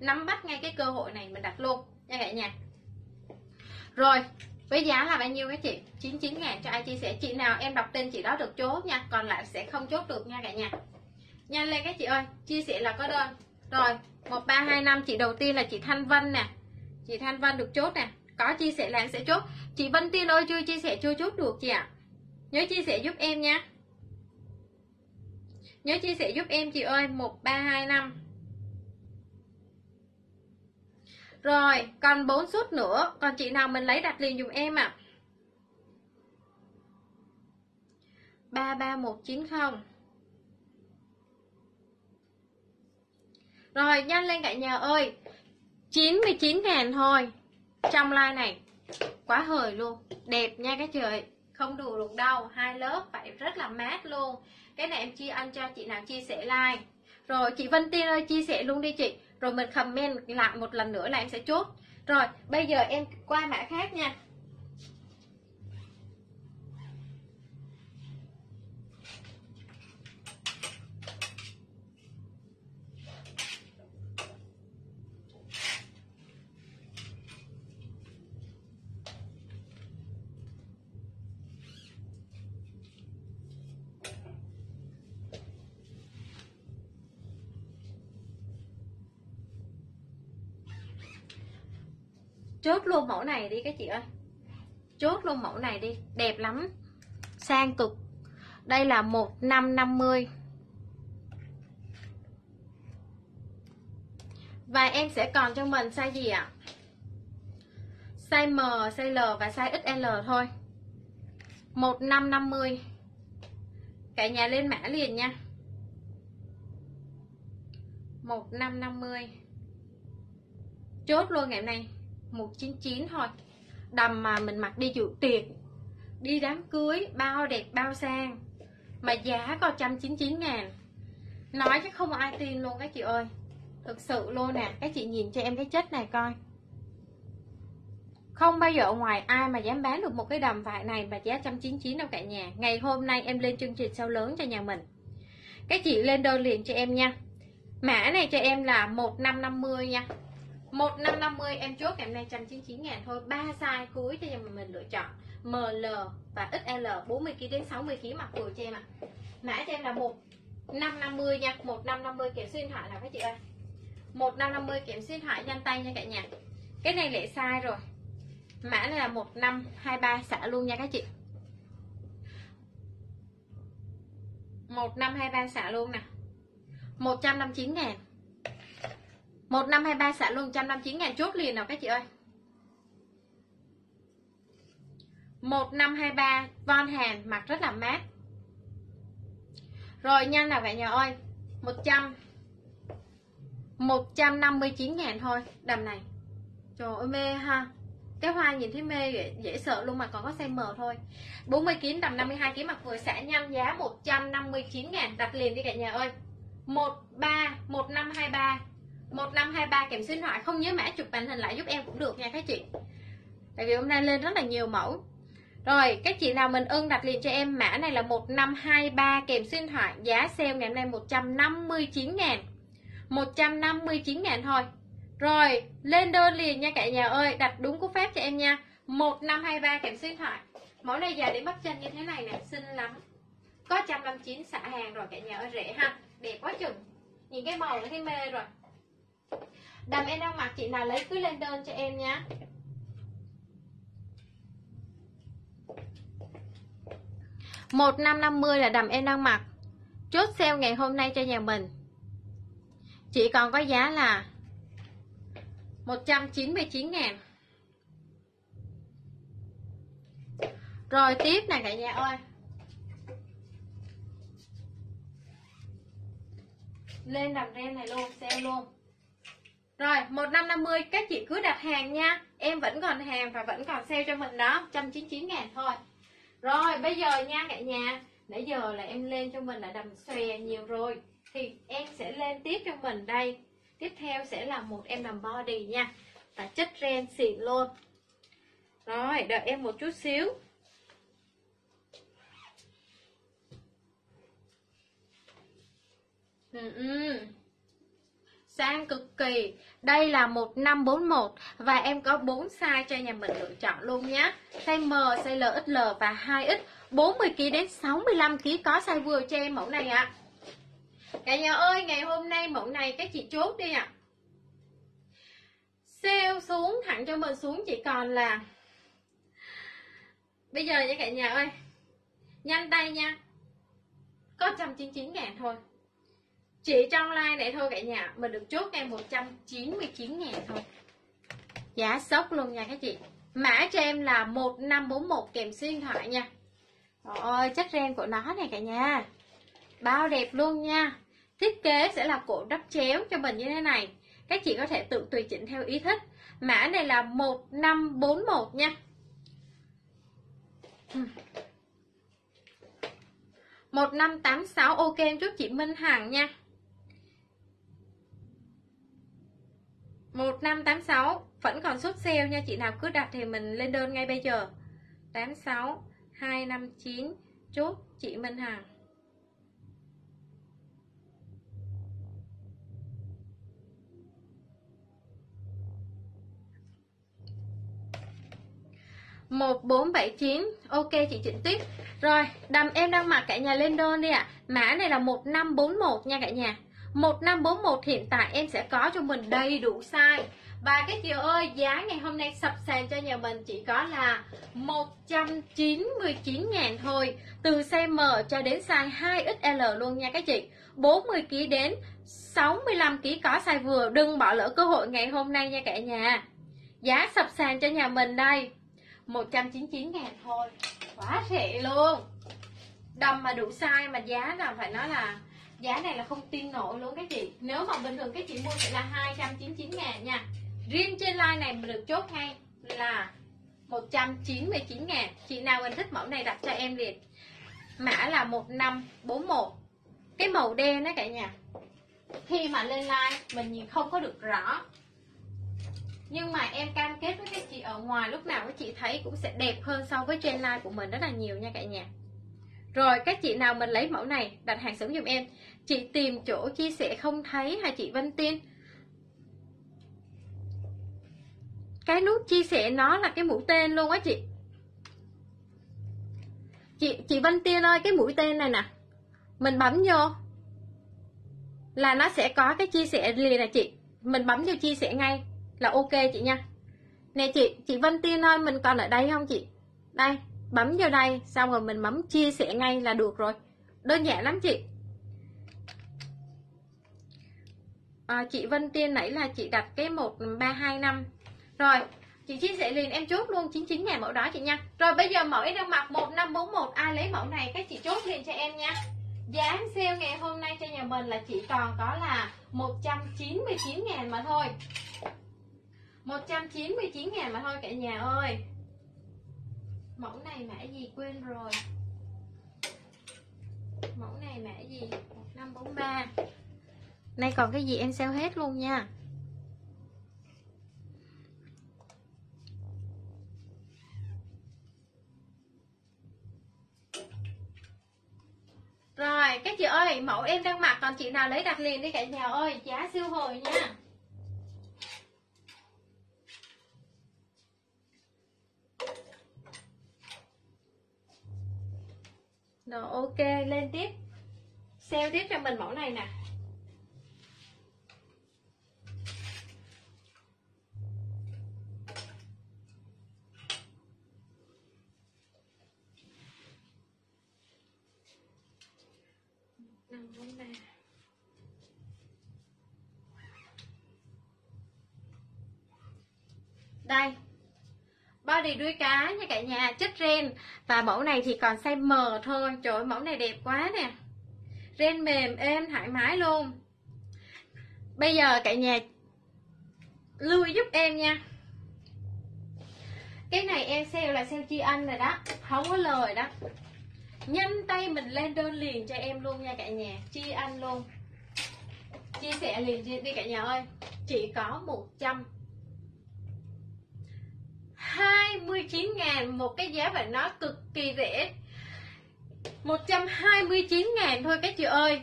S1: nắm bắt ngay cái cơ hội này mình đặt luôn. Nha cả nhà rồi, với giá là bao nhiêu các chị? 99 ngàn cho ai chia sẻ. Chị nào em đọc tên chị đó được chốt nha, còn lại sẽ không chốt được nha cả nhà nhanh lên các chị ơi, chia sẻ là có đơn. Rồi 1325 chị đầu tiên là chị Thanh Vân nè. Chị Thanh Vân được chốt nè. Có chia sẻ là em sẽ chốt. Chị Vân Tiên ơi, chưa chia sẻ, chưa chốt được chị ạ. À. Nhớ chia sẻ giúp em nha. Nhớ chia sẻ giúp em chị ơi. 1325 Rồi, còn 4 suất nữa. Còn chị nào mình lấy đặt liền dùm em ạ. à. 33190 Rồi, nhanh lên cả nhà ơi. 99 ngàn thôi. Trong like này, Quá hời luôn. Đẹp nha các trời Không đủ được đâu. Hai lớp phải rất là mát luôn. Cái này em chia ăn cho chị nào chia sẻ like Rồi, chị Vân Tiên ơi, chia sẻ luôn đi chị. Rồi mình comment lại một lần nữa là em sẽ chốt. Rồi, bây giờ em qua mã khác nha. Chốt luôn mẫu này đi các chị ơi. Chốt luôn mẫu này đi. Đẹp lắm. Sang cực. Đây là 1550 và em sẽ còn cho mình size gì ạ? Size M, size L và size XL thôi. 1550 cả nhà lên mã liền nha. 1550 chốt luôn ngày này 199 thôi. Đầm mà mình mặc đi dự tiệc, đi đám cưới, bao đẹp, bao sang. Mà giá có 199 ngàn. Nói chắc không ai tin luôn các chị ơi. Thực sự luôn nè các chị nhìn cho em cái chất này coi. Không bao giờ ngoài ai mà dám bán được một cái đầm vải này mà giá 199 đâu cả nhà. Ngày hôm nay em lên chương trình sale lớn cho nhà mình. Các chị lên đơn liền cho em nha. Mã này cho em là 1550 nha. 1550 em chốt ngày hôm nay 199 ngàn. Thôi, ba size cuối cho nhà mình lựa chọn. ML và XL 40kg đến 60kg mặc vừa cho em ạ. À. mã cho em là 1550 nha. 1550 kèm số điện thoại nào các chị ơi? 1550 kèm số điện thoại, nhanh tay nha cả nhà. Cái này lệ sai rồi. Mã này là 1523 xả luôn nha các chị. 1523 xả luôn nè. 159 ngàn. 1523 xả luôn 159 ngàn chốt liền nào các chị ơi. 1523 von hàn mặc rất là mát. Rồi nhanh nào cả nhà ơi. 100 159 ngàn thôi đầm này. Trời ơi mê ha. Cái hoa nhìn thấy mê dễ, dễ sợ luôn mà còn có size M thôi. 49 tầm 52 kg mặc vừa xả nhanh giá 159 ngàn đặt liền đi cả nhà ơi. 13 1523 1523 kèm số điện thoại không nhớ mã chụp màn hình lại giúp em cũng được nha các chị. Tại vì hôm nay lên rất là nhiều mẫu. Rồi các chị nào mình ưng đặt liền cho em, mã này là 1523 kèm số điện thoại giá sale ngày hôm nay 159 ngàn. 159 ngàn thôi. Rồi, lên đơn liền nha cả nhà ơi, đặt đúng cú pháp cho em nha. 1523 kèm số điện thoại mẫu này dài đến bắp chân như thế này nè, xinh lắm. Có 159 xả hàng rồi cả nhà ơi, rẻ ha. Đẹp quá chừng. Nhìn cái màu nó thấy mê rồi đầm em đang mặc chị nào lấy cứ lên đơn cho em nhé. một năm năm mươi là đầm em đang mặc. Chốt sale ngày hôm nay cho nhà mình. Chỉ còn có giá là 199 ngàn. Rồi tiếp này cả nhà ơi. Lên đầm ren này luôn, sale luôn. Rồi 1550 các chị cứ đặt hàng nha. Em vẫn còn hàng và vẫn còn sale cho mình đó 199 ngàn thôi. Rồi bây giờ nha cả nhà. Nãy giờ là em lên cho mình là đầm xòe nhiều rồi. Thì em sẽ lên tiếp cho mình đây. Tiếp theo sẽ là một em đầm body nha. Và chất ren xịn luôn. Rồi đợi em một chút xíu. Ừ, ừ sang cực kỳ đây là 1541 và em có 4 size cho nhà mình lựa chọn luôn nhé size M, size L, XL và 2X 40kg đến 65kg có size vừa cho em mẫu này ạ à. Cả nhà ơi, ngày hôm nay mẫu này các chị chốt đi ạ. À. Sale xuống, thẳng cho mình xuống chỉ còn là Bây giờ nha cả nhà ơi Nhanh tay nha Có 199 ngàn thôi chỉ trong like này thôi cả nhà. Mình được chốt em 199 ngàn thôi. Giá sốc luôn nha các chị. Mã cho em là 1541 kèm xuyên thoại nha. Trời ơi chất ren của nó này cả nhà. Bao đẹp luôn nha. Thiết kế sẽ là cổ đắp chéo cho mình như thế này. Các chị có thể tự tùy chỉnh theo ý thích. Mã này là 1541 nha. 1586 ok em chúc chị Minh Hằng nha. 1586 vẫn còn sốt sale nha chị nào, cứ đặt thì mình lên đơn ngay bây giờ. 86 259 chốt chị Minh Hằng. một bốn bảy chín, ok chị Trịnh Tuyết. Rồi, đầm em đang mặc cả nhà lên đơn đi ạ. À. mã này là một năm bốn một nha cả nhà một năm bốn một hiện tại em sẽ có cho mình đầy đủ size. Và các chị ơi, giá ngày hôm nay sập sàn cho nhà mình chỉ có là 199 ngàn thôi. Từ size M cho đến size 2XL luôn nha các chị. 40kg đến 65kg có size vừa. Đừng bỏ lỡ cơ hội ngày hôm nay nha cả nhà. Giá sập sàn cho nhà mình đây. 199 ngàn thôi. Quá rẻ luôn. Đầm mà đủ size mà giá là phải nói là Giá này là không tin nổi luôn các chị. Nếu mà bình thường các chị mua sẽ là 299 ngàn nha. Riêng trên line này mình được chốt ngay là 199 ngàn. Chị nào mình thích mẫu này đặt cho em liền. Mã là 1541 Cái màu đen đó cả nhà. Khi mà lên like mình nhìn không có được rõ. Nhưng mà em cam kết với các chị ở ngoài lúc nào các chị thấy cũng sẽ đẹp hơn so với trên like của mình rất là nhiều nha cả nhà. Rồi, các chị nào mình lấy mẫu này đặt hàng sớm giùm em chị tìm chỗ chia sẻ không thấy hay chị Vân Tiên? Cái nút chia sẻ nó là cái mũi tên luôn á chị. Chị chị Vân Tiên ơi, cái mũi tên này nè, mình bấm vô là nó sẽ có cái chia sẻ liền nè chị. Mình bấm vô chia sẻ ngay là ok chị nha. Nè chị chị Vân Tiên ơi, mình còn ở đây không chị? Đây, bấm vô đây, xong rồi mình bấm chia sẻ ngay là được rồi. Đơn giản lắm chị. À, chị Vân Tiên nãy là chị đặt cái 1325 rồi chị chia sẻ liền em chốt luôn 99 ngàn mẫu đó chị nha. Rồi bây giờ mẫu em đang mặc 1541 ai lấy mẫu này các chị chốt liền cho em nha. Giá sale ngày hôm nay cho nhà mình là chỉ còn có là 199 ngàn mà thôi. 199 ngàn mà thôi cả nhà ơi. Mẫu này mã gì quên rồi. Mẫu này mã gì? 1543 Nay còn cái gì em sale hết luôn nha Rồi, các chị ơi, mẫu em đang mặc còn chị nào lấy đặt liền đi cả nhà ơi, giá siêu hồi nha. Rồi ok, lên tiếp. Sale tiếp cho mình mẫu này nè. năm bốn ba đây body đuôi cá nha cả nhà chất ren. Và mẫu này thì còn size M thôi. Trời ơi, mẫu này đẹp quá nè. Ren mềm êm thoải mái luôn. Bây giờ cả nhà lưu giúp em nha. Cái này em sale là sale chi ăn rồi đó. Không có lời đó. Nhanh tay mình lên đơn liền cho em luôn nha cả nhà. Chi ăn luôn. Chia sẻ liền đi cả nhà ơi. Chỉ có 100 29 ngàn một cái giá phải nó cực kỳ rẻ. 129 ngàn thôi các chị ơi.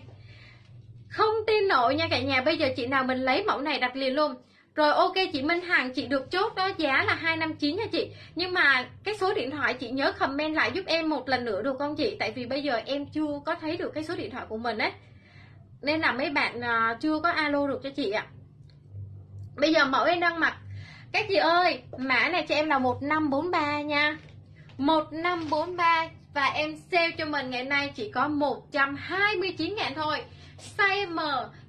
S1: Không tin nổi nha cả nhà, Bây giờ chị nào mình lấy mẫu này đặt liền luôn. Rồi ok, chị Minh Hằng, chị được chốt đó, giá là 259 nha chị. Nhưng mà cái số điện thoại chị nhớ comment lại giúp em một lần nữa được không chị? Tại vì bây giờ em chưa có thấy được cái số điện thoại của mình ấy Nên là mấy bạn à, chưa có alo được cho chị ạ. Bây giờ mẫu em đang mặc các chị ơi, mã này cho em là 1543 nha. 1543 Và em sale cho mình ngày nay chỉ có 129 ngàn thôi. Size M,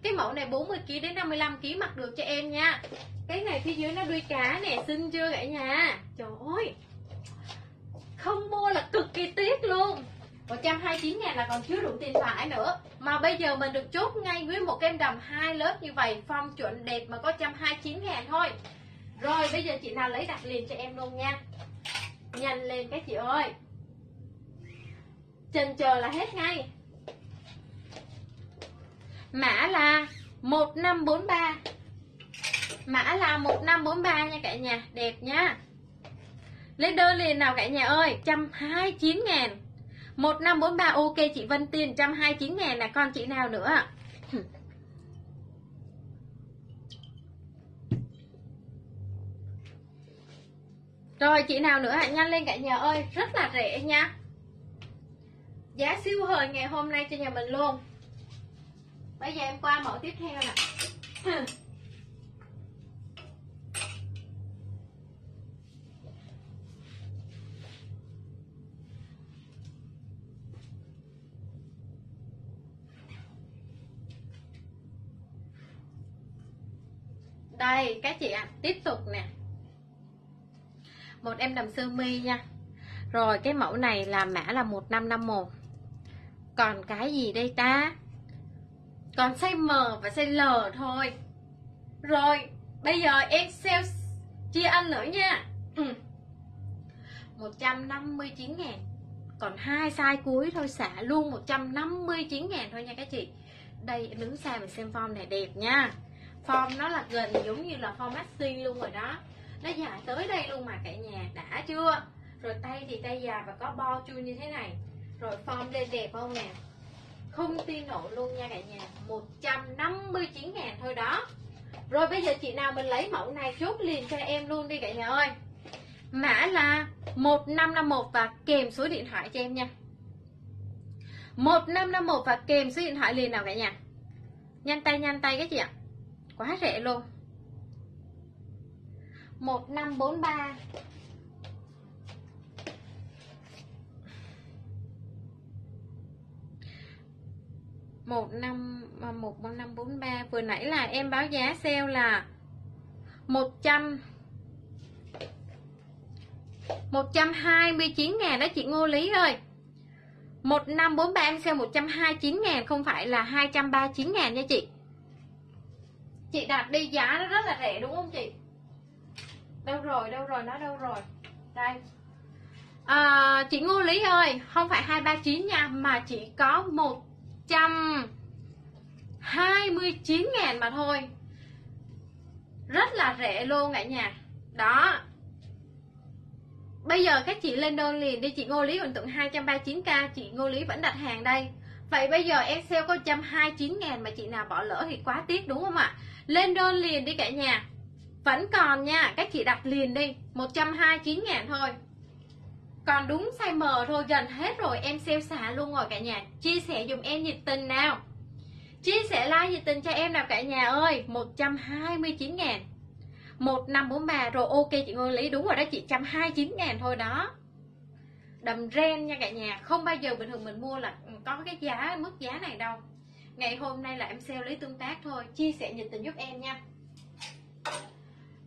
S1: cái mẫu này 40kg đến 55kg mặc được cho em nha. Cái này phía dưới nó đuôi cá nè, xinh chưa cả nhà? Trời ơi, không mua là cực kỳ tiếc luôn. 129 ngàn là còn chưa đủ tiền lãi nữa. Mà bây giờ mình được chốt ngay với một kem đầm hai lớp như vậy Phong chuẩn đẹp mà có 129 ngàn thôi. Rồi, bây giờ chị nào lấy đặt liền cho em luôn nha. Nhanh lên các chị ơi. Chần chờ là hết ngay. Mã là 1543 Mã là 1543 nha cả nhà. Đẹp nha. Lấy đơn liền nào cả nhà ơi 129 ngàn. 1543 ok chị Vân Tiên 129 ngàn là con chị nào nữa? Rồi chị nào nữa hãy nhanh lên cả nhà ơi Rất là rẻ nha. Giá siêu hời ngày hôm nay cho nhà mình luôn. Bây giờ em qua mẫu tiếp theo nè. Đây các chị ạ à, tiếp tục nè một em đầm sơ mi nha. Rồi, cái mẫu này là mã là 1551 còn cái gì đây ta? Còn size M và size L thôi. Rồi, bây giờ em sale chia ăn nữa nha. 159 ngàn. Còn hai size cuối thôi, xả luôn 159 ngàn thôi nha các chị. Đây, em đứng xa mình xem form này đẹp nha. Form nó là gần giống như là form maxi luôn rồi đó nó dài tới đây luôn mà cả nhà, đã chưa? Rồi tay thì tay dài và có bo chun như thế này? Rồi form lên đẹp không nè? Không tin nổi luôn nha cả nhà 159 ngàn thôi đó. Rồi bây giờ chị nào mình lấy mẫu này chốt liền cho em luôn đi cả nhà ơi. Mã là 1551 và kèm số điện thoại cho em nha. 1551 và kèm số điện thoại liền nào cả nhà? Nhanh tay nhanh tay cái chị ạ. Quá rẻ luôn. 1543 một năm à, một năm bốn ba. Vừa nãy là em báo giá sale là một trăm một trăm hai mươi chín ngàn đó chị Ngô Lý ơi. một năm bốn ba em sale một trăm hai chín ngàn không phải là hai trăm ba chín ngàn nha chị. Chị đặt đi giá nó rất là rẻ đúng không chị? Đâu rồi đâu rồi nó đâu rồi? Đây. À, chị Ngô Lý ơi không phải 239 nha mà chỉ có 129 ngàn mà thôi. Rất là rẻ luôn cả nhà. Đó. Bây giờ các chị lên đơn liền đi chị Ngô Lý còn tượng 239k chị Ngô Lý vẫn đặt hàng đây. Vậy bây giờ em sale có 129 ngàn mà chị nào bỏ lỡ thì quá tiếc đúng không ạ? Lên đơn liền đi cả nhà vẫn còn nha các chị đặt liền đi 129 ngàn thôi. Còn đúng size M thôi, gần hết rồi, em sale xả luôn rồi cả nhà. Chia sẻ dùm em nhiệt tình nào. Chia sẻ like nhiệt tình cho em nào cả nhà ơi 129 ngàn. 1543 rồi ok, chị Ngôi Lý, đúng rồi đó chị 129 ngàn thôi đó. Đầm ren nha cả nhà, không bao giờ bình thường mình mua là có cái giá, mức giá này đâu. Ngày hôm nay là em sale lấy tương tác thôi, chia sẻ nhiệt tình giúp em nha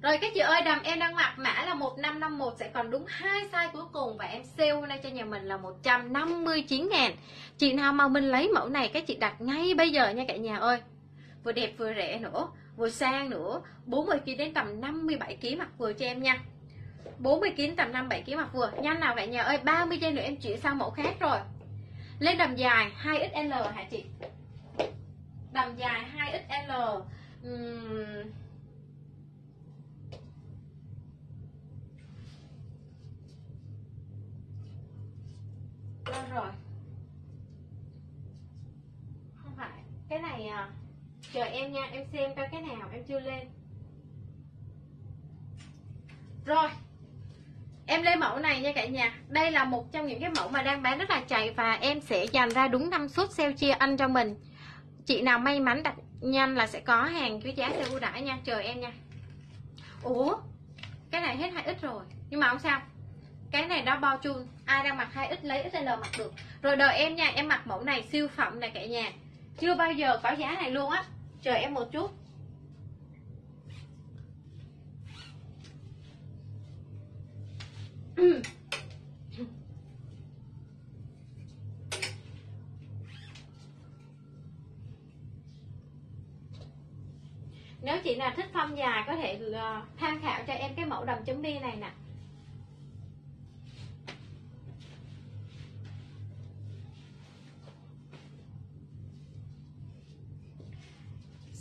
S1: rồi các chị ơi đầm em đang mặc mã là 1551 sẽ còn đúng hai size cuối cùng và em sale hôm nay cho nhà mình là 159 ngàn. Chị nào mà mình lấy mẫu này các chị đặt ngay bây giờ nha cả nhà ơi. Vừa đẹp vừa rẻ nữa vừa sang nữa. 40 kg đến tầm 57 kg mặc vừa cho em nha. 40 kg tầm 57 kg mặc vừa. Nhanh nào cả nhà ơi 30 giây nữa em chuyển sang mẫu khác rồi. Lên đầm dài 2XL hả chị? Đầm dài 2XL uhm, đâu rồi. Không phải. Cái này à chờ em nha, em xem coi cái nào em chưa lên. Rồi. Em lên mẫu này nha cả nhà. Đây là một trong những cái mẫu mà đang bán rất là chạy và em sẽ dành ra đúng năm suất sale chia ăn cho mình. Chị nào may mắn đặt nhanh là sẽ có hàng với giá sale ưu đãi nha. Chờ em nha. Ủa? Cái này hết hai ít rồi. Nhưng mà không sao cái này đó bao chun. Ai đang mặc hai ít lấy XL mặc được. Rồi đợi em nha, em mặc mẫu này, siêu phẩm này cả nhà. Chưa bao giờ có giá này luôn á. Chờ em một chút. Nếu chị nào thích phong dài có thể ờ, tham khảo cho em cái mẫu đầm chấm bi này nè.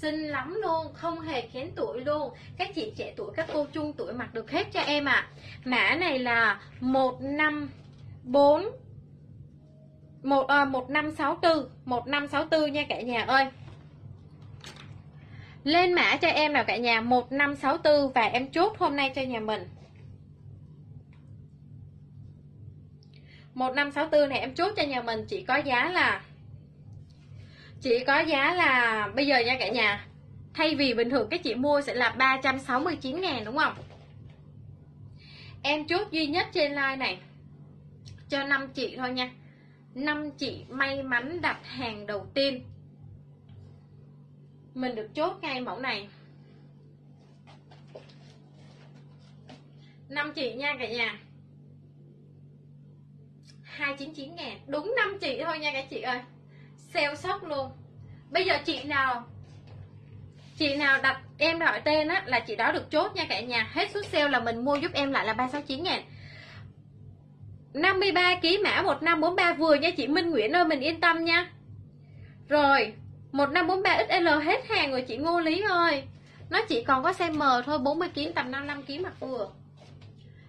S1: Xinh lắm luôn, không hề kén tuổi luôn. Các chị trẻ tuổi, các cô trung tuổi mặc được hết cho em ạ. À. mã này là một năm bốn, một à, một năm sáu tư, một năm sáu tư nha cả nhà ơi. Lên mã cho em nào cả nhà, một năm sáu tư và em chốt hôm nay cho nhà mình. Một năm sáu tư này em chốt cho nhà mình, chỉ có giá là chỉ có giá là bây giờ nha cả nhà, thay vì bình thường các chị mua sẽ là 369 ngàn, đúng không? Em chốt duy nhất trên like này cho 5 chị thôi nha. 5 chị may mắn đặt hàng đầu tiên. Mình được chốt ngay mẫu này. 5 chị nha cả nhà. 299 ngàn. Đúng 5 chị thôi nha các chị ơi sale sốc luôn. Bây giờ chị nào chị nào đặt em gọi tên á, là chị đó được chốt nha cả nhà. Hết số sale là mình mua giúp em lại là 369 ngàn. 53 ký mã 1543 vừa nha chị. Minh Nguyễn ơi, mình yên tâm nha. Rồi 1543 XL hết hàng rồi chị Ngô Lý ơi. Nó chỉ còn có size M thôi 40 kg tầm 55 kg mặc vừa.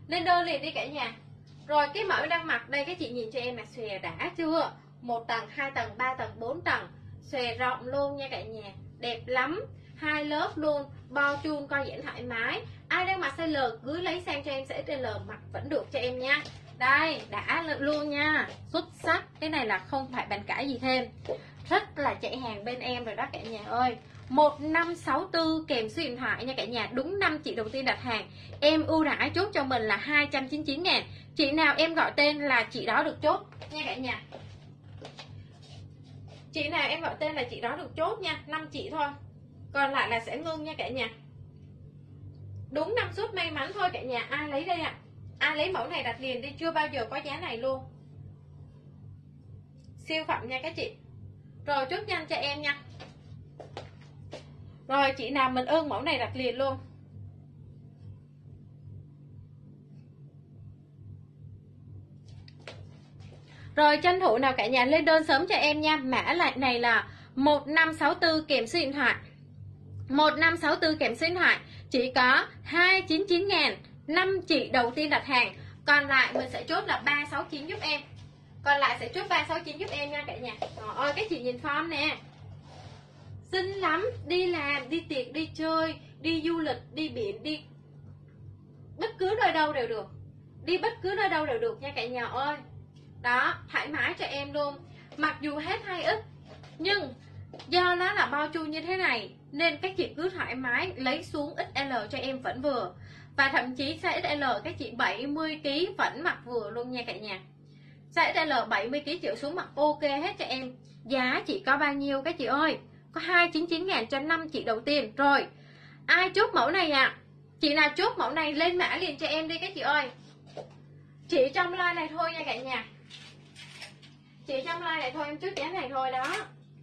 S1: Lên đơn liền đi cả nhà. Rồi, cái mẫu đang mặc đây các chị nhìn cho em mà xòe đã chưa? Một tầng, hai tầng, ba tầng, bốn tầng. Xòe rộng luôn nha cả nhà. Đẹp lắm. Hai lớp luôn. Bao chun coi giãn thoải mái. Ai đang mặc size L, cứ lấy sang cho em sẽ L mặc vẫn được cho em nha. Đây, đã luôn nha. Xuất sắc. Cái này là không phải bàn cãi gì thêm. Rất là chạy hàng bên em rồi đó cả nhà ơi. 1564 kèm số điện thoại nha cả nhà. Đúng năm chị đầu tiên đặt hàng. Em ưu đãi chốt cho mình là 299 ngàn. Chị nào em gọi tên là chị đó được chốt Nha cả nhà chị nào em gọi tên là chị đó được chốt nha, năm chị thôi. Còn lại là sẽ ngưng nha cả nhà. Đúng năm suất may mắn thôi cả nhà, ai lấy đây ạ? À? ai lấy mẫu này đặt liền đi, chưa bao giờ có giá này luôn. Siêu phẩm nha các chị. Rồi chốt nhanh cho em nha. Rồi chị nào mình ơn mẫu này đặt liền luôn. Rồi tranh thủ nào cả nhà lên đơn sớm cho em nha. Mã lại này là 1564 kèm số điện thoại. 1564 kèm số điện thoại. Chỉ có 299 ngàn 5 chị đầu tiên đặt hàng. Còn lại mình sẽ chốt là 369 giúp em. Còn lại sẽ chốt 369 giúp em nha cả nhà. Trời ơi các chị nhìn form nè. Xinh lắm. Đi làm, đi tiệc, đi chơi Đi du lịch, đi biển, đi Bất cứ nơi đâu đều được. Đi bất cứ nơi đâu đều được nha cả nhà ơi đó, thoải mái cho em luôn. Mặc dù hết hai ít nhưng do nó là bao chu như thế này, nên các chị cứ thoải mái lấy xuống XL cho em vẫn vừa. Và thậm chí size XL các chị 70kg vẫn mặc vừa luôn nha cả nhà. Size XL 70kg chịu xuống mặc ok hết cho em. Giá chỉ có bao nhiêu các chị ơi? Có 299 ngàn cho 5 chị đầu tiên. Rồi, ai chốt mẫu này ạ? À? chị nào chốt mẫu này lên mã liền cho em đi các chị ơi. Chỉ trong loa này thôi nha cả nhà chị trong like này thôi, em trước giá này thôi đó.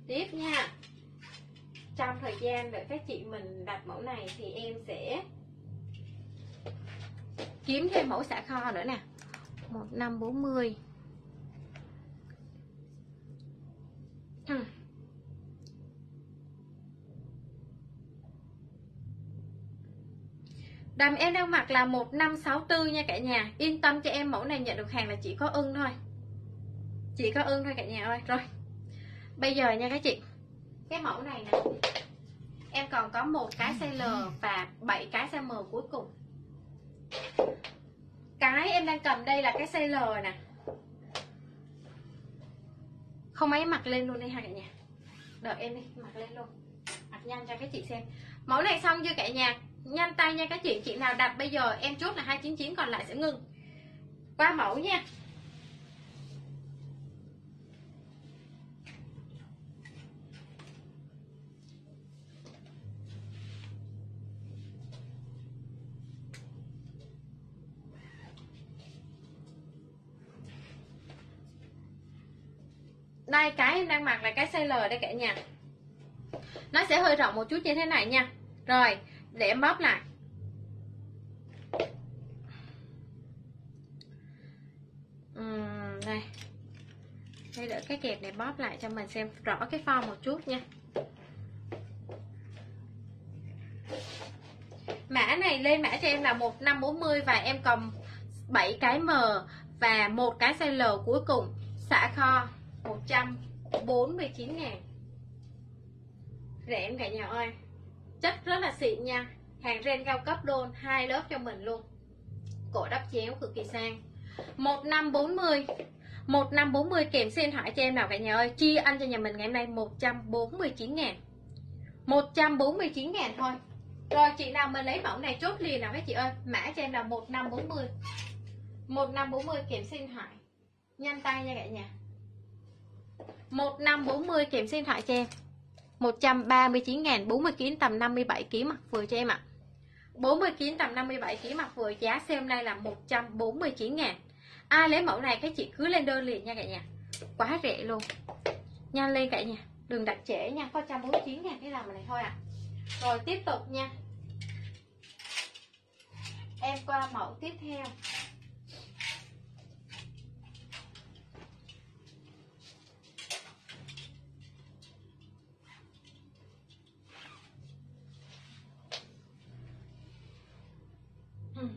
S1: Tiếp nha. Trong thời gian đợi các chị mình đặt mẫu này thì em sẽ kiếm thêm mẫu xả kho nữa nè. Một, năm, bốn mươi ừ. Đầm em đang mặc là 1564 nha cả nhà. Yên tâm cho em mẫu này nhận được hàng là chỉ có ưng thôi. Chỉ có ưng thôi cả nhà ơi. Rồi. Bây giờ nha các chị. Cái mẫu này nè. Em còn có một cái size L và 7 cái size M cuối cùng. Cái em đang cầm đây là cái size L nè. Không mấy mặc lên luôn đi ha cả nhà. Đợi em đi, mặc lên luôn. Mặc nhanh cho các chị xem. Mẫu này xong chưa cả nhà? Nhanh tay nha các chị. Chị nào đặt bây giờ, em chốt là 299 còn lại sẽ ngừng. Qua mẫu nha. Đây cái em đang mặc là cái size L đây cả nhà. Nó sẽ hơi rộng một chút như thế này nha. Rồi để em bóp lại. Uhm, đây. Đây đỡ cái kẹp này bóp lại cho mình xem rõ cái form một chút nha. Mã này lên mã cho em là 1540 và em còn 7 cái M và một cái size L cuối cùng. Xả kho. 149 ngàn. Rẻ em cả nhà ơi. Chất rất là xịn nha. Hàng ren cao cấp đôn hai lớp cho mình luôn. Cổ đắp chéo cực kỳ sang. một năm bốn mươi, một năm bốn mươi kèm xin hỏi cho em nào cả nhà ơi. Chia ăn cho nhà mình ngày hôm nay 149 ngàn. 149 ngàn thôi. Rồi chị nào mình lấy mẫu này chốt liền nào các chị ơi. Mã cho em là 1540 1540 kèm xin hỏi nhanh tay nha cả nhà. 1540 kèm xin thoại cho em. 139 ngàn 40 kg tầm 57 kg mặt vừa cho em ạ. À. 40 kg tầm 57 kg mặt vừa. Giá sale hôm nay là 149 ngàn Ai lấy mẫu này các chị cứ lên đơn liền nha cả nhà. Quá rẻ luôn. Nhanh lên cả nhà. Đừng đặt trễ nha, Có 149 ngàn cái làm này thôi ạ. À Rồi, tiếp tục nha. Em qua mẫu tiếp theo. Ừ.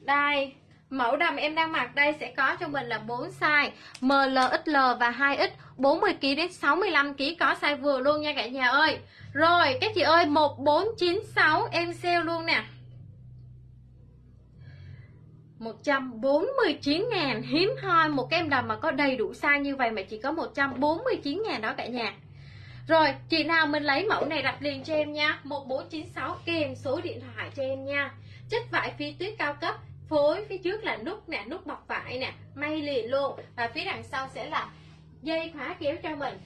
S1: đây Mẫu đầm em đang mặc đây sẽ có cho mình là 4 size ML, XL và 2X 40kg đến 65kg có size vừa luôn nha cả nhà ơi. Rồi các chị ơi 1496 em sale luôn nè. 149 ngàn hiếm hoi. Một cái em đầm mà có đầy đủ size như vậy mà chỉ có 149 ngàn đó cả nhà. Rồi, chị nào mình lấy mẫu này đặt liền cho em nha. 1496 kèm số điện thoại cho em nha. Chất vải phi tuyết cao cấp, phối phía trước là nút nè, nút bọc vải nè, may liền luôn. Và phía đằng sau sẽ là dây khóa kéo cho mình.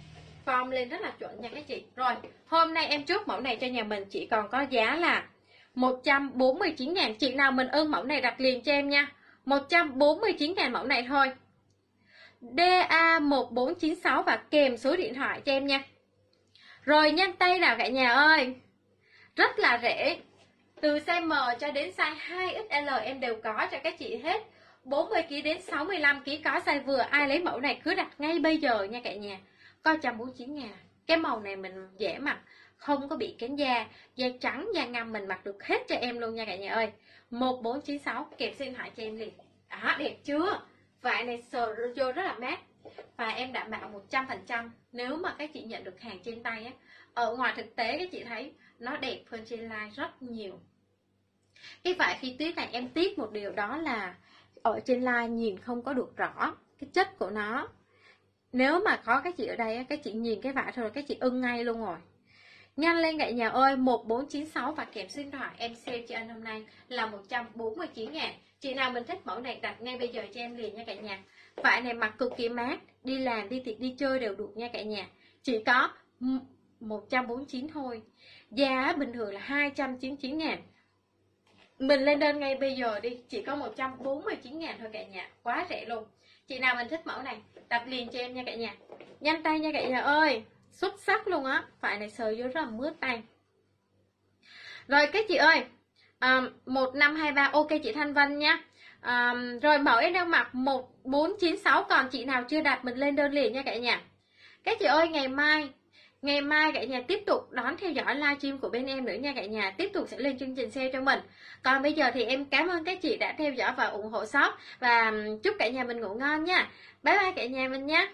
S1: Form lên rất là chuẩn nha các chị. Rồi, hôm nay em chốt mẫu này cho nhà mình chỉ còn có giá là 149.000 chị nào mình ưng mẫu này đặt liền cho em nha. 149.000 mẫu này thôi. DA1496 và kèm số điện thoại cho em nha. Rồi nhanh tay nào cả nhà ơi. Rất là rẻ. Từ size M cho đến size 2XL em đều có cho các chị hết. 40kg đến 65kg có size vừa. Ai lấy mẫu này cứ đặt ngay bây giờ nha cả nhà. Coi 149 ngàn. Cái màu này mình dễ mặc không có bị kén da. Da trắng, da ngâm mình mặc được hết cho em luôn nha cả nhà ơi. 1496 kẹp xin hỏi cho em liền đó, đẹp chưa? Vải này sờ vô rất là mát. Và em đảm bảo 100% nếu mà các chị nhận được hàng trên tay á, ở ngoài thực tế các chị thấy nó đẹp hơn trên live rất nhiều. Cái vải khi tuyết này, em tiếc một điều đó là ở trên live nhìn không có được rõ cái chất của nó. Nếu mà có các chị ở đây các chị nhìn cái vải thôi các chị ưng ngay luôn rồi. Nhanh lên cả nhà ơi 1496 và kèm số điện thoại em sale cho anh hôm nay là 149 ngàn. Chị nào mình thích mẫu này đặt ngay bây giờ cho em liền nha cả nhà. Vải này mặc cực kỳ mát Đi làm, đi tiệc, đi chơi đều được nha cả nhà. Chỉ có 149 thôi. Giá bình thường là 299 ngàn. Mình lên đơn ngay bây giờ đi Chỉ có 149 ngàn thôi cả nhà. Quá rẻ luôn. Chị nào mình thích mẫu này đặt liền cho em nha cả nhà. Nhanh tay nha cả nhà ơi. Xuất sắc luôn á. Phải này sờ vô rất là mướt tay. Rồi các chị ơi um, một năm hai ba ok chị Thanh Vân nha um, Rồi mẫu em đang mặc 1496 Còn chị nào chưa đặt mình lên đơn liền nha cả nhà. Các chị ơi ngày mai Ngày mai cả nhà tiếp tục đón theo dõi livestream của bên em nữa nha cả nhà. Tiếp tục sẽ lên chương trình sale cho mình. Còn bây giờ thì em cảm ơn các chị đã theo dõi và ủng hộ shop. Và um, chúc cả nhà mình ngủ ngon nha. Bye bye cả nhà mình nhé.